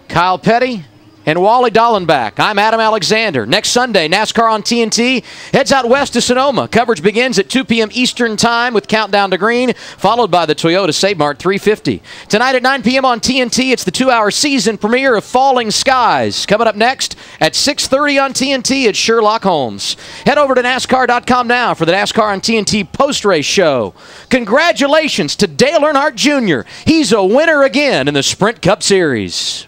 Kyle Petty, and Wally Dallenbach. I'm Adam Alexander. Next Sunday, NASCAR on TNT heads out west to Sonoma. Coverage begins at 2 p.m. Eastern Time with Countdown to Green, followed by the Toyota Save Mart 350. Tonight at 9 p.m. on TNT, it's the two-hour season premiere of Falling Skies. Coming up next at 6:30 on TNT, it's Sherlock Holmes. Head over to NASCAR.com now for the NASCAR on TNT post-race show. Congratulations to Dale Earnhardt Jr. He's a winner again in the Sprint Cup Series.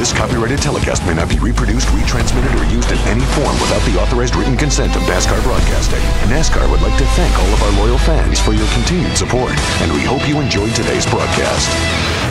This copyrighted telecast may not be reproduced, retransmitted, or used in any form without the authorized written consent of NASCAR Broadcasting. NASCAR would like to thank all of our loyal fans for your continued support, and we hope you enjoyed today's broadcast.